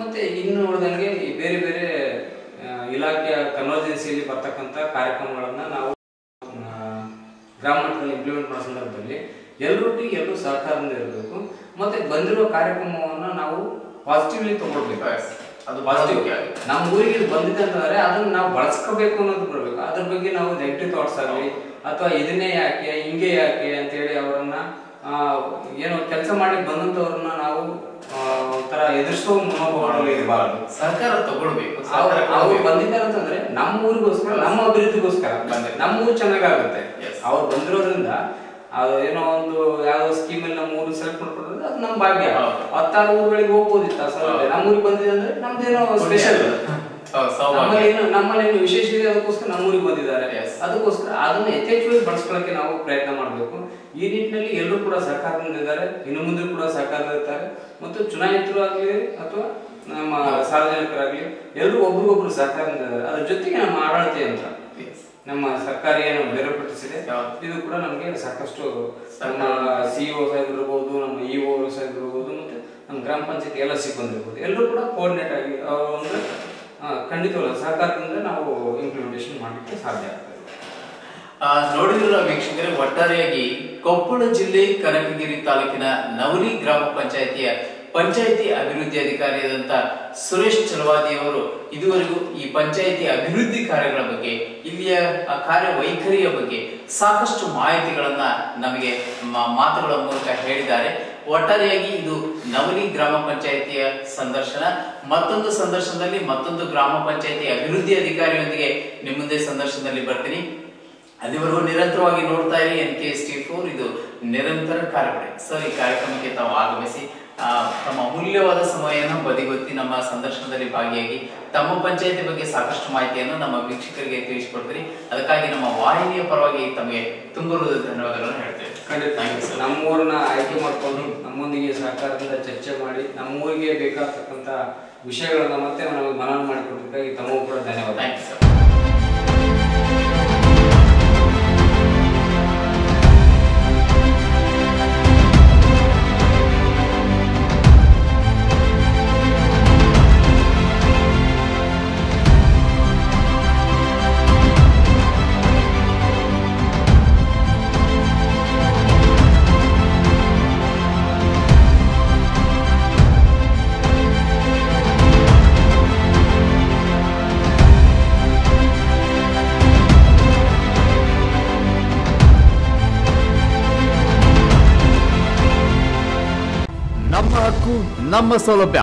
ಮತ್ತು ಇನ್ನು ಉಳಿದಂಗೆ ಈ ಬೇರೆ ಬೇರೆ ಇಲಾಖೆಯ ಕನ್ವರ್ಜೆನ್ಸಿಯಲ್ಲಿ ಬರ್ತಕ್ಕಂಥ ಕಾರ್ಯಕ್ರಮಗಳನ್ನು ನಾವು ಗ್ರಾಮ ಮಟ್ಟದಲ್ಲಿ ಇಂಪ್ಲಿಮೆಂಟ್ ಮಾಡೋ ಸಂದರ್ಭದಲ್ಲಿ ಎಲ್ಲರೊಟ್ಟಿಗೆ ಎಲ್ಲರೂ ಸಹಕಾರದಿಂದ ಇರಬೇಕು. ಮತ್ತು ಬಂದಿರೋ ಕಾರ್ಯಕ್ರಮವನ್ನು ನಾವು ಪಾಸಿಟಿವ್ಲಿ ತಗೊಳ್ಬೇಕು. ಅದು ಪಾಸಿಟಿವ್ ನಮ್ಮ ಊರಿಗೆ ಬಂದಿದೆ ಅಂತಂದರೆ ಅದನ್ನು ನಾವು ಬಳಸ್ಕೋಬೇಕು ಅನ್ನೋದು ಅದ್ರ ಬಗ್ಗೆ ನಾವು ನೆಗೆಟಿವ್ ಥಾಟ್ಸ್ ಆಗಲಿ ಅಥವಾ ಇದನ್ನೇ ಯಾಕೆ ಹಿಂಗೆ ಯಾಕೆ ಅಂತೇಳಿ ಅವರನ್ನ ಏನು ಕೆಲಸ ಮಾಡಿ ಬಂದಂತವ್ರನ್ನ ನಾವು ಒಂಥರ ಎದುರಿಸೋ ಮನೋಭಾವ ಇರಬಾರದು ಸರ್ಕಾರ ತಗೊಳ್ಬೇಕು. ಅವ್ರು ಬಂದಿದ್ದಾರೆ ಅಂತಂದ್ರೆ ನಮ್ಮ ಊರಿಗೋಸ್ಕರ ನಮ್ಮ ಅಭಿವೃದ್ಧಿಗೋಸ್ಕರ ಬಂದ್ರೆ ನಮ್ಮ ಊರು ಚೆನ್ನಾಗಾಗುತ್ತೆ. ಅವ್ರು ಬಂದಿರೋದ್ರಿಂದ ಅದು ಏನೋ ಒಂದು ಯಾವ ಸ್ಕೀಮ್ ಅಲ್ಲಿ ನಮ್ಮ ಊರು ಸೆಲೆಕ್ಟ್ ಮಾಡ್ಕೊಂಡ್ರೆ ಅದು ನಮ್ಮ ಭಾಗ್ಯ. ಹತ್ತಾರು ಊರುಗಳಿಗೆ ಹೋಗ್ಬೋದಿತ್ತು ಆ ನಮ್ಮ ಊರಿಗೆ ಬಂದಿದೆ ಅಂದ್ರೆ ನಮ್ದೇನೋ ಸ್ಪೆಷಲ್ ಹೌದು, ಸೌಭಾಗ್ಯ. ನಮ್ಮಲ್ಲಿ ಏನು ನಮ್ಮಲ್ಲಿ ಏನು ವಿಶೇಷ ಇದೆ ಅದಕ್ಕೋಸ್ಕರ ನಮ್ಮೂರಿಗೆ ಬಂದಿದ್ದಾರೆ. ಅದಕ್ಕೋಸ್ಕರ ಅದನ್ನ ಯಥೇಚ್ಛವಾಗಿ ಬಳಸ್ಕೊಳ್ಳೋಕೆ ನಾವು ಪ್ರಯತ್ನ ಮಾಡಬೇಕು ಈ ನಿಟ್ಟಿನಲ್ಲಿ ಎಲ್ಲರೂ ಕೂಡ ಸಹಕಾರ ಇದ್ದಾರೆ ಇನ್ನು ಮುಂದೆ ಕೂಡ ಸಹಕಾರ ಇರ್ತಾರೆ ಮತ್ತು ಚುನಾಯಿತರು ಆಗಲಿ ಅಥವಾ ನಮ್ಮ ಸಾರ್ವಜನಿಕರಾಗಲಿ ಎಲ್ಲರೂ ಒಬ್ರಿಗೊಬ್ರು ಸಹಕಾರದಿಂದ ಇದ್ದಾರೆ ಅದ್ರ ಜೊತೆಗೆ ನಮ್ಮ ಆಡಳಿತ ಯಂತ್ರ ನಮ್ಮ ಸರ್ಕಾರ ಏನು ಬೇರ್ಪಡಿಸಿದೆ? ಇದು ಕೂಡ ನಮಗೆ ಸಾಕಷ್ಟು. ನಮ್ಮ ಸಿಇಒ ಸಾಹೇಬ್ ಇರ್ಬೋದು ನಮ್ಮ ಇಒ ಸಾಹೇಬ್ ಇರ್ಬೋದು ಮತ್ತೆ ನಮ್ಮ ಗ್ರಾಮ ಪಂಚಾಯತ್ ಎಲ್ಲ ಸಿಬ್ಬಂದಿ ಇರ್ಬೋದು ಎಲ್ಲರೂ ಕೂಡ ಕೋಆರ್ಡಿನೇಟ್ ಆಗಿ ಅವರು ಖಂಡಿತವಲ್ಲ ಸಹಕಾರದಿಂದ ನಾವು ಇಂಪ್ಲಿಮೆಂಟೇಷನ್ ಮಾಡಲಿಕ್ಕೆ ಸಾಧ್ಯ ಆಗ್ತದೆ. ಆ, ನೋಡಿದಿರಲ್ಲ ವೀಕ್ಷಕರೇ ಒಟ್ಟಾರೆಯಾಗಿ ಕೊಪ್ಪಳ ಜಿಲ್ಲೆ ಕನಕಗಿರಿ ತಾಲೂಕಿನ ನವಲಿ ಗ್ರಾಮ ಪಂಚಾಯಿತಿಯ ಪಂಚಾಯಿತಿ ಅಭಿವೃದ್ಧಿ ಅಧಿಕಾರಿಯಾದಂತ ಸುರೇಶ್ ಚಲವಾದಿ ಅವರು ಇದುವರೆಗೂ ಈ ಪಂಚಾಯಿತಿ ಅಭಿವೃದ್ಧಿ ಕಾರ್ಯಗಳ ಬಗ್ಗೆ ಇಲ್ಲಿಯ ಕಾರ್ಯವೈಖರಿಯ ಬಗ್ಗೆ ಸಾಕಷ್ಟು ಮಾಹಿತಿಗಳನ್ನ ನಮಗೆ ಮಾತುಗಳ ಮೂಲಕ ಹೇಳಿದ್ದಾರೆ. ಒಟ್ಟಾರೆಯಾಗಿ ಇದು ನವಲಿ ಗ್ರಾಮ ಪಂಚಾಯಿತಿಯ ಸಂದರ್ಶನ. ಮತ್ತೊಂದು ಸಂದರ್ಶನದಲ್ಲಿ ಮತ್ತೊಂದು ಗ್ರಾಮ ಪಂಚಾಯಿತಿ ಅಭಿವೃದ್ಧಿ ಅಧಿಕಾರಿಯೊಂದಿಗೆ ನಿಮ್ಮ ಮುಂದೆ ಸಂದರ್ಶನದಲ್ಲಿ ಬರ್ತೀನಿ. ಅಲ್ಲಿವರೆಗೂ ನಿರಂತರವಾಗಿ ನೋಡ್ತಾ ಇರಿ, N K S T four. ಇದು ನಿರಂತರ ಕಾರ್ಯಕ್ರಮ ಸರ್ ಈ ಕಾರ್ಯಕ್ರಮಕ್ಕೆ ತಾವು ಆಗಮಿಸಿ ತಮ್ಮ ಅಮೂಲ್ಯವಾದ ಸಮಯವನ್ನು ಬದಿಗೊತ್ತಿ ನಮ್ಮ ಸಂದರ್ಶನದಲ್ಲಿ ಭಾಗಿಯಾಗಿ ತಮ್ಮ ಪಂಚಾಯತಿ ಬಗ್ಗೆ ಸಾಕಷ್ಟು ಮಾಹಿತಿಯನ್ನು ನಮ್ಮ ವೀಕ್ಷಕರಿಗೆ ತಿಳಿಸಿಕೊಡ್ತೀರಿ ಅದಕ್ಕಾಗಿ ನಮ್ಮ ವಾಹಿನಿಯ ಪರವಾಗಿ ತಮಗೆ ತುಂಬ ಧನ್ಯವಾದಗಳನ್ನು ಹೇಳ್ತೇವೆ. ಖಂಡಿತ. ನಮ್ಮೂರನ್ನ ಆಯ್ಕೆ ಮಾಡ್ಕೊಂಡು ನಮ್ಮೊಂದಿಗೆ ಸಹಕಾರದಿಂದ ಚರ್ಚೆ ಮಾಡಿ ನಮ್ಮೂರಿಗೆ ಬೇಕಾಗ್ತಕ್ಕಂಥ ವಿಷಯಗಳನ್ನ ಮತ್ತೆ ನಮಗೆ ಮನನ ಮಾಡಿಕೊಟ್ಟಿದ್ದಾಗಿ ತಮಗೂ ಕೂಡ ಧನ್ಯವಾದ ಥ್ಯಾಂಕ್ ಯು ಸರ್ ನಮ್ಮ ಹಕ್ಕು ನಮ್ಮ ಸೌಲಭ್ಯ